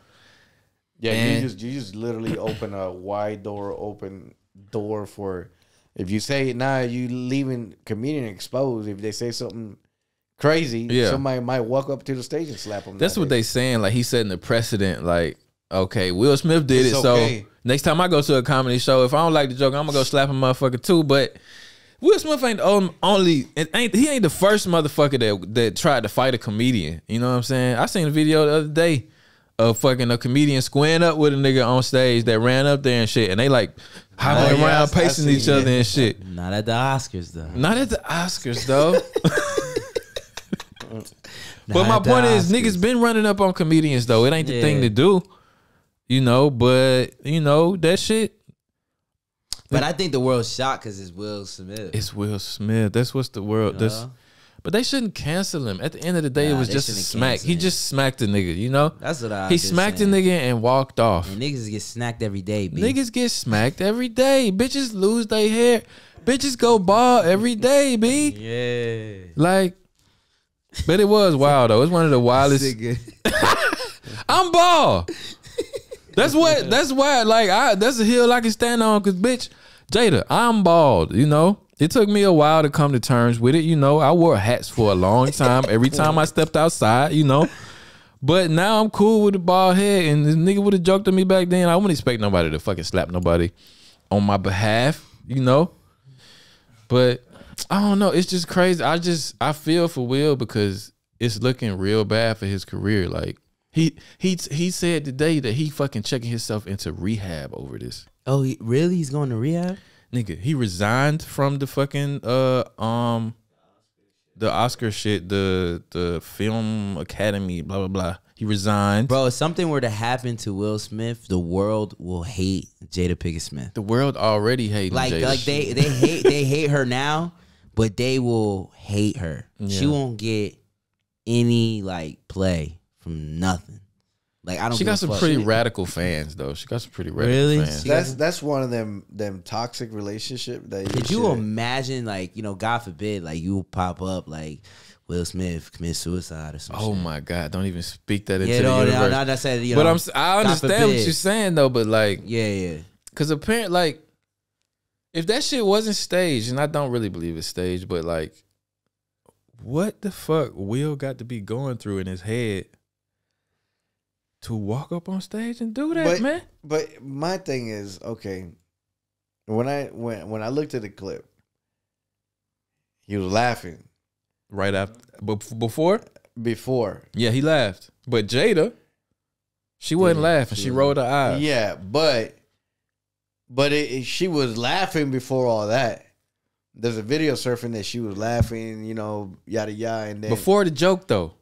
Yeah, And- you just you just literally open a wide door, open door for. If you say nah, you leaving comedian exposed. If they say something crazy, Yeah. somebody might walk up to the stage and slap them. that's what they saying like he's setting the precedent like okay will smith did It's it so next time i go to a comedy show if i don't like the joke i'm gonna go slap a motherfucker too but Will Smith ain't the only it ain't he ain't the first motherfucker that that tried to fight a comedian. You know what I'm saying? I seen a video the other day of fucking a comedian squaring up with a nigga on stage that ran up there and shit, and they like hopping Oh, yeah, I- I around, pacing seen each other it. and shit. Not at the Oscars though. Not at the Oscars though. *laughs* but my point is, niggas been running up on comedians though. It ain't the thing to do, you know. But you know that shit. But I think the world's shocked because it's Will Smith. It's Will Smith. That's what's the world. you That's uh-huh. but they shouldn't cancel him. At the end of the day, it was just a smack. He him. just smacked the nigga. You know, That's what I. he smacked saying. the nigga and walked off. And niggas get snacked every day. B. Niggas get smacked every day. Bitches lose their hair. Bitches go bald every day, b. Yeah. Like, but it was wild though. It's one of the wildest. *laughs* I'm bald. That's what. That's why. Like, I that's a hill I can stand on. Cause bitch, Jada, I'm bald. You know, It took me a while to come to terms with it. You know, I wore hats for a long time. Every time I stepped outside, you know. But now I'm cool with the bald head, and this nigga would have joked at me back then. I wouldn't expect nobody to fucking slap nobody on my behalf, you know. But I don't know. It's just crazy. I just I feel for Will because it's looking real bad for his career. Like he he he said today that he fucking checking himself into rehab over this. Oh, he, really? He's going to rehab? Nigga, he resigned from the fucking uh um the Oscar shit, the the film academy, blah blah blah. He resigned. Bro, if something were to happen to Will Smith, the world will hate Jada Pinkett Smith. The world already hating Like, Jada. like they they hate they *laughs* hate her now, but they will hate her. She won't get any like play from nothing. Like I don't. she got some fuck. pretty radical fans though. She got some pretty radical Really? fans. She- That's that's one of them them toxic relationship that you Could you should- imagine, like, you know, God forbid, like you pop up like Will Smith commit suicide or something? Oh my god! Don't even speak that into Yeah, the no, no, no, that's said, you but know, I'm s- I God understand what you're saying though. But like, Yeah, yeah. Cause apparently, like, if that shit wasn't staged, and I don't really believe it's staged, but like, what the fuck Will got to be going through in his head to walk up on stage and do that, But- man? But my thing is, okay, when I when when I looked at the clip, he was laughing Right after, but before, before. yeah, he laughed. But Jada, she wasn't Yeah, laughing. she She rolled her eyes. Yeah, but but it, it- she was laughing before all that. There's a video surfing that she was laughing, you know, yada yada, and then Before the joke, though.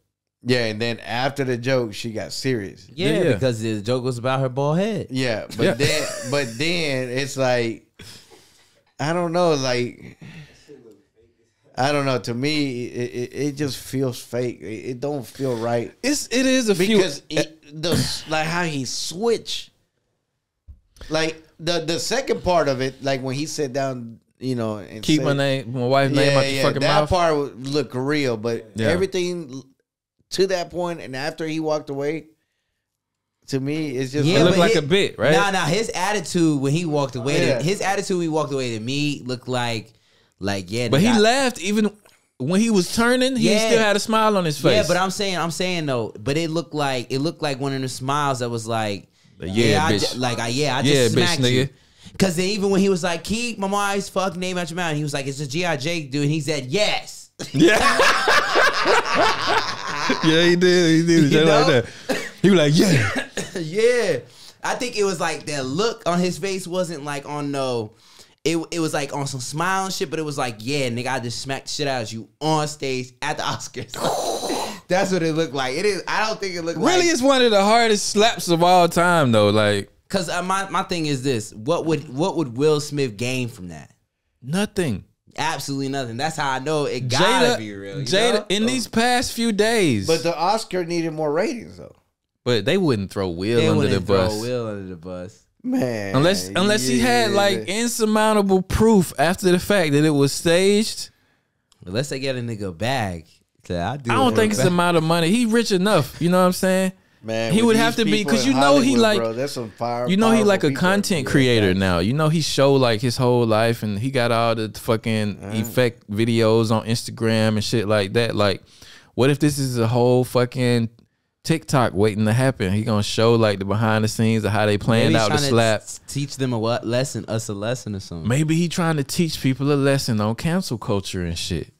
yeah, and then after the joke, she got serious. Yeah, Yeah. because the joke was about her bald head. Yeah, *laughs* but Yeah. then but then it's like I don't know, like I don't know. To me, it, it, it just feels fake. It, it don't feel right It's it is a because eh. few. it, the like how he switched, like the the second part of it, like when he sat down, you know, and keep said- my name, my wife's name out your fucking that mouth. part would look real, but Yeah. everything to that point and after he walked away, to me, it's just It looked like hi- a bit, right? Nah, nah. His attitude when he walked away, Yeah. to, his attitude when he walked away to me looked like, like yeah. but he nigga, I- laughed even when he was turning. He Yeah. still had a smile on his face. Yeah, but I'm saying, I'm saying though, but it looked like it looked like one of the smiles that was like, Like, yeah, I bitch. ju- like I, yeah, I Yeah, just bitch, smacked you. nigga. Cause then even when he was like, keep my wife's fuck name out your mouth, he was like, it's a GI Jane dude, and he said yes. *laughs* yeah, *laughs* yeah, he did. He did You know? like that. He was like, yeah. *laughs* yeah. I think it was like that look on his face wasn't like on no. It, it was like on some smile and shit, but it was like, yeah, nigga, I just smacked shit out of you on stage at the Oscars. That's what it looked like. It is. I don't think it looked Really, like it's one of the hardest slaps of all time, though. Like Cause uh, my my thing is this: what would what would Will Smith gain from that? nothing. Absolutely nothing. That's how I know it gotta Jada, be real. Jada, know? in these past few days, But the Oscar needed more ratings though. but they wouldn't throw Will they under the wouldn't throw bus Will under the bus. Man, unless unless he had like insurmountable proof after the fact that it was staged. Unless they get a nigga a bag. I, do. I don't think it's the bag. amount of money. He rich enough. You know what I'm saying? man, he would have to be- because you know he like- bro, there's some fire. You know he like a content creator facts. now. You know he show like his whole life and he got all the fucking effect videos on Instagram and shit like that. Like, what if this is a whole fucking TikTok waiting to happen? He gonna show like the behind the scenes of how they planned Maybe out the trying to slap. teach them a what lesson, us a lesson or something. Maybe he trying to teach people a lesson on cancel culture and shit.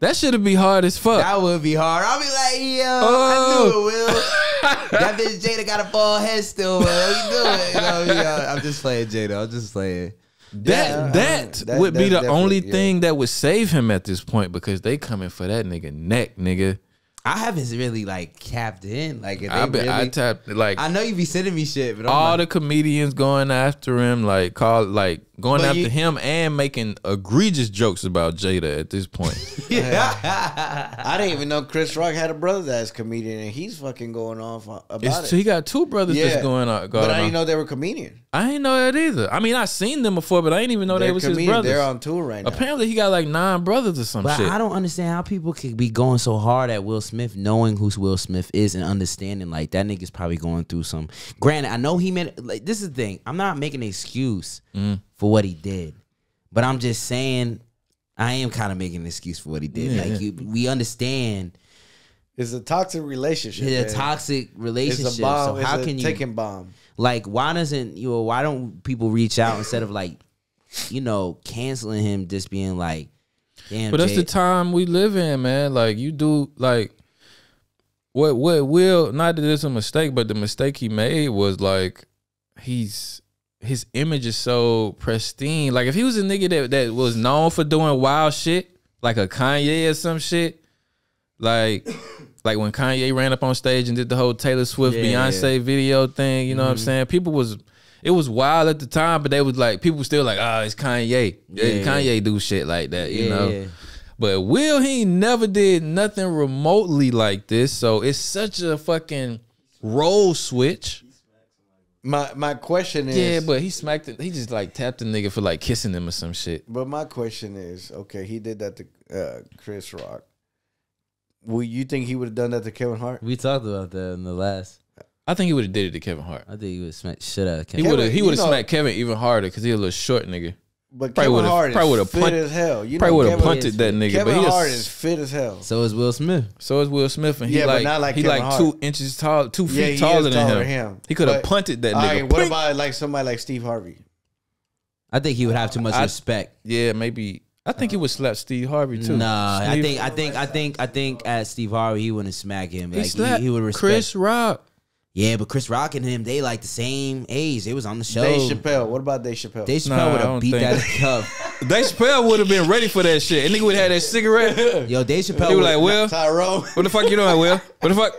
That should have be hard as fuck. That would be hard. I'll be like, yo, Oh. I knew it, oh. Will. *laughs* that bitch Jada got a bald head still, Will. You do it. You know, yeah, I'm just playing Jada. I'm just playing. That Yeah, that, that- would be the only yeah. thing that would save him at this point because they coming for that nigga neck, nigga. I haven't really like capped in. Like, if they I bet really, I tapped like I know you be sending me shit, but I'm all like, the comedians going after him, like call like going But after you- him and making egregious jokes about Jada at this point. *laughs* *laughs* I didn't even know Chris Rock had a brother that's comedian, and he's fucking going off about It's, it. he got two brothers that's going on. Going but I didn't know they were comedian. I didn't know that either. I mean, I seen them before, but I didn't even know they They're was his comedian. brothers. They're on tour right now. Apparently, he got like nine brothers or some But shit. I don't understand how people could be going so hard at Will Smith, knowing who Will Smith is and understanding like that nigga's probably going through some. Granted, I know he made like this is the thing. I'm not making an excuse Mm. For what he did, But I'm just saying, I am kind of making an excuse for what he did. Yeah, like you, we understand It's a toxic relationship. it's a man. toxic It's relationship. a bomb. so it's how a can you ticking bomb? like? Why doesn't you? know, Why don't people reach out instead of like, you know, canceling him? Just being like, damn. But that's Jay- the time we live in, man. Like you do like what what will not that it's a mistake, but the mistake he made was like he's his image is so pristine. Like if he was a nigga that, that was known for doing wild shit, like a Kanye or some shit, like *coughs* like when Kanye ran up on stage and did the whole Taylor Swift Yeah, Beyonce video thing, you know what I'm saying? People was it was wild at the time, but they was like people still like, ah, it's Kanye. Yeah, Yeah. Kanye do shit like that, you Yeah. know. But Will he never did nothing remotely like this, so it's such a fucking role switch. My my question is. Yeah, but he smacked it. He just like tapped the nigga for like kissing him or some shit. But my question is, okay, he did that to uh, Chris Rock. Will you think he would have done that to Kevin Hart? We talked about that in the last. I think he would have did it to Kevin Hart. I think he would smack shit out of He Kevin. would have. He would have smacked Kevin even harder because he a little short nigga. But Probably Kevin would've- Hart is probably would've fit punt- as hell. You Probably know would have Kevin, punted that nigga. Kevin but he Hart is, is fit as hell. So is Will Smith. so is Will Smith, and he Yeah, but like, not like he Kevin like Hart. two inches tall, two feet Yeah, he is taller than taller him. him. He could have punted that All nigga. right, what about like somebody like Steve Harvey? I think he would have too much I- respect. Yeah, maybe. I think he would slap Steve Harvey too. Nah, I Steve- think I think I think I think at Steve Harvey he wouldn't smack him. he Like he, slapped he would respect. Chris Rock. Yeah, but Chris Rock and him, they like the same age. They was on the show. Dave Chappelle. What about Dave Chappelle? Dave Chappelle Nah, would have beat think- that nigga up. *laughs* Dave Chappelle would have been ready for that shit. And nigga would have had that cigarette. Yo, Dave Chappelle. he was like, Will, Tyrone. what the fuck you doing, Will? What the fuck?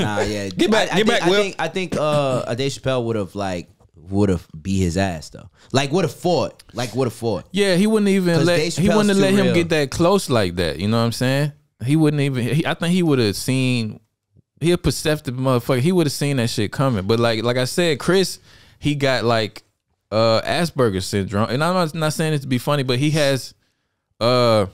Nah, yeah. *laughs* Get back- I, I get think, back, I Will. think I think uh, Dave Chappelle would have like would have beat his ass though. Like would have fought. Like would have fought. Yeah, he wouldn't even let he wouldn't have let him real. get that close like that. You know what I'm saying? He wouldn't even. He, I think he would have seen. He a perceptive motherfucker. He would have seen that shit coming. But like like I said, Chris, he got like uh Asperger's syndrome, and I'm not, not saying this to be funny, but he has uh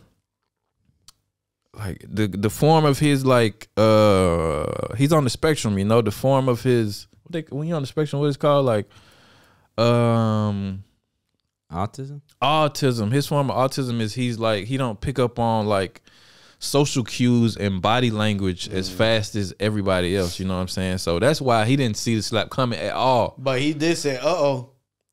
like the the form of his like uh he's on the spectrum. You know the form of his what they, when you're on the spectrum, what it's called like um Autism. autism his form of autism is he's like he don't pick up on like social cues and body language as fast as everybody else you know what i'm saying so that's why he didn't see the slap coming at all But he did say, "Uh oh."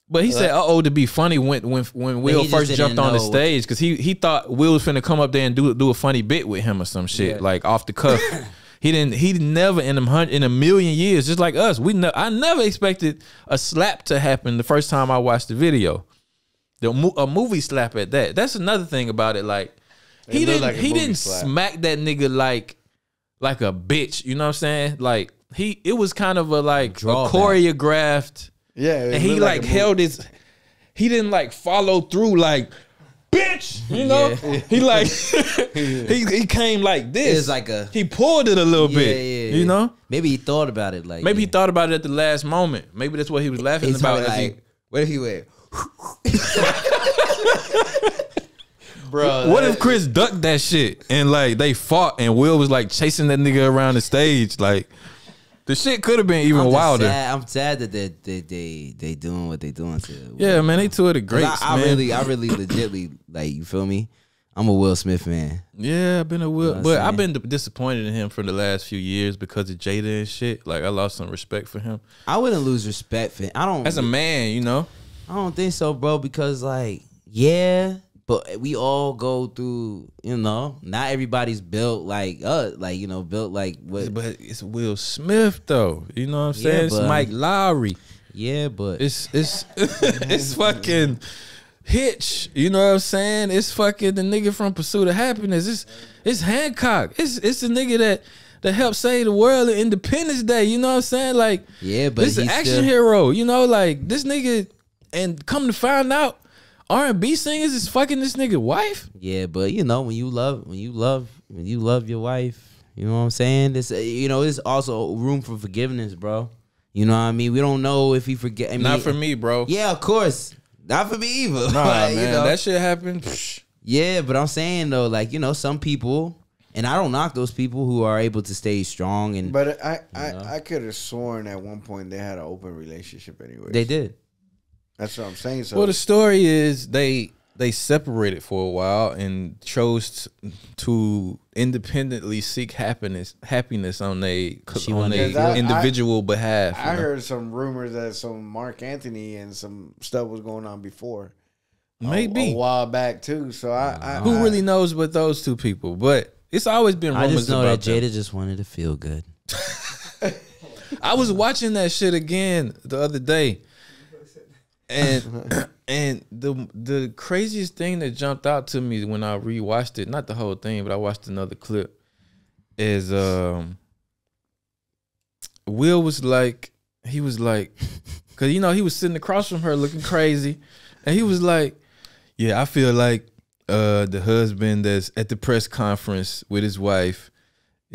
but he said uh-oh to be funny when when when will first jumped on the stage because he he thought will was finna come up there and do do a funny bit with him or some shit Yeah. like off the cuff *laughs* he didn't he never in a hundred in a million years just like us we ne- i never expected a slap to happen the first time i watched the video the mo- a movie slap at that. That's another thing about it. Like he It looked didn't like he didn't slap. smack that nigga like like a bitch. You know what I'm saying? Like he it was kind of a like a choreographed, Yeah, and he looked like, held his. He didn't like follow through like. Bitch, you know, Yeah. he like *laughs* he he came like this. It's like a- he pulled it a little Yeah, bit. yeah, You know, Maybe he thought about it like maybe he thought about it at the last moment. Maybe that's what he was laughing He's about. as he- like, what if he went? *laughs* *laughs* bro. What if Chris ducked that shit and like they fought and Will was like chasing that nigga around the stage? Like the shit could have been even I'm wilder. Sad. I'm sad that they they they, they doing what they doing to. Yeah, man, they two of the greats, I, I really, I really, legitly like. You feel me? I'm a Will Smith fan. yeah, I've been a Will, what I'm but I've been disappointed in him for the last few years because of Jada and shit. Like I lost some respect for him I wouldn't lose respect for. I don't. as a man. You know, I don't think so, bro. Because like, yeah, but we all go through. You know, not everybody's built like uh, like you know, built like what. but it's Will Smith though. You know what I'm Yeah, saying? it's Mike Lowrey. Yeah, but It's it's *laughs* it's fucking Hitch. You know what I'm saying? It's fucking the nigga from Pursuit of Happiness. It's it's Hancock. It's it's the nigga that that helped save the world in Independence Day. You know what I'm saying? Like Yeah, but this is an action still- hero. You know, like this nigga, and come to find out, R and B singers is fucking this nigga wife. Yeah, but you know when you love when you love when you love your wife, you know what I'm saying. This uh, you know it's also room for forgiveness, bro. You know what I mean. We don't know if he forget. I mean, Not for me, bro. Yeah, of course. Not for me either. Nah, *laughs* Like, you man, know. that shit happened. Yeah, but I'm saying though, like you know, some people, and I don't knock those people who are able to stay strong, and But I, I, know? I could have sworn at one point they had an open relationship anyway. they did. That's what I'm saying. So Well, the story is they they separated for a while and chose t- to independently seek happiness happiness on they She on wanted their I- individual behalf. I know? heard some rumors that some Mark Anthony and some stuff was going on before. Maybe. a, while back too. So I, I Who I- really knows but those two people? But it's always been I rumors just know about that them. Jada just wanted to feel good. *laughs* I was watching that shit again the other day, and *laughs* *clears throat* and the the craziest thing that jumped out to me when I rewatched it, not the whole thing, but I watched another clip, is um, Will was like he was like, *laughs* cause you know he was sitting across from her looking crazy, and he was like, yeah, I feel like uh the husband that's at the press conference with his wife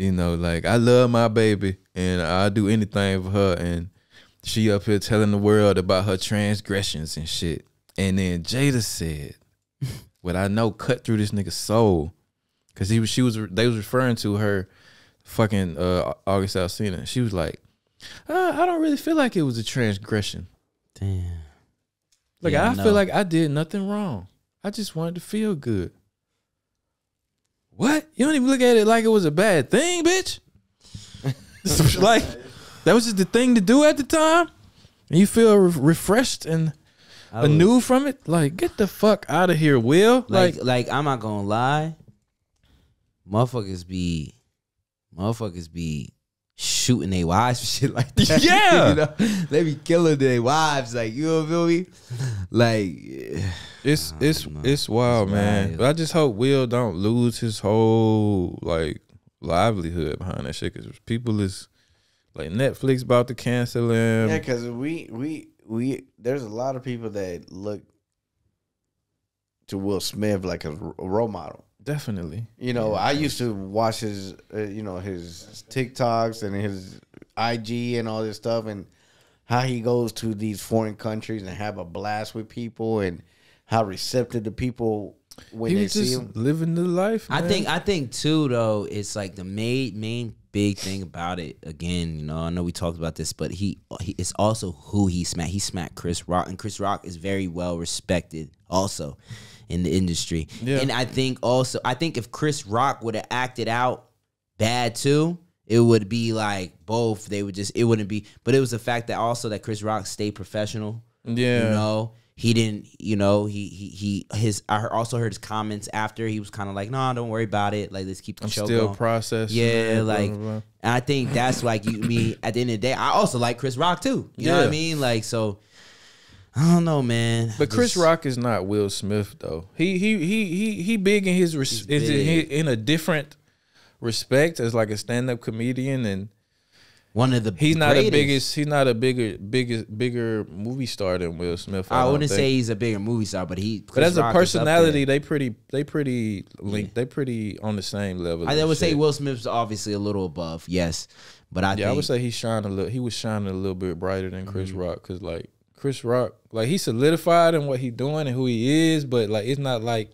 you know, like I love my baby and I'll do anything for her. And she up here telling the world about her transgressions and shit. And then Jada said, *laughs* what I know cut through this nigga's soul. Cause he was she was they was referring to her fucking uh August Alsina. She was like, uh, I don't really feel like it was a transgression. Damn. Like Yeah, I no. feel like I did nothing wrong. I just wanted to feel good. What? You don't even look at it like it was a bad thing, bitch. *laughs* like that was just the thing to do at the time, and you feel re- refreshed and I was- anew from it. Like get the fuck out of here, Will. like, Like, like I'm not gonna lie, motherfuckers be, motherfuckers be shooting their wives for shit like that. *laughs* Yeah. you know, they be killing their wives. Like you know, feel me? Like, it's it's know. it's wild, It's man. wild. But I just hope Will don't lose his whole like livelihood behind that shit. Cause people is like Netflix about to cancel him. Yeah, because we we we there's a lot of people that look to Will Smith like a, a role model. Definitely. You know, I used to watch his, uh, you know, his TikToks and his IG and all this stuff, and how he goes to these foreign countries and have a blast with people, and how receptive the people when he they was see him. living the life. I think I think too though it's like the main main big thing about it again you know I know we talked about this but he, he it's also who he smacked he smacked Chris Rock and Chris Rock is very well respected also in the industry Yeah. and I think also I think if Chris Rock would have acted out bad too it would be like both they would just it wouldn't be but it was the fact that also that Chris Rock stayed professional Yeah. you know he didn't you know he he, he his i also heard his comments after he was kind of like nah don't worry about it like let's keep the I'm show still going processing. yeah blah, like blah, blah. and i think that's like you me *clears throat* at the end of the day i also like chris rock too you know what i mean like so i don't know man But Chris Just- Rock is not Will Smith though. He he he he he big in his big. in a different respect as like a stand up comedian and one of the he's not greatest. a biggest he's not a bigger biggest bigger movie star than Will Smith. i don't wouldn't think. say he's a bigger movie star but he But as a Rock there. personality, they pretty they pretty linked. They pretty on the same level. i would say will smith's obviously a little above yes but i Yeah, I would say he shine a little. He was shining a little bit brighter than Chris Mm-hmm. Rock because like Chris Rock, like he solidified in what he doing and who he is, but like it's not like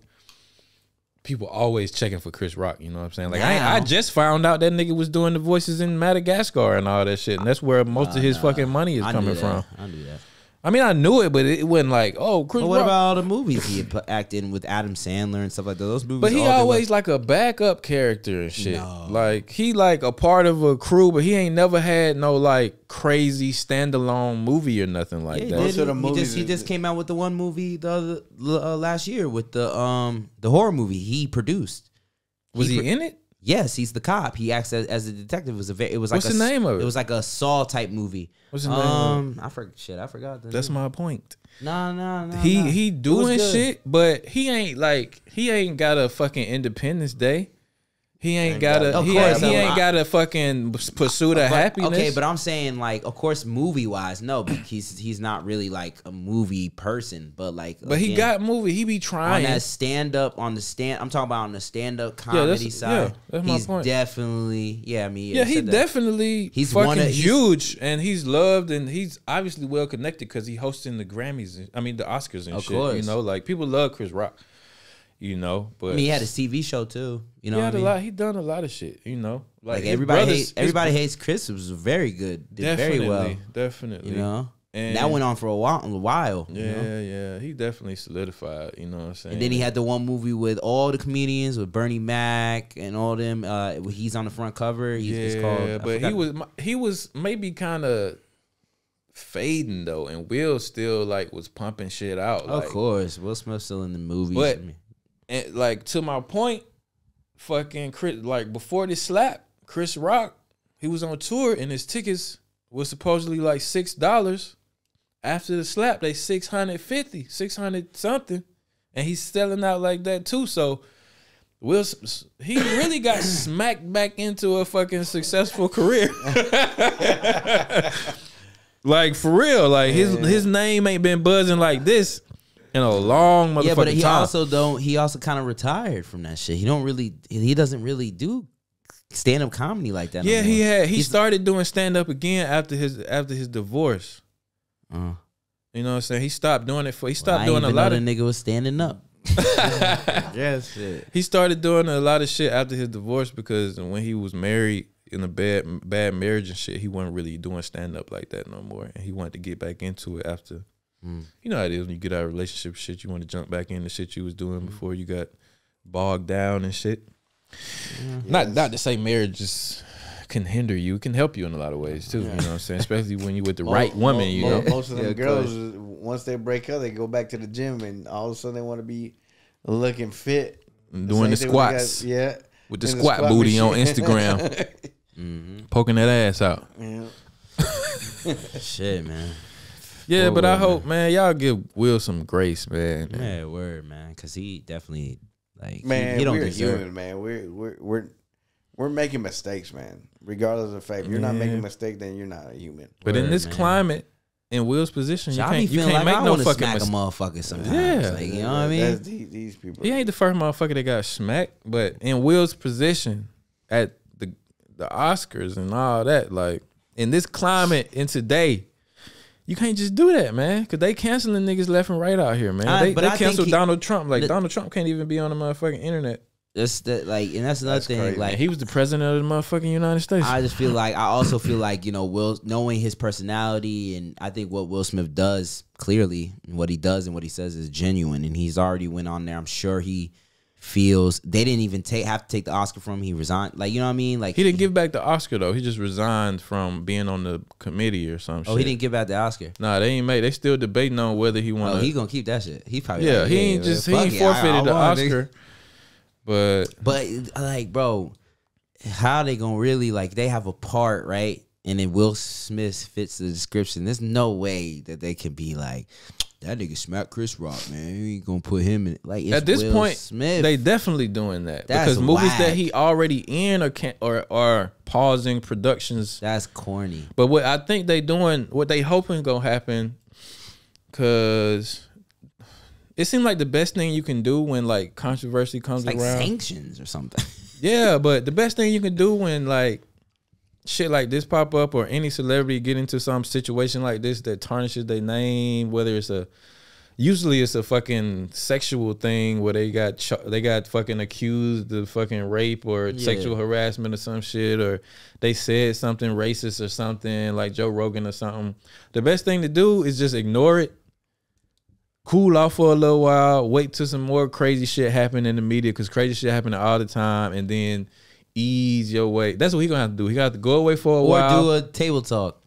people always checking for Chris Rock. You know what I'm saying? Like I, I just found out that nigga was doing the voices in Madagascar and all that shit, and that's where most of his fucking money is I coming from. i knew that I mean, I knew it, but it wasn't like oh Chris But what Rock. about all the movies he had acted in with Adam Sandler and stuff like that? Those movies, But he all did well. always like a backup character and shit. No. Like he like a part of a crew, but he ain't never had no like crazy standalone movie or nothing like Yeah, he that. did. Most of the He movies just he just came out with the one movie the other, uh, last year with the um the horror movie he produced. Was he pro- in it? Yes, he's the cop. He acts as, as a detective. It was a ve- it was like What's a, the name of it? It was like a Saw type movie. What's the name of it? Um, I forgot. Shit, I forgot. The That's name. my point. Nah, nah, nah. he he It was doing good. shit, but he ain't like he ain't got a fucking Independence Day. He ain't, Ain't got got- a Of he, course, ain't, he no, ain't I- got a fucking pursuit of But- happiness. Okay, but I'm saying like, of course, movie wise, no, he's he's not really like a movie person, but like, but he got movie. He be trying on that stand up on the stand. I'm talking about on the stand up Yeah, that's- comedy side. yeah, that's my he's point. definitely yeah. I mean, Yeah, I he definitely He's he's fucking one of- he's- huge, and he's loved, and he's obviously well connected because he hosting the Grammys. and- I mean, the Oscars and Of shit. You know, like people love Chris Rock. You know, but I mean, he had a TV show too. You know, he had I a mean? lot. He done a lot of shit. You know, like his everybody, brothers- everybody hates Chris. It was very good, did very well. Definitely. You know, And that went on for a while. A while you Yeah, know? yeah. He definitely solidified. You know what I'm saying? And then he had the one movie with all the comedians with Bernie Mac and all them. Uh, he's on the front cover. He's, yeah, called. But he was he was maybe kind of fading though, and Will still like was pumping shit out. Of like, course, Will Smith still in the movies. But- and like to my point, fucking Chris, like before this slap, Chris Rock, he was on tour and his tickets was supposedly like six dollars. After the slap, they 650, 600 something, and he's selling out like that too. So Will, he really got *coughs* smacked back into a fucking successful career. *laughs* *laughs* like for real, like his his name ain't been buzzing like this in a long motherfucking time. yeah, but he time. also don't. He also kind of retired from that shit. He don't really. He doesn't really do stand up comedy like that. no Yeah, he had he He's- started doing stand up again after his after his divorce. Uh, You know what I'm saying? He stopped doing it for he I stopped ain't doing a lot know of the nigga was standing up. *laughs* yes, shit. he started doing a lot of shit after his divorce because when he was married in a bad bad marriage and shit, he wasn't really doing stand up like that no more. And he wanted to get back into it after Mm. you know how it is when you get out of relationship shit, you want to jump back into shit you was doing Mm. before you got bogged down and shit. Not not to say marriage is can hinder you. It can help you in a lot of ways too. You know what I'm saying? Especially when you're with the Mo- right mo- woman, you mo- know. most of the Yeah, girls, once they break up, they go back to the gym, and all of a sudden they want to be looking fit. Doing the Same thing when they squats got- yeah, with the in squat, booty on machine. Instagram, hmm *laughs* poking that ass out. yeah. *laughs* *laughs* Shit, man. Yeah, but I hope, man, y'all give Will some grace, man. Yeah, word, man. Because he definitely like Man, he, don't we're deserve. human, man. We're we're we're we're making mistakes, man. Regardless of the fact, you're not making a mistake, then you're not a human. But in this man. climate, in Will's position, you I be can't, you can't like make I no want to fucking smack mistake. a motherfucker sometimes. Yeah. Like, you know what I mean? That's these, these people. He ain't the first motherfucker that got smacked, but in Will's position at the the Oscars and all that, like in this climate in today, you can't just do that, man. Cause they canceling niggas left and right out here, man. I- they but they canceled he- Donald Trump. Like the- Donald Trump can't even be on the motherfucking internet. That's that like, and that's another That's thing. crazy. Like, And he was the president of the motherfucking United States. I just feel like I also feel like you know Will knowing his personality and I think what Will Smith does clearly what he does and what he says is genuine and he's already went on there. I'm sure he feels they didn't even take have to take the Oscar from him. He resigned. Like you know what I mean? Like he didn't give back the Oscar though. He just resigned from being on the committee or some Oh, shit. he didn't give back the Oscar. Nah, they ain't made. They still debating on whether he want Oh, he gonna keep that shit. He probably yeah, like, he ain't just he ain't it, I- I forfeited the. Oscar. But But like, bro, how they gonna really like? They have a part, right? And then Will Smith fits the description. There's no way that they can be like that nigga smacked Chris Rock, man. You ain't gonna put him in. Like at this Will point, Smith. they definitely doing that That's because movies that he already in or can or are pausing productions. That's corny. But what I think they doing, what they hoping gonna happen, cause it seems like the best thing you can do when like controversy comes It's like around. sanctions or something. *laughs* Yeah, but the best thing you can do when like shit like this pop up or any celebrity get into some situation like this that tarnishes their name, whether it's a usually it's a fucking sexual thing where they got ch- they got fucking accused of fucking rape or Yeah. sexual harassment or some shit or they said something racist or something like Joe Rogan or something. The best thing to do is just ignore it cool off for a little while, wait till some more crazy shit happen in the media because crazy shit happen all the time, and then ease your way. That's what he gonna have to do. He got to go away for a or while. Or do a table talk.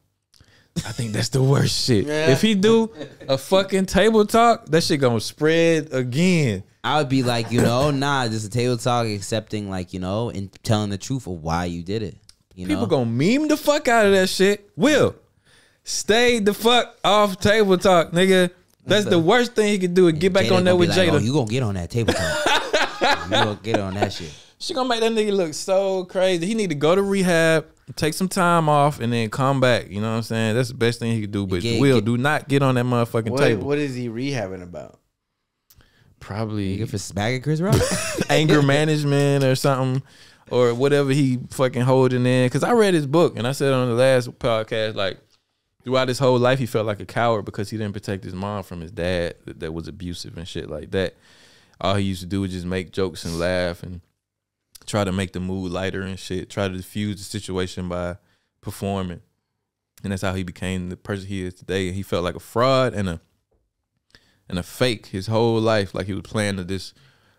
I think that's the worst shit. Yeah. If he do a fucking table talk, that shit gonna spread again. I would be like, you know, *laughs* nah, just a table talk, accepting like, you know, and telling the truth of why you did it. You People know, gonna meme the fuck out of that shit. Will stay the fuck off table talk, nigga. That's the worst thing he could do. Is get back Jada on there with be like, oh, Jada. Oh, you gonna get on that table talk? *laughs* you gonna get on that shit. She gonna make that nigga look so crazy. He need to go to rehab, take some time off, and then come back. You know what I'm saying? That's the best thing he could do. But Get- Will, get- do not get on that motherfucking What, table. what is he rehabbing about? Probably Nigga for smacking Chris Rock. *laughs* anger management or something, or whatever he fucking holding in. Because I read his book, and I said on the last podcast, like throughout his whole life, he felt like a coward because he didn't protect his mom from his dad that, that was abusive and shit like that. All he used to do was just make jokes and laugh and try to make the mood lighter and shit. Try to diffuse the situation by performing. and that's how he became the person he is today. He felt like a fraud and a and a fake his whole life, like he was playing this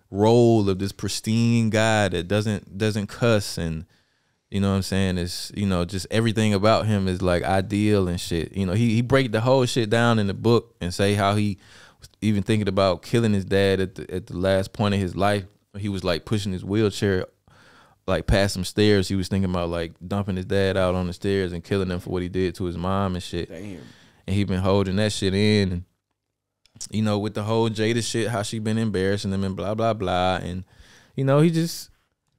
role of this pristine guy that doesn't doesn't cuss and you know what I'm saying? It's you know just everything about him is like ideal and shit. You know he he break the whole shit down in the book and say how he was even thinking about killing his dad at the at the last point of his life. He was like pushing his wheelchair like past some stairs. He was thinking about like dumping his dad out on the stairs and killing him for what he did to his mom and shit. Damn. And he been holding that shit in and you know with the whole Jada shit, how she been embarrassing him and blah blah blah and you know he just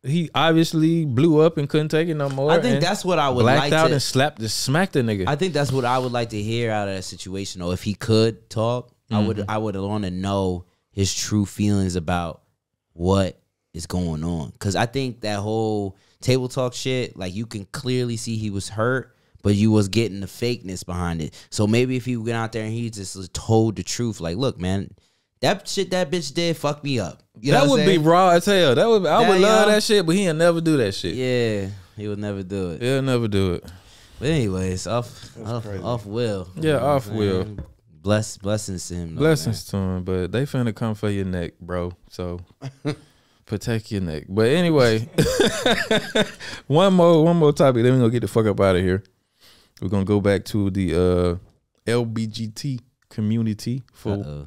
he obviously blew up and couldn't take it no more. I think that's what I would blacked like out to. and slapped just smacked the nigga. I think that's what I would like to hear out of that situation. Though, if he could talk, I Mm-hmm. would. I would want to know his true feelings about what is going on. Because I think that whole table talk shit, like you can clearly see he was hurt, but you was getting the fakeness behind it. So maybe if he went out there and he just told the truth, like, look, man, that shit that bitch did fucked me up. You know that would I'm be saying? raw as hell. That would I That, would love yo. that shit, but he'll never do that shit. Yeah, he would never do it. He'll never do it. But anyways, off off, off will. Yeah, off will. Bless blessings to him. though, Blessings to him, but they finna come for your neck, bro. So *laughs* protect your neck. But anyway, *laughs* one more one more topic. Then we gonna get the fuck up out of here. We're gonna go back to the uh LBGT community for.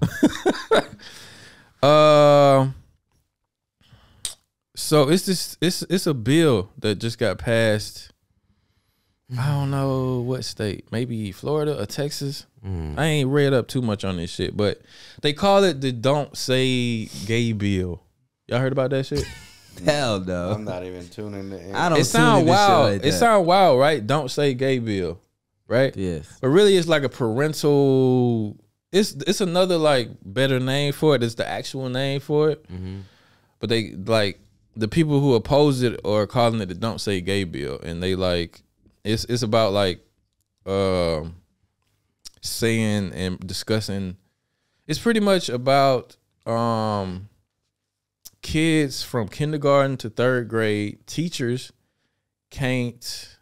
Um. *laughs* So it's this it's it's a bill that just got passed. I don't know what state, maybe Florida or Texas. Mm. I ain't read up too much on this shit, but they call it the "Don't Say Gay" bill. Y'all heard about that shit? *laughs* Hell no. I'm not even tuning in. I don't. it sound wild. like it that. sound wild, right? "Don't Say Gay" bill, right? Yes. But really, it's like a parental. It's it's another like better name for it. It's the actual name for it. Mm-hmm. But they like the people who oppose it are calling it the "Don't Say Gay" bill, and they like it's it's about like um saying and discussing. It's pretty much about um kids from kindergarten to third grade. Teachers can't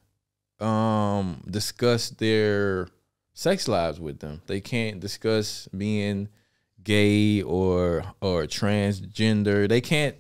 um discuss their sex lives with them. They can't discuss being gay or or transgender. They can't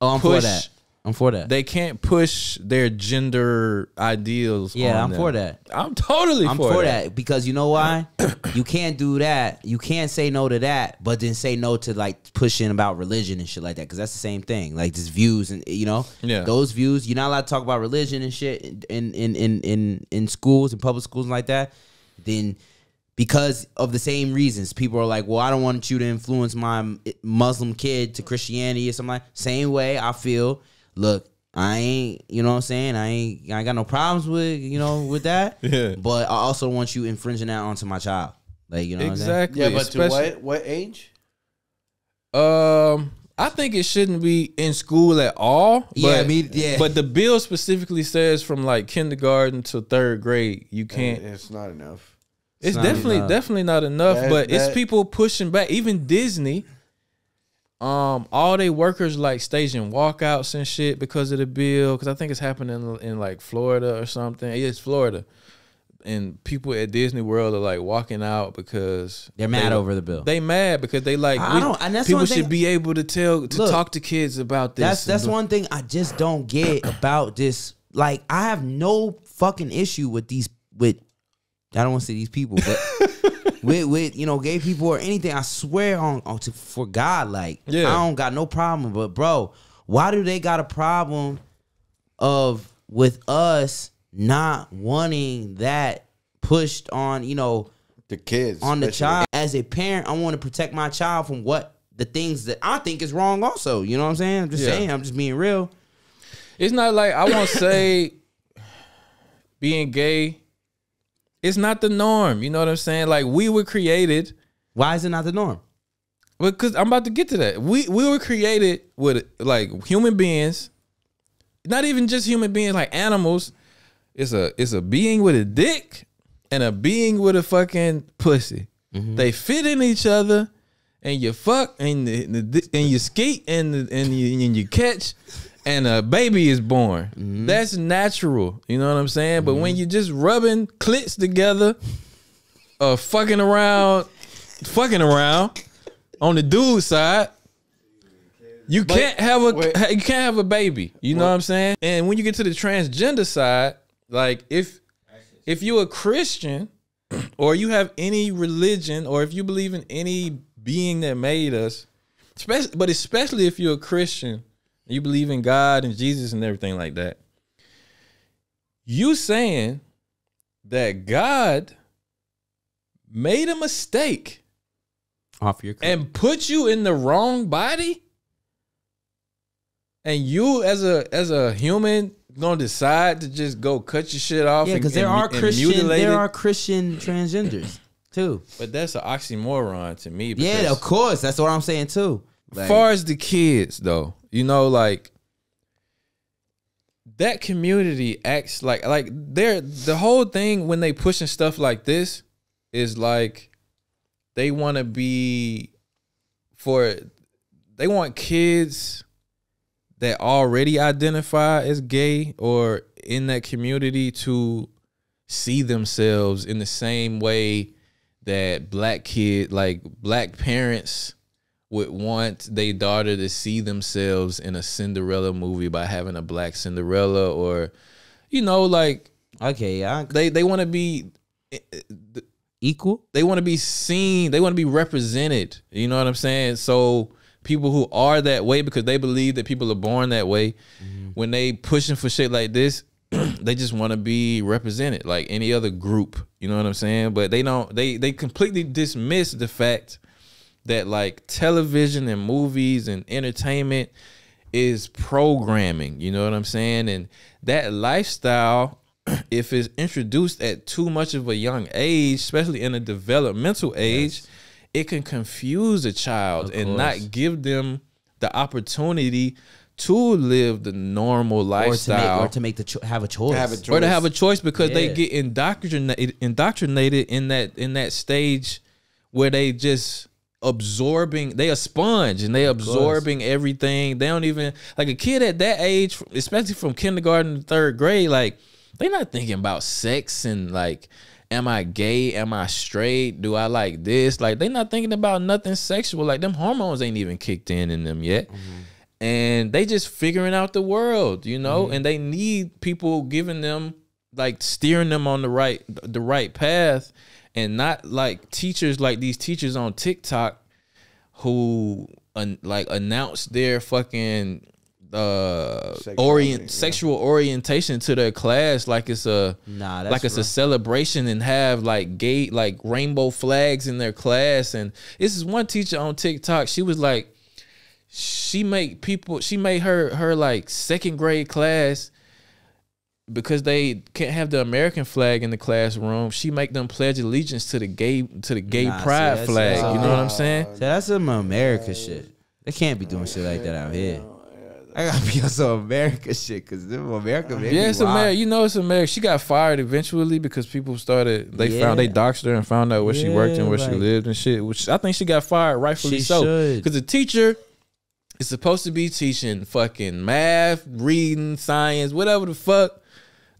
Oh, I'm for push that. I'm for that. they can't push their gender ideals. yeah, I'm them. for that. I'm totally I'm for, for that. that. because you know why? *coughs* you can't do that. You can't say no to that, but then say no to like pushing about religion and shit like that. Because that's the same thing. Like just views and you know, Yeah. those views. You're not allowed to talk about religion and shit in in in in in schools and public schools and like that. Then because of the same reasons, people are like, "Well, I don't want you to influence my eh, Muslim kid to Christianity or something." Like same way, I feel. Look, I ain't, you know what I'm saying? I ain't, I ain't got no problems with, you know, with that. *laughs* Yeah. But I also want you infringing that onto my child. Like, you know what I'm saying? Exactly. yeah, but to what what age? Um, I think it shouldn't be in school at all. Yeah, but, me- yeah. But the bill specifically says from like kindergarten to third grade, you can't. It's not enough. It's not definitely enough. definitely not enough. That- but it's people pushing back. Even Disney, um, all they workers like staging walkouts and shit because of the bill. Because I think it's happening in, in like Florida or something. It's Florida, and people at Disney World are like walking out because They're mad they- over the bill. They mad because they like I we- don't- and that's people one should thing- be able to tell to Look, talk to kids about this. That's that's and- one thing I just don't get about this. Like, I have no fucking issue with these with I don't want to say these people, but *laughs* with with you know gay people or anything. I swear on, on to for God, like Yeah. I don't got no problem. But bro, why do they got a problem of with us not wanting that pushed on? You know, The kids on the child. As a parent, I want to protect my child from what the things that I think is wrong. Also, you know what I'm saying? I'm just Yeah. saying. I'm just being real. It's not like I won't *coughs* say being gay. It's not the norm. You know what I'm saying? Like we were created Why is it not the norm? Well, because I'm about to get to that. We we were created with like human beings, not even just human beings, like animals. It's a it's a being with a dick and a being with a fucking pussy. Mm-hmm. They fit in each other, and you fuck and the, the, and you skate and the, and you and you catch, and a baby is born. Mm-hmm. That's natural. You know what I'm saying? But when you're just rubbing clits together, uh, fucking around, fucking around on the dude side, you can't have a wait. you can't have a baby. You know what I'm saying? And when you get to the transgender side, like if if you're a Christian or you have any religion or if you believe in any being that made us, especially but especially if you're a Christian, you believe in God and Jesus and everything like that. You saying that God made a mistake Off your and put you in the wrong body and you as a as a human gonna decide to just go cut your shit off yeah, because there and- are Christian there are Christian transgenders *clears throat* too. but that's an oxymoron to me Yeah, of course. That's what I'm saying too. Like, far as the kids though you know like that community acts like like they're the whole thing when they pushing stuff like this is like they want to be for they want kids that already identify as gay or in that community to see themselves in the same way that black kid like black parents would want their daughter to see themselves in a Cinderella movie by having a black Cinderella or you know like okay, yeah, they they want to be eh, eh, equal. they want to be seen they want to be represented you know what i'm saying? So people who are that way because they believe that people are born that way mm-hmm. when they pushing for shit like this *clears throat* they just want to be represented like any other group you know what i'm saying? But they don't they they completely dismiss the fact that like television and movies and entertainment is programming you know what i'm saying and that lifestyle *clears throat* if it's introduced at too much of a young age especially in a developmental age it can confuse a child Of and course. not give them the opportunity to live the normal Or to lifestyle make or to make the cho- have a choice. have a choice. or to have a choice because they get indoctrinated indoctrinated in that in that stage where they just absorbing they a sponge and they absorbing everything. They don't even like a kid at that age especially from kindergarten to third grade like they not thinking about sex and like am i gay? Am i straight? Do i like this? Like they not thinking about nothing sexual. Like them hormones ain't even kicked in in them yet. Mm-hmm. And they just figuring out the world, you know, mm-hmm. and they need people giving them like steering them on the right the right path and not like teachers like these teachers on TikTok who un, like announce their fucking uh Sexuality, orient yeah. sexual orientation to their class like it's a Nah, like it's a celebration and have like gay like rainbow flags in their class and this is one teacher on TikTok she was like she made people she made her her like second grade class because they can't have the American flag in the classroom she make them pledge allegiance to the gay to the gay Nah, pride that's- flag you know what I'm saying So that's some America shit. They can't be doing shit like that out here. I gotta be on some America shit because them America. yeah, it's. America. You know, it's America. She got fired eventually because people started. They found they Yeah. doxed her and found out where she worked and Yeah, where she lived and shit. Which I think she got fired rightfully She so. Because the teacher is supposed to be teaching fucking math, reading, science, whatever the fuck.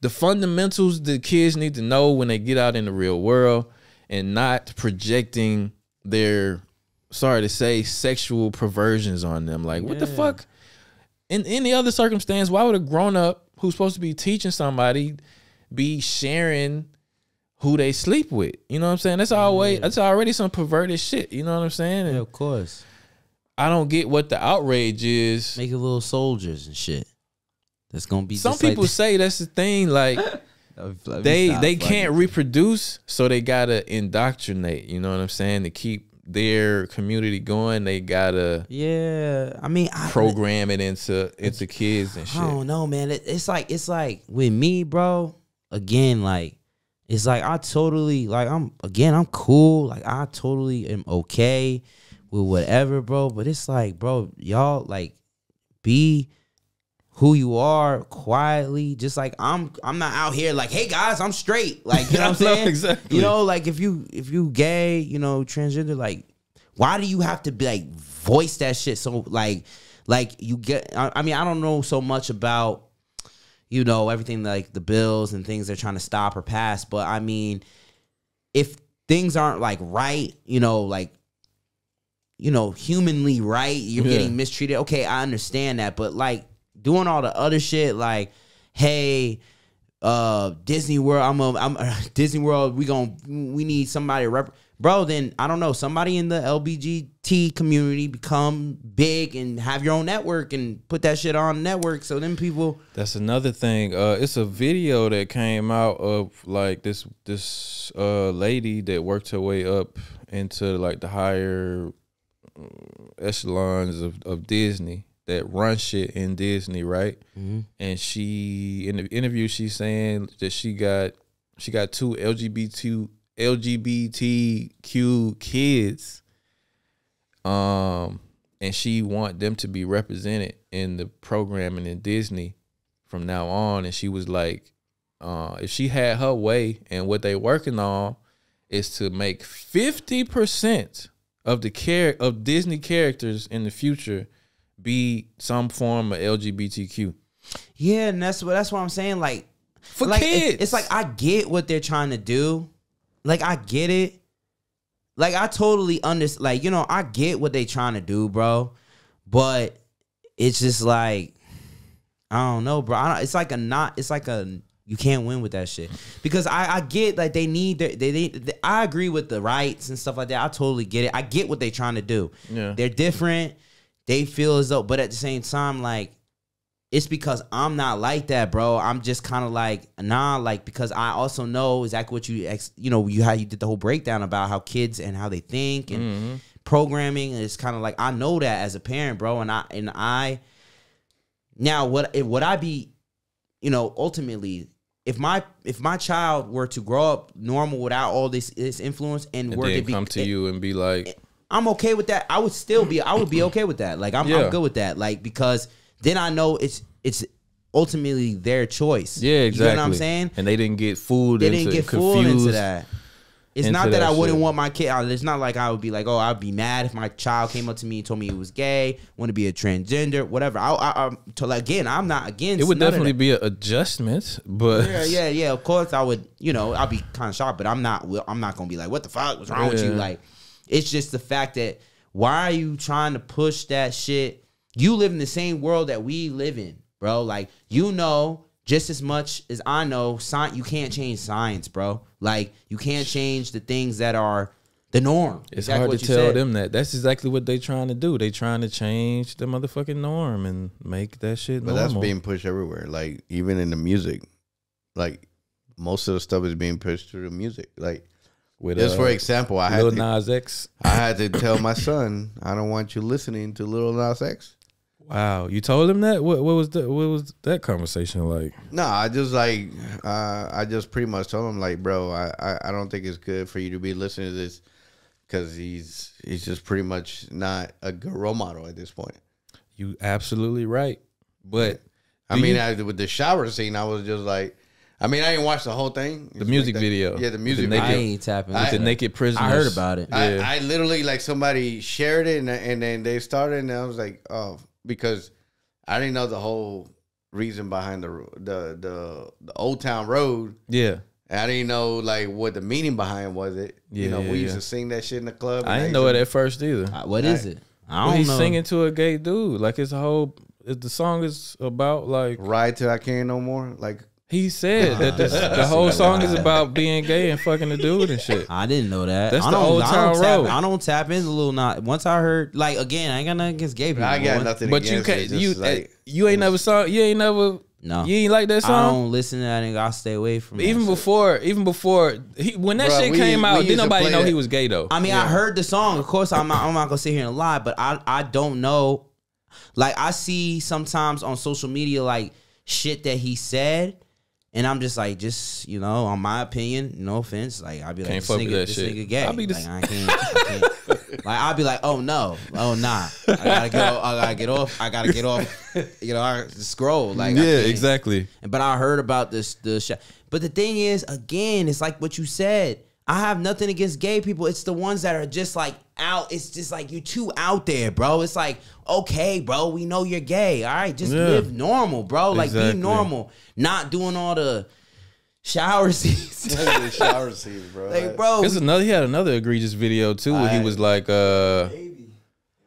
The fundamentals the kids need to know when they get out in the real world, and not projecting their sorry to say sexual perversions on them. Like what the fuck? in any other circumstance, why would a grown up who's supposed to be teaching somebody be sharing who they sleep with? You know what I'm saying? That's always that's already some perverted shit. You know what I'm saying? And Yeah, of course. I don't get what the outrage is. Make it little soldiers and shit. That's gonna be Some just like people say that's the thing. Like *laughs* they they can't reproduce, so they gotta indoctrinate. You know what I'm saying? To keep their community going, they gotta Yeah, I mean, I, program it into into kids and I shit. don't know, man. It, it's like it's like with me, bro. Again, like it's like I totally like I'm again I'm cool. Like I totally am okay with whatever, bro. But it's like, bro, y'all like be who you are quietly. Just like I'm I'm not out here like, hey guys, I'm straight. Like you know what I'm *laughs* saying? exactly. You know, like if you if you gay, you know, transgender, like why do you have to be like voice that shit so like like you get. I, I mean, I don't know so much about you know everything like the bills and things they're trying to stop or pass, but I mean, if things aren't like right, you know, like you know, humanly right, you're Yeah. getting mistreated. Okay, I understand that, but like doing all the other shit, like, hey, uh, Disney World, I'm a, I'm uh, *laughs* Disney World. We gon' we need somebody to rep, bro. Then I don't know, somebody in the LBGT community become big and have your own network and put that shit on network. So then people, That's another thing. Uh, it's a video that came out of like this this uh lady that worked her way up into like the higher uh, echelons of, of Disney that run shit in Disney, right? And she in the interview she's saying that she got she got two LGBT LGBTQ kids um and she want them to be represented in the programming in Disney from now on and she was like uh if she had her way and what they working on is to make 50% of the care of Disney characters in the future be some form of LGBTQ yeah, and that's what that's what I'm saying. Like for like, it's- kids It's, like I get what they're trying to do. Like I get it. Like I totally understand. Like you know, I get what they're trying to do, bro. But it's just like I don't know, bro. I don't, it's like a not. It's like a you can't win with that shit because I I get like they need their, they, they they I agree with the rights and stuff like that. I totally get it. I get what they're trying to do. Yeah. they're different. They feel as though, but at the same time, like it's because I'm not like that, bro. I'm just kind of like nah, like because I also know exactly what you ex, you know you how you did the whole breakdown about how kids and how they think and mm-hmm. programming. It's kind of like I know that as a parent, bro, and I and I now what if would I be, you know, ultimately. If my if my child were to grow up normal without all this this influence and, and were to be come to you and be like I'm okay with that. I would still be I would be okay with that. Like I'm, Yeah. I'm good with that. Like because then I know it's it's ultimately their choice. yeah exactly You know what I'm saying? and they didn't get fooled They into didn't get confused fooled into that. It's into not that, that I wouldn't shit. want my kid. It's not like I would be like, oh, I'd be mad if my child came up to me and told me he was gay, want to be a transgender, whatever. I, I, I to like, again, I'm not against. it would definitely be an adjustment but Yeah, yeah, yeah. Of course, I would. You know, I'd be kind of shocked, but I'm not. I'm not gonna be like, "What the fuck? was wrong with you?" Like, it's just the fact that why are you trying to push that shit? You live in the same world that we live in, bro. Like, you know just as much as I know, science. You can't change science, bro. Like, you can't change the things that are the norm. It's Exactly hard to you tell said. them that. That's exactly what they're trying to do. They're trying to change the motherfucking norm and make that shit But normal. that's being pushed everywhere. Like even in the music, like most of the stuff is being pushed through the music. Like With, just for uh, example, I had Lil to, X. I had to tell my son I don't want you listening to Little Nas X. Wow, you told him that? What, what was that? What was that conversation like? No, I just like uh, I just pretty much told him like, bro, I, I, I don't think it's good for you to be listening to this because he's he's just pretty much not a good role model at this point. You absolutely right. But I mean, you- I, with the shower scene, I was just like, I mean, I didn't watch the whole thing. The music that- video. yeah, the music the I naked- video. ain't tapping. I- the naked prisoners. I heard about it. Yeah. I, I literally like somebody shared it and, and then they started and I was like, oh, because I didn't know the whole reason behind the the the, the Old Town Road. yeah. And I didn't know like what the meaning behind was it. you Yeah, know, yeah, we used to sing that shit in the club. I didn't know to- it at first either. Uh, What is it? I don't know. he's know. singing to a gay dude. Like it's a whole. it- The song is about like Ride till I can't no more. Like he said that this, *laughs* the whole song is about being gay and fucking the dude and shit. I didn't know that. That's I the don't, Old I Town don't tap, Road. I don't tap into Lil Nas. Once I heard, like again, I ain't got nothing against gay people. I got boy. nothing. But you can't. You like, eh, you ain't never saw. You ain't never. No, You ain't like that song. I don't listen to that. Nigga, I stay away from. that Even shit. before, even before he when that Bruh, shit came used- out, we didn't nobody know that. he was gay though. I mean, I heard the song. Of course, I'm not, I'm not gonna sit here and lie, but I I don't know. Like I see sometimes on social media like shit that he said, and I'm just like, just you know, on my opinion, no offense, like I'd be like, Can't this fuck with nigga, that this shit. nigga gay. I'll be the like, I can't, I can't. *laughs* like I'll be like, oh no, oh nah, I gotta get, off, I gotta get off, I gotta get off, you know, I scroll like, yeah, can't. exactly. But I heard about this the sh- But the thing is, again, it's like what you said. I have nothing against gay people. It's the ones that are just like out. It's just like you're too out there, bro. It's like, okay, bro, we know you're gay. All right, just Yeah. live normal, bro. Like Exactly. be normal. Not doing all the shower *laughs* scenes. the shower scenes, bro. like, bro. It's another. He had another egregious video too, where he was like, uh,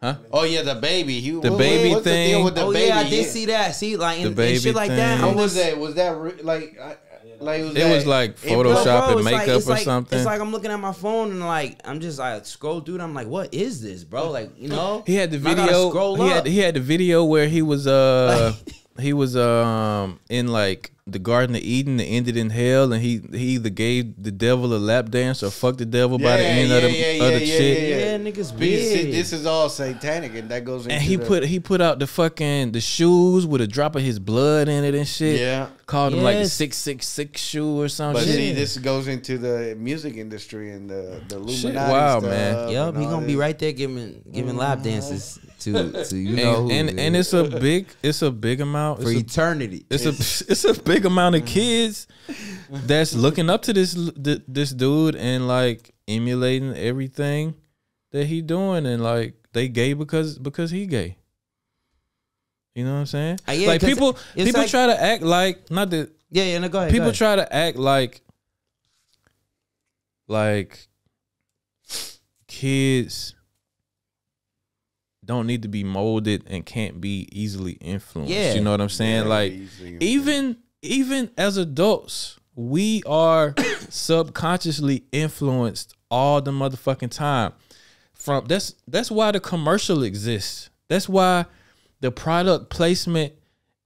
Huh? Oh yeah, the baby. He, The what- baby what's the thing. deal with the oh baby? yeah, I did see that. See, like and, The and baby shit like that. thing. I What was that? Was that re- like? I, like was it that was like it- Photoshop bro, and it's like- makeup or like- something. It's like I'm looking at my phone and like I'm just like scroll through. And I'm like, what is this, bro? Like you know, He had the video. Scroll He had he had the video where he was uh *laughs* he was um in like the Garden of Eden that ended in hell, and he he either gave the devil a lap dance or fucked the devil by the end yeah, of the, yeah, of yeah, the yeah, shit. yeah, yeah, niggas But you see, this is all satanic, and that goes into And he the- put he put out the fucking the shoes with a drop of his blood in it and shit. yeah. Called him like the six six six shoe or some But shit. see, this goes into the music industry and the the Illuminati Shit, wow, stuff man. Yep, and he gonna be right there giving giving lap dances to to you know and, who, and and it's a big it's a big amount. for It's a, eternity. it's a it's *laughs* a big amount of kids that's looking up to this this dude and like emulating everything that he doing and like they gay because because he gay. You know what I'm saying? Uh, yeah, like people people like- try to act like not that yeah, yeah. No, go ahead. people go ahead. try to act like like kids don't need to be molded and can't be easily influenced. Yeah. You know what I'm saying? Yeah, like even even as adults, we are *coughs* subconsciously influenced all the motherfucking time. From that's that's why the commercial exists. That's why the product placement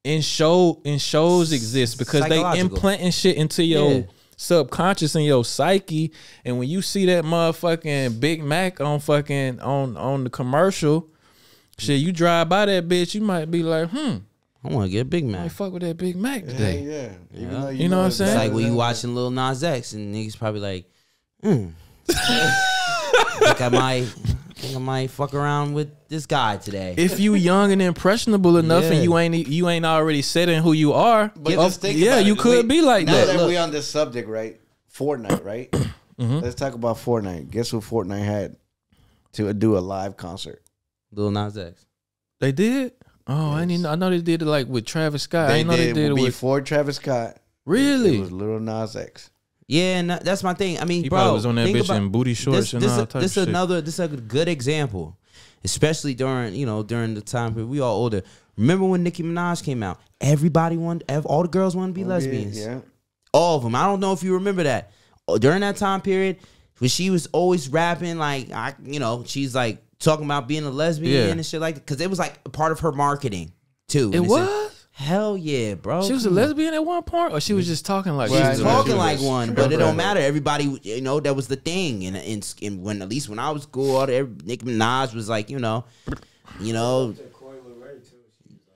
in show in shows exists because they implanting shit into your Yeah. subconscious and your psyche. And when you see that motherfucking Big Mac on fucking on on the commercial, shit, you drive by that bitch, you might be like, hmm, I want to get a Big I Mac. fuck with that Big Mac today. yeah. Even Yeah. though You know what I'm saying? It's like when you watching Lil Nas X and niggas probably like, hmm. *laughs* think I might, think I might fuck around with this guy today. If you young and impressionable enough Yeah. and you ain't you ain't already setting who you are, But of- just think yeah, you it. could We- be like now that. that Look. we on this subject, right? Fortnite, right? *clears throat* Mm-hmm. Let's talk about Fortnite. Guess what Fortnite had to do a live concert? Lil Nas X. They did. Oh, I didn't. know- I know they did it like with Travis Scott. I They didn't know they did, did it with. before Travis Scott. Really? It was Little Nas X. Yeah, and that- that's my thing. I mean, He bro, probably was on that think bitch about- in booty shorts this, and this, all type this of shit. This is another this is a good example, especially during you know during the time period we all older. Remember when Nicki Minaj came out? Everybody wanted, ev- all the girls wanted to be oh, lesbians. Yeah. All of them. I don't know if you remember that. Oh, During that time period, when she was always rapping, like I, you know, she's like talking about being a lesbian Yeah. and shit like that, because it was like part of her marketing too. it And it's was. hell yeah, bro. She was a lesbian at one point, or she was just talking like She Well, was talking she like one, but it don't matter. Everybody, you know, that was the thing. And, and, and when at least when I was school, all the every, Nicki Minaj was like, you know, you know,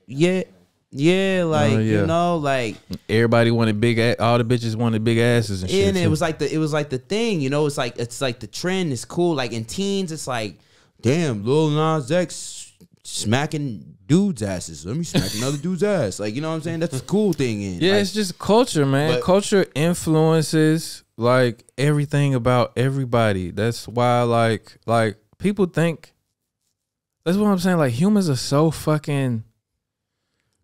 yeah, yeah, uh, like Oh, yeah. you know, like Everybody wanted big. A- all the bitches wanted big asses and shit. and it too. was like the it was like the thing, you know. It's like it's like the trend is cool. Like in teens, it's like, damn, Lil Nas X smacking dudes' asses. Let me smack another *laughs* dude's ass. Like you know what I'm saying? That's the cool thing. In Yeah, like, it's just culture, man. But- culture influences like everything about everybody. That's why like like people think that's what I'm saying. Like humans are so fucking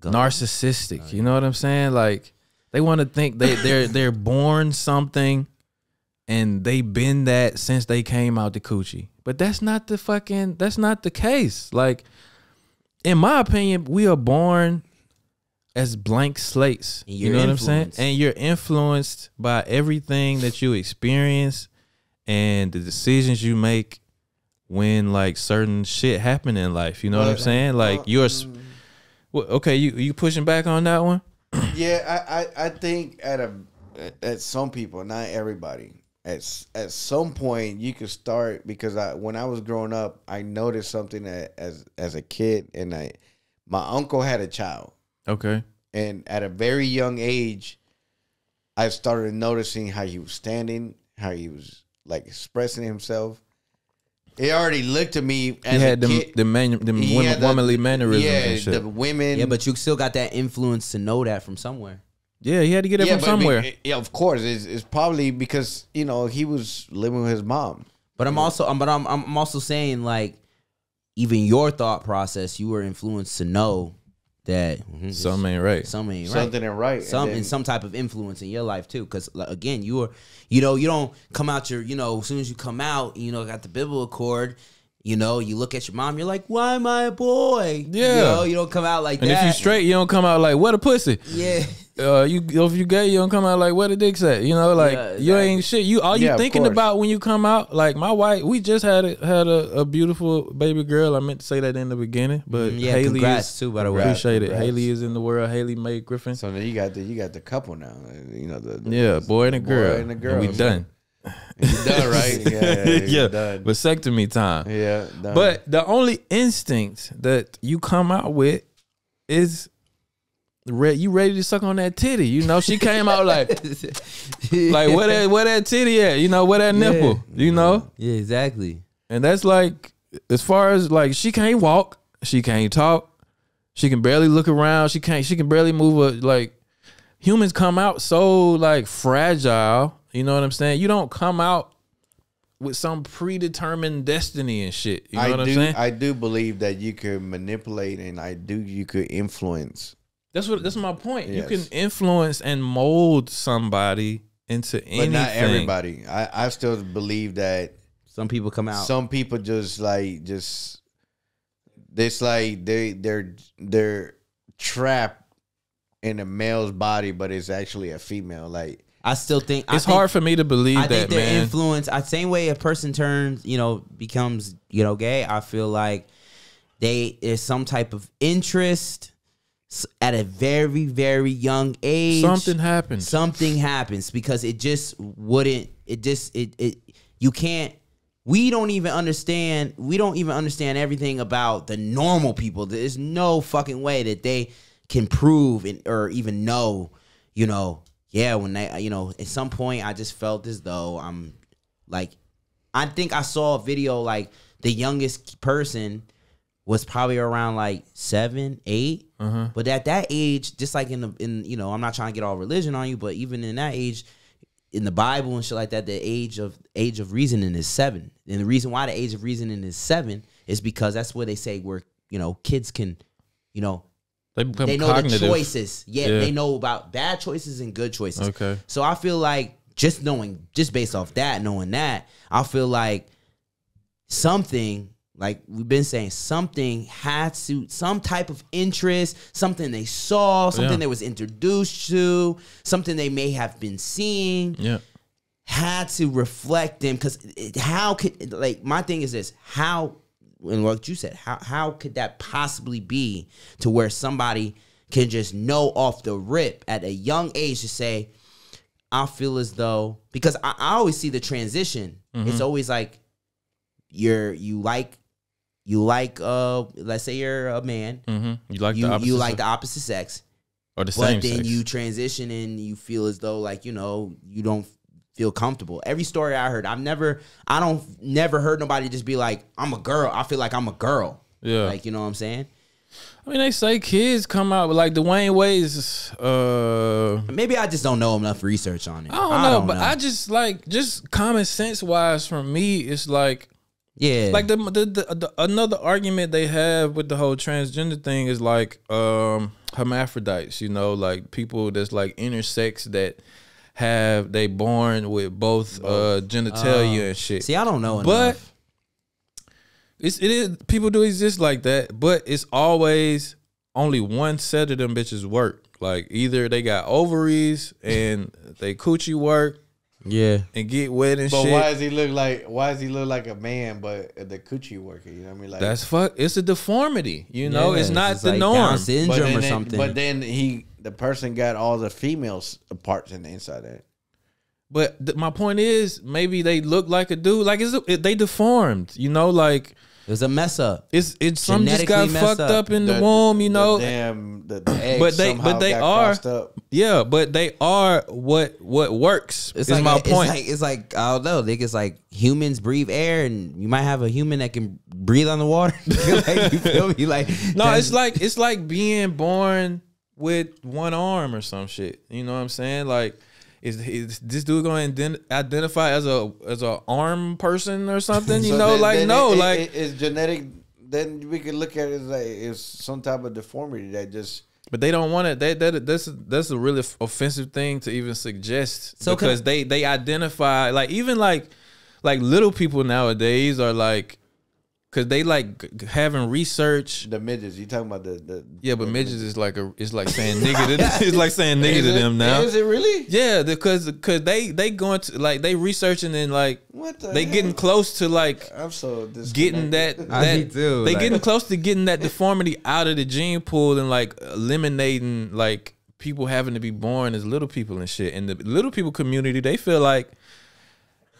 narcissistic. You know what I'm saying? Like they want to think they they're they're born something and they've been that since they came out the coochie. But that's not the fucking that's not the case. Like in my opinion, we are born as blank slates. And You you're know what I'm saying? And you're influenced by everything that you experience and the decisions you make when like certain shit happen in life. You know what I'm saying? Like uh, you're s- well, okay, you you pushing back on that one? Yeah, I, I, I think at a at some people, not everybody. At at some point, you could start because I when I was growing up, I noticed something that as as a kid, and I my uncle had a child, Okay. and at a very young age, I started noticing how he was standing, how he was like expressing himself. It already looked to me as He had a the kid. the man the he women, had the- womanly mannerisms yeah, and shit. the women. yeah, but you still got that influence to know that from somewhere. Yeah, he had to get it from but somewhere. be- yeah, of course. It's, it's probably because you know he was living with his mom. But I'm also, um, but I'm, I'm also saying like, even your thought process, you were influenced to know that mhm, Something ain't right. something ain't right. Something ain't right. and some then- and some type of influence in your life too because again you are you know you don't come out your you know as soon as you come out you know got the umbilical cord you know you look at your mom you're like why am i a boy Yeah. you know you don't come out like And that if you straight, you don't come out like what a pussy. yeah Uh, you if you gay, you don't come out like what a dick say. You know, like Yeah, you ain't shit. You all you Yeah, thinking about when you come out. Like my wife, we just had a, had a, a beautiful baby girl. I meant to say that in the beginning, but Mm, yeah Haley congrats is too by the way Congrats. appreciate it. Congrats. Haley is in the world. Haley Mae Griffin. So then you got the you got the couple now. You know the, the yeah, boy and a boy and a girl. we done. You done *laughs* right? Yeah, yeah, you yeah, done. vasectomy time. yeah, done. But the only instinct that you come out with is re- you ready to suck on that titty. You know, she came out like *laughs* like where that where that titty at? You know, where that nipple? You know? yeah exactly And that's like as far as like she can't walk, she can't talk, she can barely look around, she can't she can barely move a like humans come out so like fragile, you know what I'm saying? You don't come out with some predetermined destiny and shit. You know I what I'm do saying? I do believe that you could manipulate and I do you could influence. That's what that's my point. Yes. You can influence and mold somebody into anything. But not everybody. I, I still believe that some people come out some people just like just it's like they they're they're trapped in a male's body but it's actually a female like i still think I It's think- hard for me to believe I that, think their man. influence. I same way a person turns, you know, becomes, you know, gay. I feel like they is some type of interest at a very very young age. Something happens. Something happens because it just wouldn't. It just it it you can't. We don't even understand. We don't even understand everything about the normal people. There's no fucking way that they can prove and, or even know. You know, yeah. When they, you know, at some point, I just felt as though I'm like, I think I saw a video like the youngest person was probably around like seven, eight. Uh-huh. But at that age, just like in the in you know, I'm not trying to get all religion on you, but even in that age, in the Bible and shit like that, the age of age of reasoning is seven. And the reason why the age of reasoning is seven is because that's where they say where you know kids can, you know, They become they know cognitive. the choices. Yeah, Yeah. they know about bad choices and good choices. Okay. So I feel like just knowing, just based off that, knowing that, I feel like something, like we've been saying, something had to, some type of interest, something they saw, something Yeah. they was introduced to, something they may have been seeing Yeah. had to reflect them because how could like my thing is this how and what you said how how could that possibly be to where somebody can just know off the rip at a young age to say I feel as though because I, I always see the transition. It's always like you're you like you like uh let's say you're a man. Hmm You like you the you like the opposite sex. Or the same but same then sex. you transition and you feel as though like you know you don't feel comfortable. Every story i heard i've never i don't never heard nobody just be like i'm a girl. I feel like i'm a girl. Yeah. like you know what i'm saying? I mean, they say kids come out with like Dwyane Wade's. Uh, maybe i just don't know enough research on it. I don't know, but I just like just common sense wise for me, it's like yeah. like the, the, the, the another argument they have with the whole transgender thing is like um hermaphrodites you know like people that's like intersex that have they born with both, uh genitalia and shit see i don't know but enough. it's it is people do exist like that but it's always only one set of them bitches work like either they got ovaries *laughs* and they coochie work yeah and get wet and but shit why does he look like why does he look like a man but the coochie worker you know what I mean like That's fuck. It's a deformity. You know, Yeah, it's not the like norm. Down syndrome or they- something but then he the person got all the females parts in the inside of it But th- my point is, maybe they look like a dude. Like it's it, they deformed. You know, like it was a mess up it's it's some just got fucked up. up, in the, womb. You know, the damn the, the eggs But they- but they are- crossed up. yeah. But they are what what works. it's is like my it's point. like it's like I don't know. Niggas like humans breathe air, and you might have a human that can breathe on the water. *laughs* like, you feel me? Like no, it's like it's like being born with one arm or some shit. You know what I'm saying? Like, is, is this dude going to identify as a as a arm person or something? You So know, then- like then no, it- it- like it- it's genetic. Then we could look at it as like it's some type of deformity that just But they don't want it. They, that that's that's a really offensive thing to even suggest So because they they identify like even like like little people nowadays are like because they like having research. the midgets. You talking about the the Yeah, but midgets is like a it's like saying nigga. To, *laughs* it's like saying nigga Is to it- them now. Is it really? Yeah, because because they they going to like they researching and like What the they hell? getting close to like I'm so getting that, disconnected. I that too, they like- getting close to getting that deformity out of the gene pool and like eliminating like people having to be born as little people and shit. And the little people community, they feel like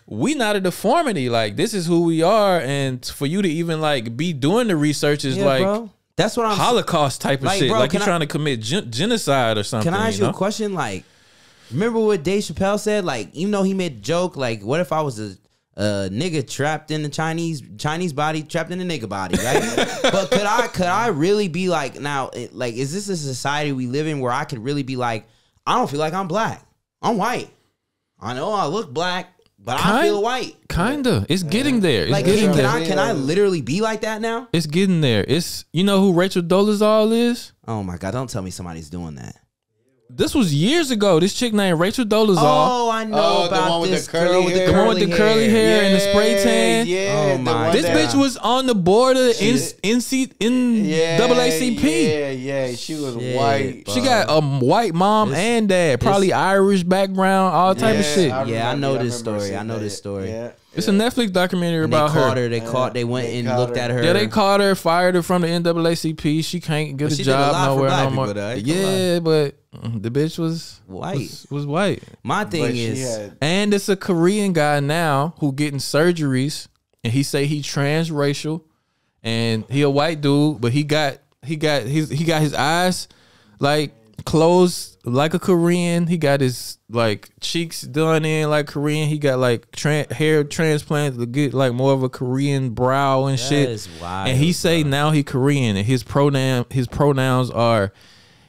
we not a deformity. Like this is who we are, and for you to even like be doing the research is Yeah, like bro. That's what I'm. Holocaust type of Like, shit. bro, like you're I- trying to commit gen- genocide or something. Can I ask you, know? a question? Like, remember what Dave Chappelle said? Like, even though he made a joke, like, what if I was a, a nigga trapped in the Chinese Chinese body, trapped in a nigga body, right? *laughs* but could I could I really be like now? It, like, is this a society we live in where I could really be like, I don't feel like I'm black. I'm white. I know I look black, but I Kind- feel white. Kinda. It's getting there. It's Like, getting can, can there. I can I literally be like that now? It's getting there. It's you know who Rachel Dolezal is? Oh my god! Don't tell me somebody's doing that. This was years ago. This chick named Rachel Dolezal. Oh, I know Oh, the one with the this curly girl with the hair. the curly one with the curly hair and the spray tan. Yeah, Oh my This that- bitch was on the board of the N- NC in yeah, double ACP. Yeah, yeah, she was Shit, white. bro. She got a white mom This- and dad, probably Irish background, all type of Yeah, shit. Yeah, I know remember- this story. I know that. this story. Yeah, It's a Netflix documentary And they about caught her. her. They caught. They went They and caught looked her. at her. Yeah, they caught her, fired her from the NAACP. She can't get But a she did a job lot for nowhere black no more. people, though. I ain't Yeah, but mm, the bitch was White. Was, was white. My thing But she is, had- And it's a Korean guy now who getting surgeries, and he say he transracial, and he a white dude, but he got he got his he got his eyes like closed like a Korean. He got his like cheeks done in like Korean. He got like tran hair transplant to get like more of a Korean brow and shit. is wild, and he say now he Korean, and his pronoun his pronouns are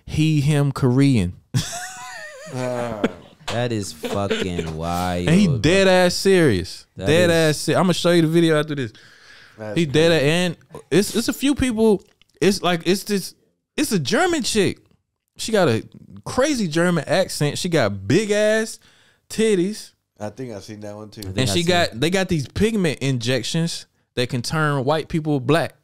he him Korean. *laughs* that is fucking wild. And he dead ass serious. That dead is- ass serious. I'm gonna show you the video after this. That's He dead ass and it's it's a few people. It's like it's this it's a German chick. She got a crazy German accent. She got big ass titties. I think I seen that one too. And I she seen got they got these pigment injections that can turn white people black.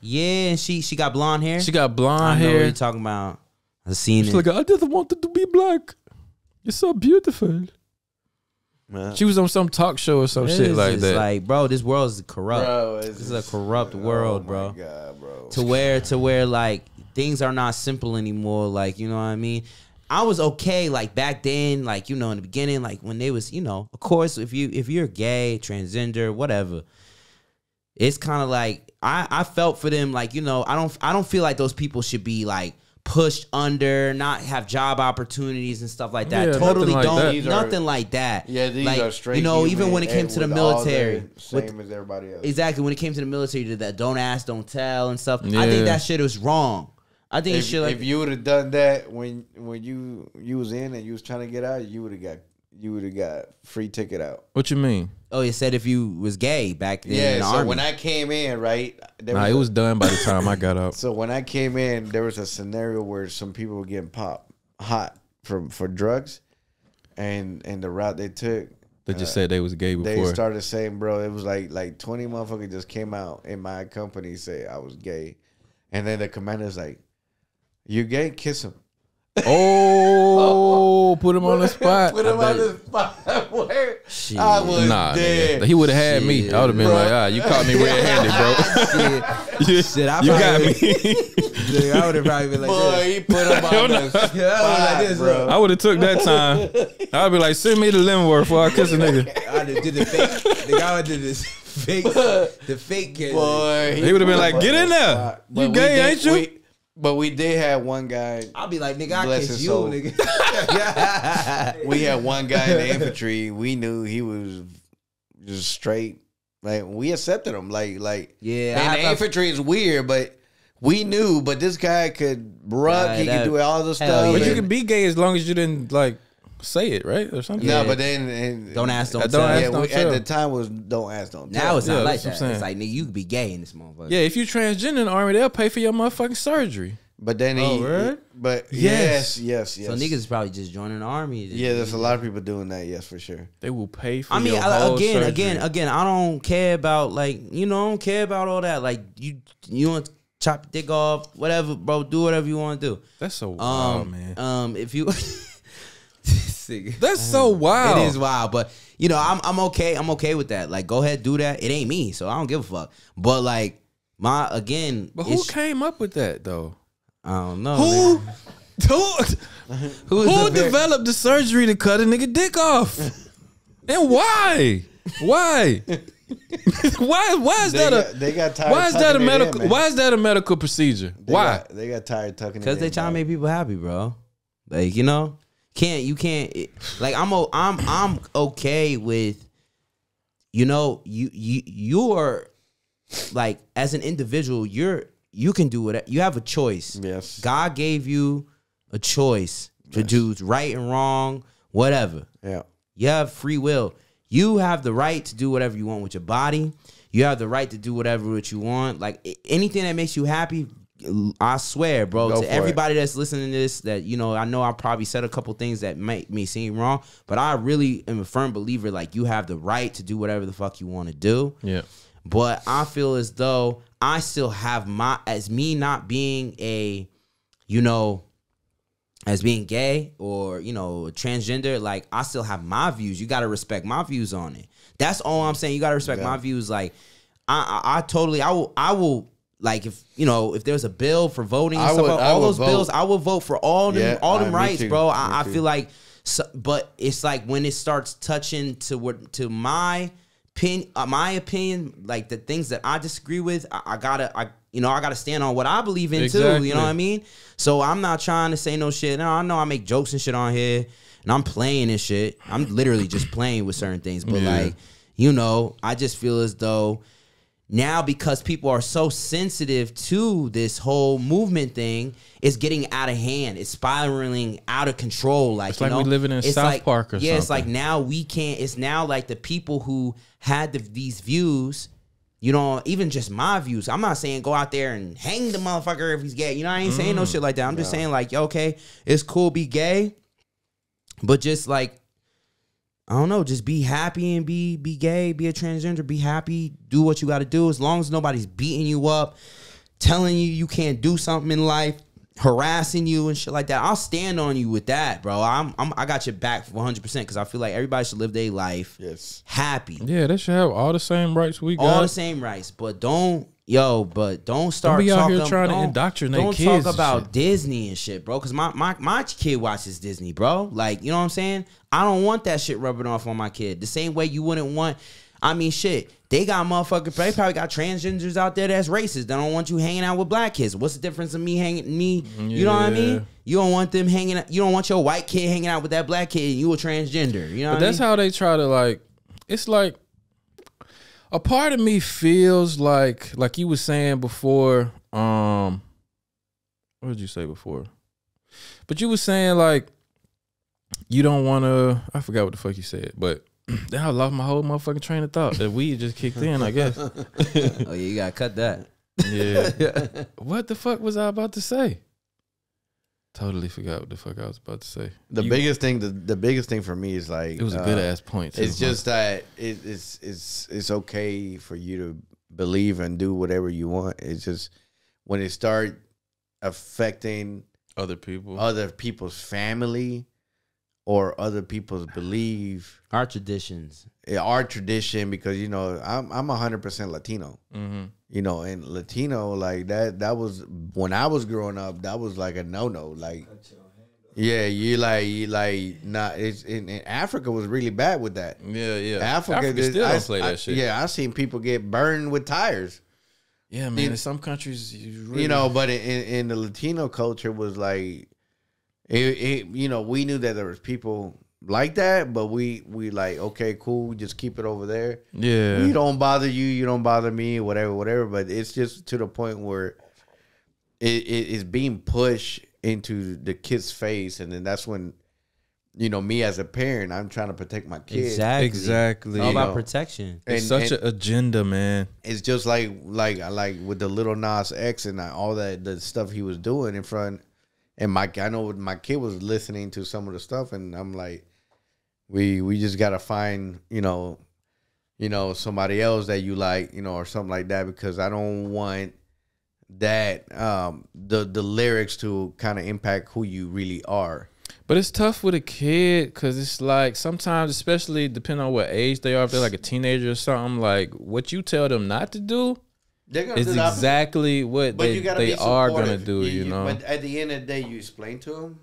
Yeah, and she she got blonde hair. She got I blonde know what hair. you're talking about. I seen She's it. like, I just wanted to be black. You're so beautiful. Man. She was on some talk show or some This shit like that. Like, bro, this world is corrupt. Bro, this is a corrupt world, oh bro. God, bro. to where to where like things are not simple anymore like you know what i mean i was okay like back then like you know in the beginning like when they was you know of course if you if you're gay transgender whatever it's kind of like i i felt for them like you know i don't i don't feel like those people should be like pushed under not have job opportunities and stuff like that Yeah, totally nothing don't that. These are- nothing like that yeah, these like, are straight. you know even when it came to the military the with same as everybody else. Exactly. When it came to the military, to that don't ask, don't tell and stuff. I think that shit was wrong. I think it if, should like if you would have done that when when you you was in and you was trying to get out, you would have got you would have got free ticket out. what you mean? oh, it said if you was gay back then in Yeah. the So army. when I came in, right, there Nah, was it a- was done by the time I got *laughs* out. So when I came in, there was a scenario where some people were getting popped hot from for drugs, and and the route they took, They just uh, said they was gay before. they started saying, "Bro, it was like like twenty motherfuckers just came out in my company say I was gay," and then the commander's like, "You gay? Kiss him." oh, *laughs* put him on the spot. Put him on the spot. *laughs* Where Shit. I was Nah, dead. nigga. he would have had me. I would have been bro. like, ah, you caught me red-handed, bro. *laughs* you Shit, I you got me. Dude, I would have probably been like Boy, this. he put him on the spot, Yeah, I would've like this, bro. I would have took that time. I'd be like, send me the Leavenworth before I kiss a nigga. I did did the fake. The guy who did this fake, the fake kid. Boy, He would've been like, "Get in there. spot. You But gay, did- ain't you?" we- but we did have one guy. I'll be like, nigga, I Bless kiss his you, soul. nigga. yeah. *laughs* We had one guy in the *laughs* infantry. We knew he was just straight. Like we accepted him. Like like Yeah, I And the infantry is weird, but we knew, but this guy could rub, Yeah, he that- could do all the stuff. yeah. But you and- can be gay as long as you didn't like say it, right, or something. No, Yeah. but then and, Don't ask, don't Don't tell. ask, yeah, don't we, tell. at the time was don't ask, don't tell. now it's not like that's what that. I'm It's saying. like nigga, you could be gay in this motherfucker. Yeah, if you transgender in the army, they'll pay for your motherfucking surgery. But then he, Oh, word? but Yes. yes, yes, yes. So niggas is probably just joining the army. yeah, there's a lot of people doing that. Yes, for sure. They will pay for. I mean, your I- whole again, surgery. again, again. I don't care about like you know, I don't care about all that. Like you, you want to chop your dick off, whatever, bro. Do whatever you want to do. That's so wild, Um, man. um, if you, This *laughs* nigga. That's so wild. It is wild, but you know, I'm I'm okay. I'm okay with that. Like, go ahead, do that. It ain't me, so I don't give a fuck. But like, my again, But who came up with that though? I don't know. Who? man. *laughs* Who? *laughs* Who, is Who the very- developed the surgery to cut a nigga dick off? and why? Why? *laughs* why? Why is They that got, a? they got tired. Why is that a tucking it in, medical? why is that a medical procedure? They Why? Got, they got tired tucking Because they in, trying to make people happy, bro. Like you know, can't you can't it- like I'm o- I'm I'm okay with, you know, you you you are like as an individual, you're you can do it. You have a choice. Yes. God gave you a choice to do right and wrong, whatever. Yeah. You have free will. You have the right to do whatever you want with your body. You have the right to do whatever what you want. Like anything that makes you happy, I swear, bro, Go to for it. everybody that's listening to this, that you know, I know I probably said a couple things that make me seem wrong, but I really am a firm believer. Like you have the right to do whatever the fuck you want to do. Yeah. But I feel as though I still have my as me not being a, you know, as being gay or you know transgender. Like I still have my views. You got to respect my views on it. That's all I'm saying. You got to respect my views. Like I, I, I totally, I will, I will. Like if you know if there's a bill for voting and I stuff, would- all those vote. bills, I will vote for all them, Yeah, all them rights, too. bro. I, I feel like, so, but it's like when it starts touching to what to my pin uh, my opinion, like the things that I disagree with, I, I gotta, I you know, I gotta stand on what I believe in too. You know what I mean? So I'm not trying to say no shit. No, I know I make jokes and shit on here, and I'm playing and shit. I'm literally just playing with certain things, but Yeah. like, you know, I just feel as though now because people are so sensitive to this whole movement thing it's getting out of hand. It's spiraling out of control. Like It's you like know? we living in It's South like- Park or yeah it's like now we can't it's now like the people who had the, these views you know even just my views i'm not saying go out there and hang the motherfucker if he's gay. You know i ain't saying Mm. no shit like that. I'm just saying like yo, okay it's cool be gay. But just like I don't know, just be happy and be be gay, be a transgender, be happy, do what you got to do as long as nobody's beating you up, telling you you can't do something in life, harassing you and shit like that. I'll stand on you with that, bro. I'm, I'm I got your back 100% cuz I feel like everybody should live their life Yes. happy. Yeah, they should have all the same rights we got. All the same rights, but don't yo, but don't start be out talking here trying to don't- indoctrinate Don't kids talk about shit. Disney and shit, bro. Cause my, my my kid watches Disney, bro. Like, you know what I'm saying? I don't want that shit rubbing off on my kid. The same way you wouldn't want. I mean, shit. They got motherfuckers. They probably got transgenders out there that's racist. They don't want you hanging out with black kids. What's the difference of me hanging me? You know what I mean? You don't want them hanging. You don't want your white kid hanging out with that black kid. and You a transgender. You know. But what that's mean? how they try to like. It's like a part of me feels like, like you was saying before. Um, what did you say before? But you was saying like you don't want to. I forgot what the fuck you said, but *clears throat* then I lost my whole motherfucking train of thought. That we just kicked in, I guess. *laughs* oh yeah, you gotta cut that. Yeah. *laughs* what the fuck was I about to say? Totally forgot what the fuck I was about to say. The You- biggest thing, the, the biggest thing for me is like It was a uh, good ass point. Too. It's just that it, it's it's it's okay for you to believe and do whatever you want. It's just when it start affecting other people. other people's family or other people's belief, Our traditions. eh, our tradition. Because you know, I'm I'm hundred percent Latino. mm-hmm. You know, and Latino like that. That was when I was growing up. That was like a no no. Like, yeah, you like you like not. It's in, in Africa was really bad with that. Yeah, yeah. Africa, Africa did- still I- don't play I- that shit. Yeah, I seen people get burned with tires. Yeah, man. In- In some countries, you, really, You know, but in, in the Latino culture was like, it, it. You know, we knew that there was people like that, but we we like okay, cool, just keep it over there. yeah, We don't bother you, you don't bother me, whatever, whatever. But it's just to the point where it, it is being pushed into the kid's face, and then that's when, you know, me as a parent, I'm trying to protect my kid. Exactly. Exactly. All about know. protection. And, It's such an agenda, man. it's just like like like with the Lil Nas X and all that the stuff he was doing in front. And my I know my kid was listening to some of the stuff, and I'm like, we we just gotta find you know, you know somebody else that you like, you know, or something like that, because I don't want that um the the lyrics to kind of impact who you really are. But it's tough with a kid because it's like sometimes, especially depending on what age they are, if they're like a teenager or something, like what you tell them not to do is do exactly what they, they are gonna supportive. do. You, know, But at the end of the day, you explain to them.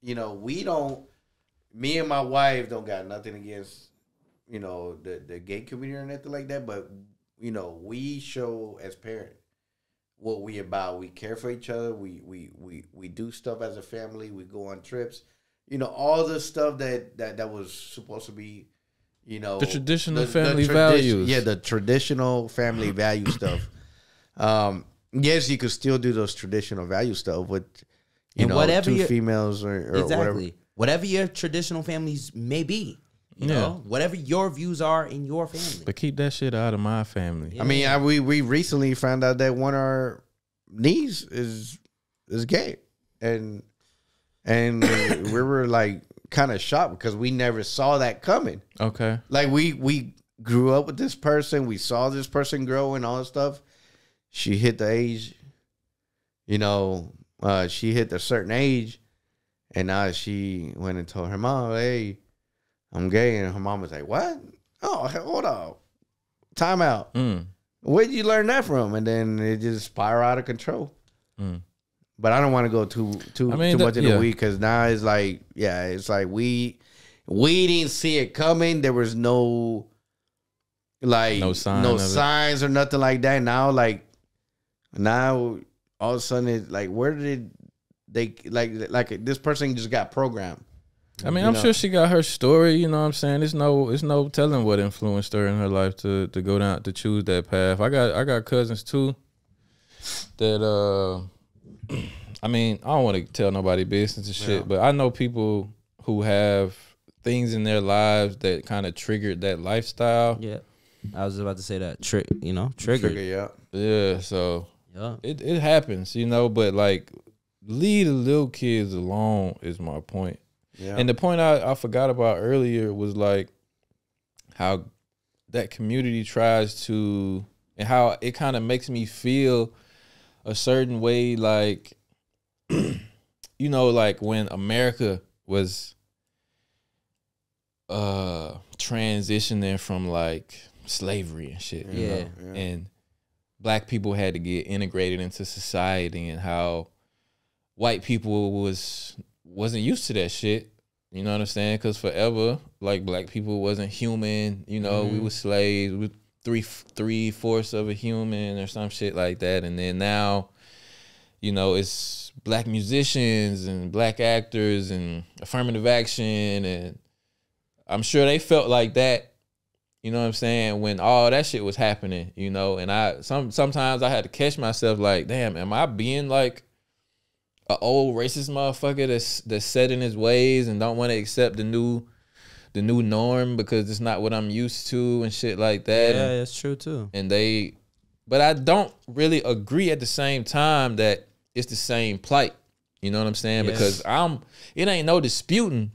You know, we don't. Me and my wife don't got nothing against, you know, the the gay community or anything like that. But you know, we show as parents what we about. We care for each other. We we we we do stuff as a family. We go on trips. You know, all the stuff that that that was supposed to be. You know The traditional family values. Yeah, the traditional family value stuff. Um, yes, you could still do those traditional value stuff with, you And know, whatever two your- females or, or exactly. whatever. Whatever your traditional families may be. You Yeah. know, whatever your views are in your family. but keep that shit out of my family. I mean, I, we we recently found out that one of our niece is is gay, and and *coughs* we were like kind of shocked because we never saw that coming. Okay, Like we we grew up with this person, we saw this person grow and all that stuff. She hit the age, you know, uh, she hit a certain age, and now she went and told her mom, "Hey, I'm gay," and her mom was like, "What? Oh, hold on, time out. mm. Where did you learn that from?" And then it just spiraled out of control. Mm. But I don't want to go too too I mean, too that- much in yeah. the weed because now it's like, yeah, it's like we we didn't see it coming. There was no like No sign no of it. signs or nothing like that. Now like now all of a sudden it's like where did they like like this person just got programmed. I mean, You I'm know. sure she got her story. You know what I'm saying? It's no, it's no telling what influenced her in her life to to go down to choose that path. I got I got cousins too that uh, *clears throat* I mean, I don't want to tell nobody business and shit, but I know people who have things in their lives that kind of triggered that lifestyle. Yeah. I was about to say that. Trick, you know, trigger. Trigger, yeah. Yeah, so Yeah. it it happens, you know. But like, leave the little kids alone is my point. Yeah. And the point I, I forgot about earlier was like how that community tries to and how it kind of makes me feel a certain way like *clears throat* you know like when America was uh transitioning from like slavery and shit you know? Yeah. and black people had to get integrated into society and how white people was wasn't used to that shit. You know what i'm saying? Because forever like black people wasn't human. You know we Mhm. were slaves. We three three fourths of a human or some shit like that. And then now you know it's black musicians and black actors and affirmative action. And i'm sure they felt like that you know what I'm saying? When all that shit was happening, you know, and I some sometimes I had to catch myself like, damn, am I being like a old racist motherfucker that's that's set in his ways and don't want to accept the new the new norm because it's not what I'm used to and shit like that. Yeah, And, that's true too. and they but I don't really agree at the same time that it's the same plight. You know what I'm saying? Yeah. Because I'm it ain't no disputing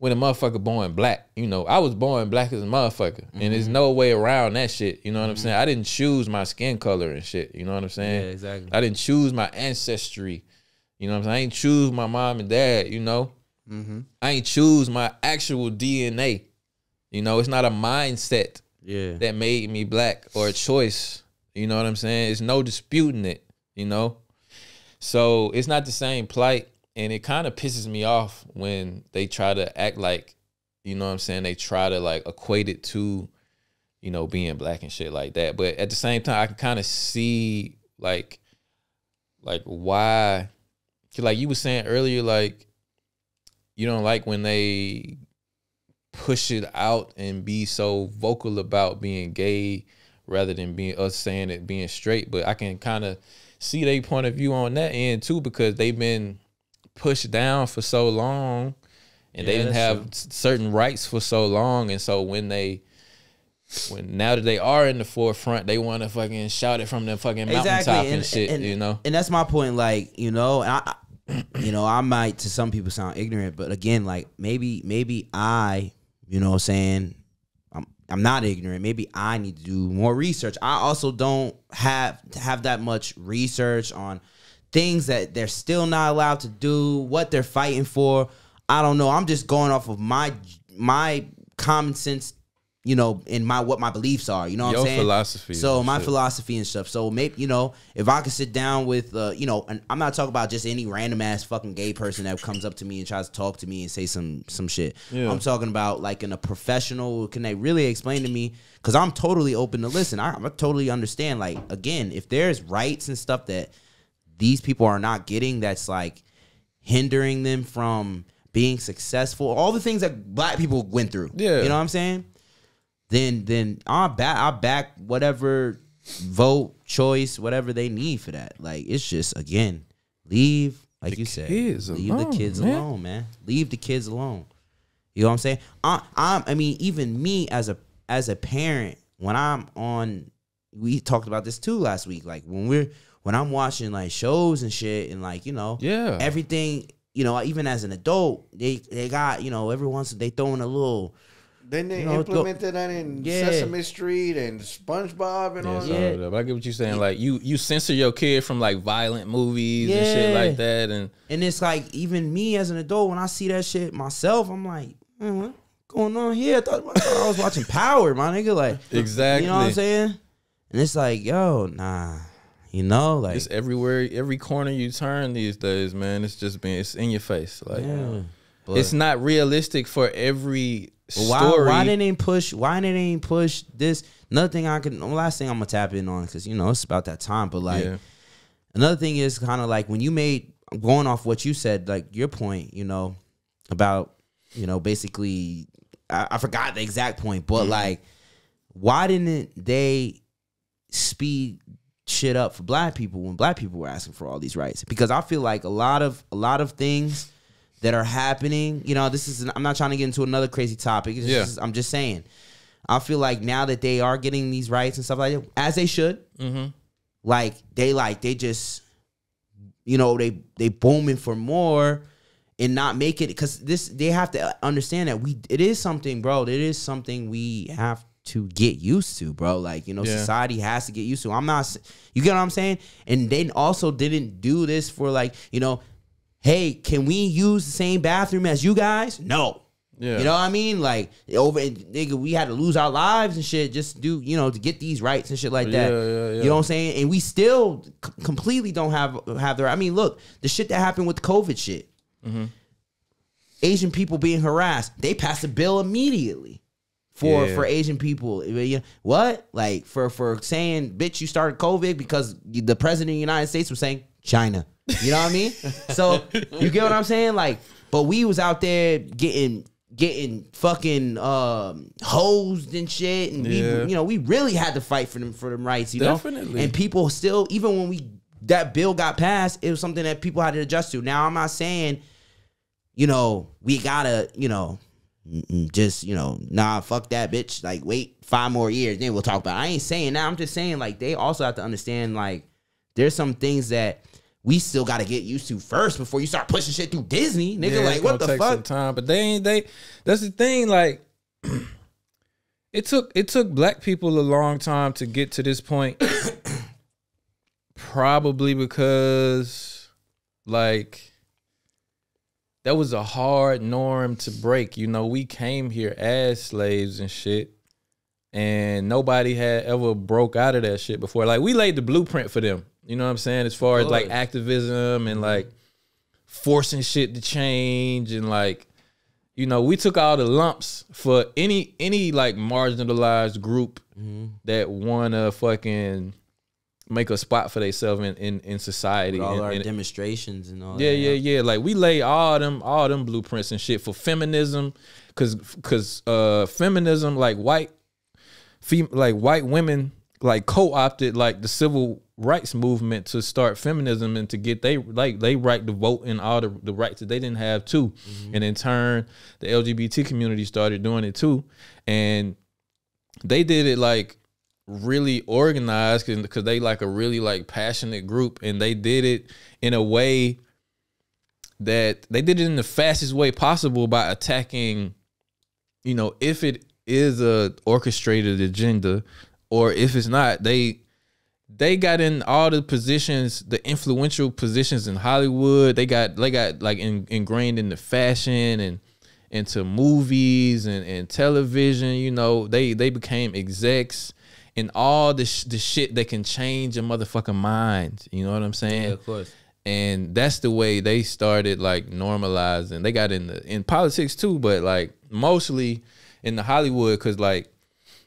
when a motherfucker born black. You know, I was born black as a motherfucker. And there's mm-hmm. no way around that shit. You know what I'm mm-hmm. saying? I didn't choose my skin color and shit. You know what I'm saying? Yeah, exactly. I didn't choose my ancestry. You know what I'm saying? I ain't choose my mom and dad, you know? Mm-hmm. I ain't choose my actual DNA. You know, it's not a mindset Yeah. that made me black or a choice. You know what I'm saying? It's no disputing it, you know? So it's not the same plight. And it kind of pisses me off when they try to act like, you know what I'm saying? They try to like equate it to, you know, being black and shit like that. But at the same time, I can kind of see like, like why, like you were saying earlier, like you don't like when they push it out and be so vocal about being gay rather than being us saying it being straight. But I can kind of see their point of view on that end too because they've been pushed down for so long and they didn't have true. certain rights for so long and so when they when now that they are in the forefront they want to fucking shout it from the fucking mountaintop and, shit And, you know and that's my point. Like you know, and I, you know, I might to some people sound ignorant, but again, like maybe, maybe I, you know, saying I'm I'm not ignorant. Maybe I need to do more research. I also don't have have that much research on things that they're still not allowed to do, what they're fighting for. I don't know. I'm just going off of my my common sense, you know, in my what my beliefs are. You know what Your I'm saying? philosophy So my shit. philosophy and stuff. So maybe you know, if I could sit down with, uh, you know, and I'm not talking about just any random ass fucking gay person that comes up to me and tries to talk to me and say some some shit. Yeah. I'm talking about like in a professional. Can they really explain to me? Because I'm totally open to listen. I, I totally understand. Like again, if there's rights and stuff that these people are not getting, that's like hindering them from being successful. All the things that black people went through. Yeah. you know what I'm saying then then I'll back I'll back whatever vote choice whatever they need for that. Like it's just again leave like you said kids leave alone, the kids man. alone, man. Leave the kids alone. You know what I'm saying? I I'm I mean even me as a as a parent when I'm on we talked about this too last week like when we're when I'm watching like shows and shit and like you know Yeah. everything you know even as an adult they they got you know every once they throw in a little Then they You know, go- implemented that in Yeah. Sesame Street and SpongeBob and Yeah, all so, that. Yeah. but I get what you're saying. Like you, you censor your kid from like violent movies and shit like that, and And it's like even me as an adult, when I see that shit myself, I'm like, man, what going on here? I thought, I thought I was watching Power, my nigga. Like, *laughs* exactly. you know what I'm saying? And it's like, yo, nah, you know, like, It's everywhere, every corner you turn these days, man. It's just been, it's in your face. Like yeah. But it's not realistic for every why, story. why didn't they push? Why didn't they push this? Another thing I can, last thing I'm gonna tap in on because you know it's about that time. But like, yeah. another thing is kind of like when you made going off what you said, like your point, you know, about you know basically, I, I forgot the exact point, but mm-hmm. like, why didn't they speed shit up for black people when black people were asking for all these rights? Because I feel like a lot of a lot of things that are happening, you know, this is I'm not trying to get into another crazy topic. It's Yeah. just- I'm just saying. I feel like now that they are getting these rights and stuff like that, as they should, Mm-hmm. like they like they just you know they they booming for more and not make it because this they have to understand that we it is something bro it is something we have to get used to bro like you know Yeah. society has to get used to i'm not you get what i'm saying and they also didn't do this for like you know hey can we use the same bathroom as you guys no Yeah. you know what I mean? Like over, nigga, we had to lose our lives and shit just to do, you know, to get these rights and shit like that. Yeah, yeah. You know what I'm saying? And we still completely don't have have the. I mean, look, the shit that happened with COVID shit. Mm-hmm. Asian people being harassed, they passed a bill immediately for Yeah. for Asian people. What? Like for for saying, bitch, you started COVID because the president of the United States was saying China. You know what I mean? So you get what I'm saying? Like, but we was out there getting getting fucking um hosed and shit and Yeah. we you know we really had to fight for them for them rights you know Definitely. and people still even when we that bill got passed it was something that people had to adjust to now i'm not saying you know we gotta you know just you know nah fuck that bitch like wait five more years then we'll talk about it. i ain't saying that i'm just saying like they also have to understand like there's some things that we still got to get used to first before you start pushing shit through disney nigga Yeah, like what the take some fuck time, but they ain't they. That's the thing. Like, *clears throat* it took it took black people a long time to get to this point. *coughs* Probably because, like, that was a hard norm to break. You know, we came here as slaves and shit, and nobody had ever broke out of that shit before. Like, we laid the blueprint for them. You know what I'm saying? As far as like activism and like forcing shit to change and like you know we took all the lumps for any any like marginalized group Mm-hmm. that wanna fucking make a spot for themselves in, in in society With all And- our and- demonstrations and all yeah that yeah yeah like we lay all them all them blueprints and shit for feminism because because uh feminism like white fem- like white women like co-opted like the civil rights movement to start feminism and to get they like they right to vote and all the, the rights that they didn't have too. Mm-hmm. And in turn the lgbt community started doing it too. And they did it like really organized because they like a really like passionate group. And they did it in a way that they did it in the fastest way possible by attacking you know if it is a orchestrated agenda or if it's not they they got in all the positions the influential positions in hollywood. They got they got like in, ingrained into fashion and into movies and, and television you know. They they became execs and all the, sh- the shit that can change a motherfucking mind you know what i'm saying? Yeah, of course. and that's the way they started like normalizing. They got in the in politics too but like mostly in the hollywood because like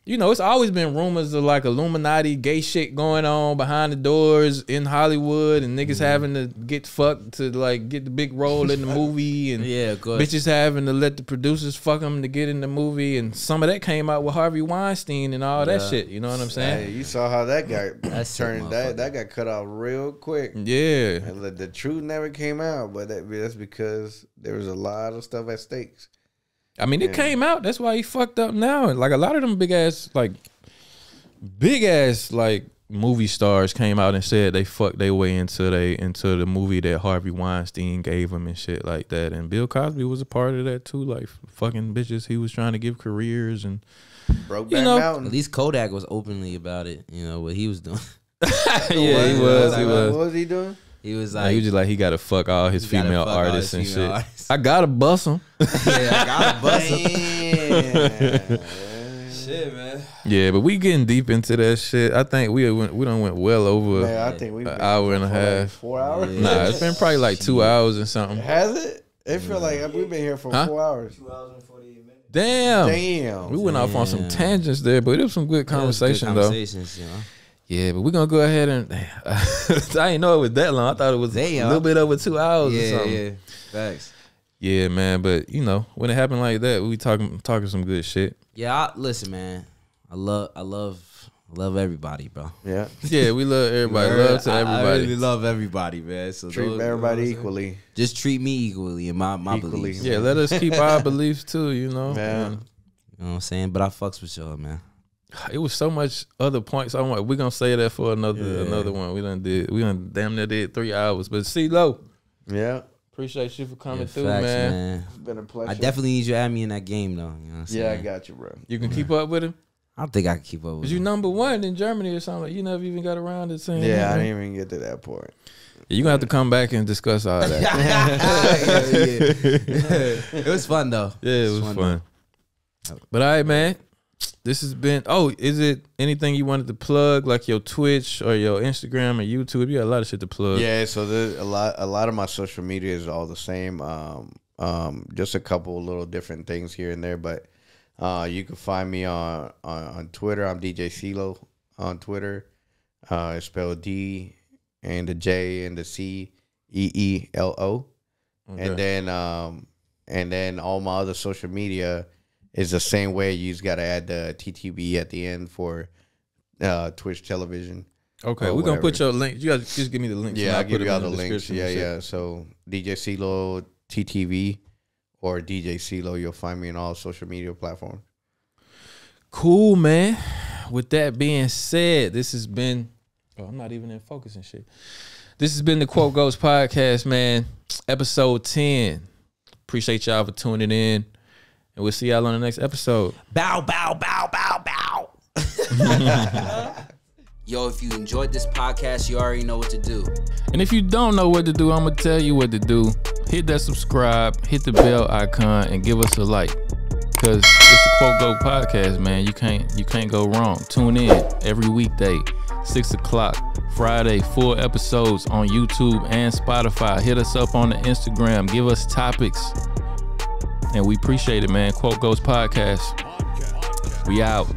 you know it's always been rumors of like illuminati gay shit going on behind the doors in hollywood and niggas mm-hmm. having to get fucked to like get the big role in the *laughs* movie and Yeah, of course. bitches having to let the producers fuck them to get in the movie and some of that came out with harvey weinstein and all that shit you know what i'm saying Hey, you saw how that got *clears throat* That's turned. That that got cut off real quick. yeah And the, the truth never came out, but that, that's because there was a lot of stuff at stakes. I mean, it Yeah. came out. That's why he fucked up now. Like a lot of them big ass, like big ass, like movie stars came out and said they fucked their way into they into the movie that Harvey Weinstein gave them and shit like that. And Bill Cosby was a part of that too. Like fucking bitches, he was trying to give careers and Broke You know- mountain. At least Kodak was openly about it. You know what he was doing. *laughs* *laughs* yeah, he was, he was. What was. was he doing? He was Like, like, he was just like he got to fuck all his female fuck all artists his and female shit. artists. I gotta bust him. *laughs* yeah, I got a bust. Damn. *laughs* *laughs* Shit, man. Yeah, but we getting deep into that shit. I think we went, we done went well over. Man, I think we An hour and a half. Four hours. Yeah. Nah, it's been probably like two hours or something. Has it? It feel like we've been here for Huh? four hours. Two hours and 48 minutes. Damn. Damn. We went off on some Damn. tangents there, but it was some good conversation Good though. Conversations, you know. Yeah, but we're gonna go ahead and *laughs* I didn't know it was that long. I thought it was a little bit over two hours or Yeah, something. yeah. Facts. Yeah, man. But you know, when it happened like that, we talking talking some good shit. Yeah, I, listen, man. I love, I love, love everybody, bro. Yeah. *laughs* Yeah, we love everybody. Love to I- I everybody. really love everybody, man. So Treat those- everybody those- equally. Just treat me equally in my my Equally. beliefs. yeah, let us keep our *laughs* beliefs too, you know. Yeah. You know what I'm saying? But I fucks with y'all, man. It was so much other points. I'm like, we're gonna say that for another Yeah. another one. We done did we done damn near did three hours. But CeeLo. Yeah. Appreciate you for coming Yeah, through, facts, man. It's been a pleasure. I definitely need you to add me in that game, though. You know what I'm saying? Yeah, I got you, bro. You can keep up with him? I don't think I can keep up with Cause you you. number one in Germany or something. Like you never even got around to saying. Yeah, I didn't even get to that point. You're gonna have to come back and discuss all that. *laughs* *laughs* it was fun though. yeah, it was fun. But all right, man. This has been. Oh, is it anything you wanted to plug, like your Twitch or your Instagram or YouTube? You got a lot of shit to plug. Yeah, so there's a lot a lot of my social media is all the same. Um, um, just a couple little different things here and there, but uh, you can find me on, on on Twitter. I'm DJ CeeLo on Twitter. Uh, it's spelled D and the J and the C E E L O. Okay. And then um and then all my other social media is the same way. You just gotta add the TTV at the end for uh Twitch television. okay, we're gonna put your link. You guys just give me the links. and Yeah, I'll give you all in the links. Yeah, yeah. So DJ CeeLo TTV or DJ CeeLo, you'll find me on all social media platforms. Cool, man. With that being said, this has been. Oh, I'm not even in focus and shit. This has been the Quote Goats podcast, man. Episode 10. Appreciate y'all for tuning in. And we'll see y'all on the next episode. Bow, bow, bow, bow, bow. *laughs* Yo, if you enjoyed this podcast, you already know what to do. And if you don't know what to do, I'm gonna tell you what to do. Hit that subscribe, hit the bell icon, and give us a like. Cause it's the Quote Goats podcast, man. You can't you can't go wrong. Tune in every weekday, six o'clock, Friday, full episodes on YouTube and Spotify. Hit us up on the Instagram. Give us topics. And we appreciate it, man. Quote Goats Podcast. We out.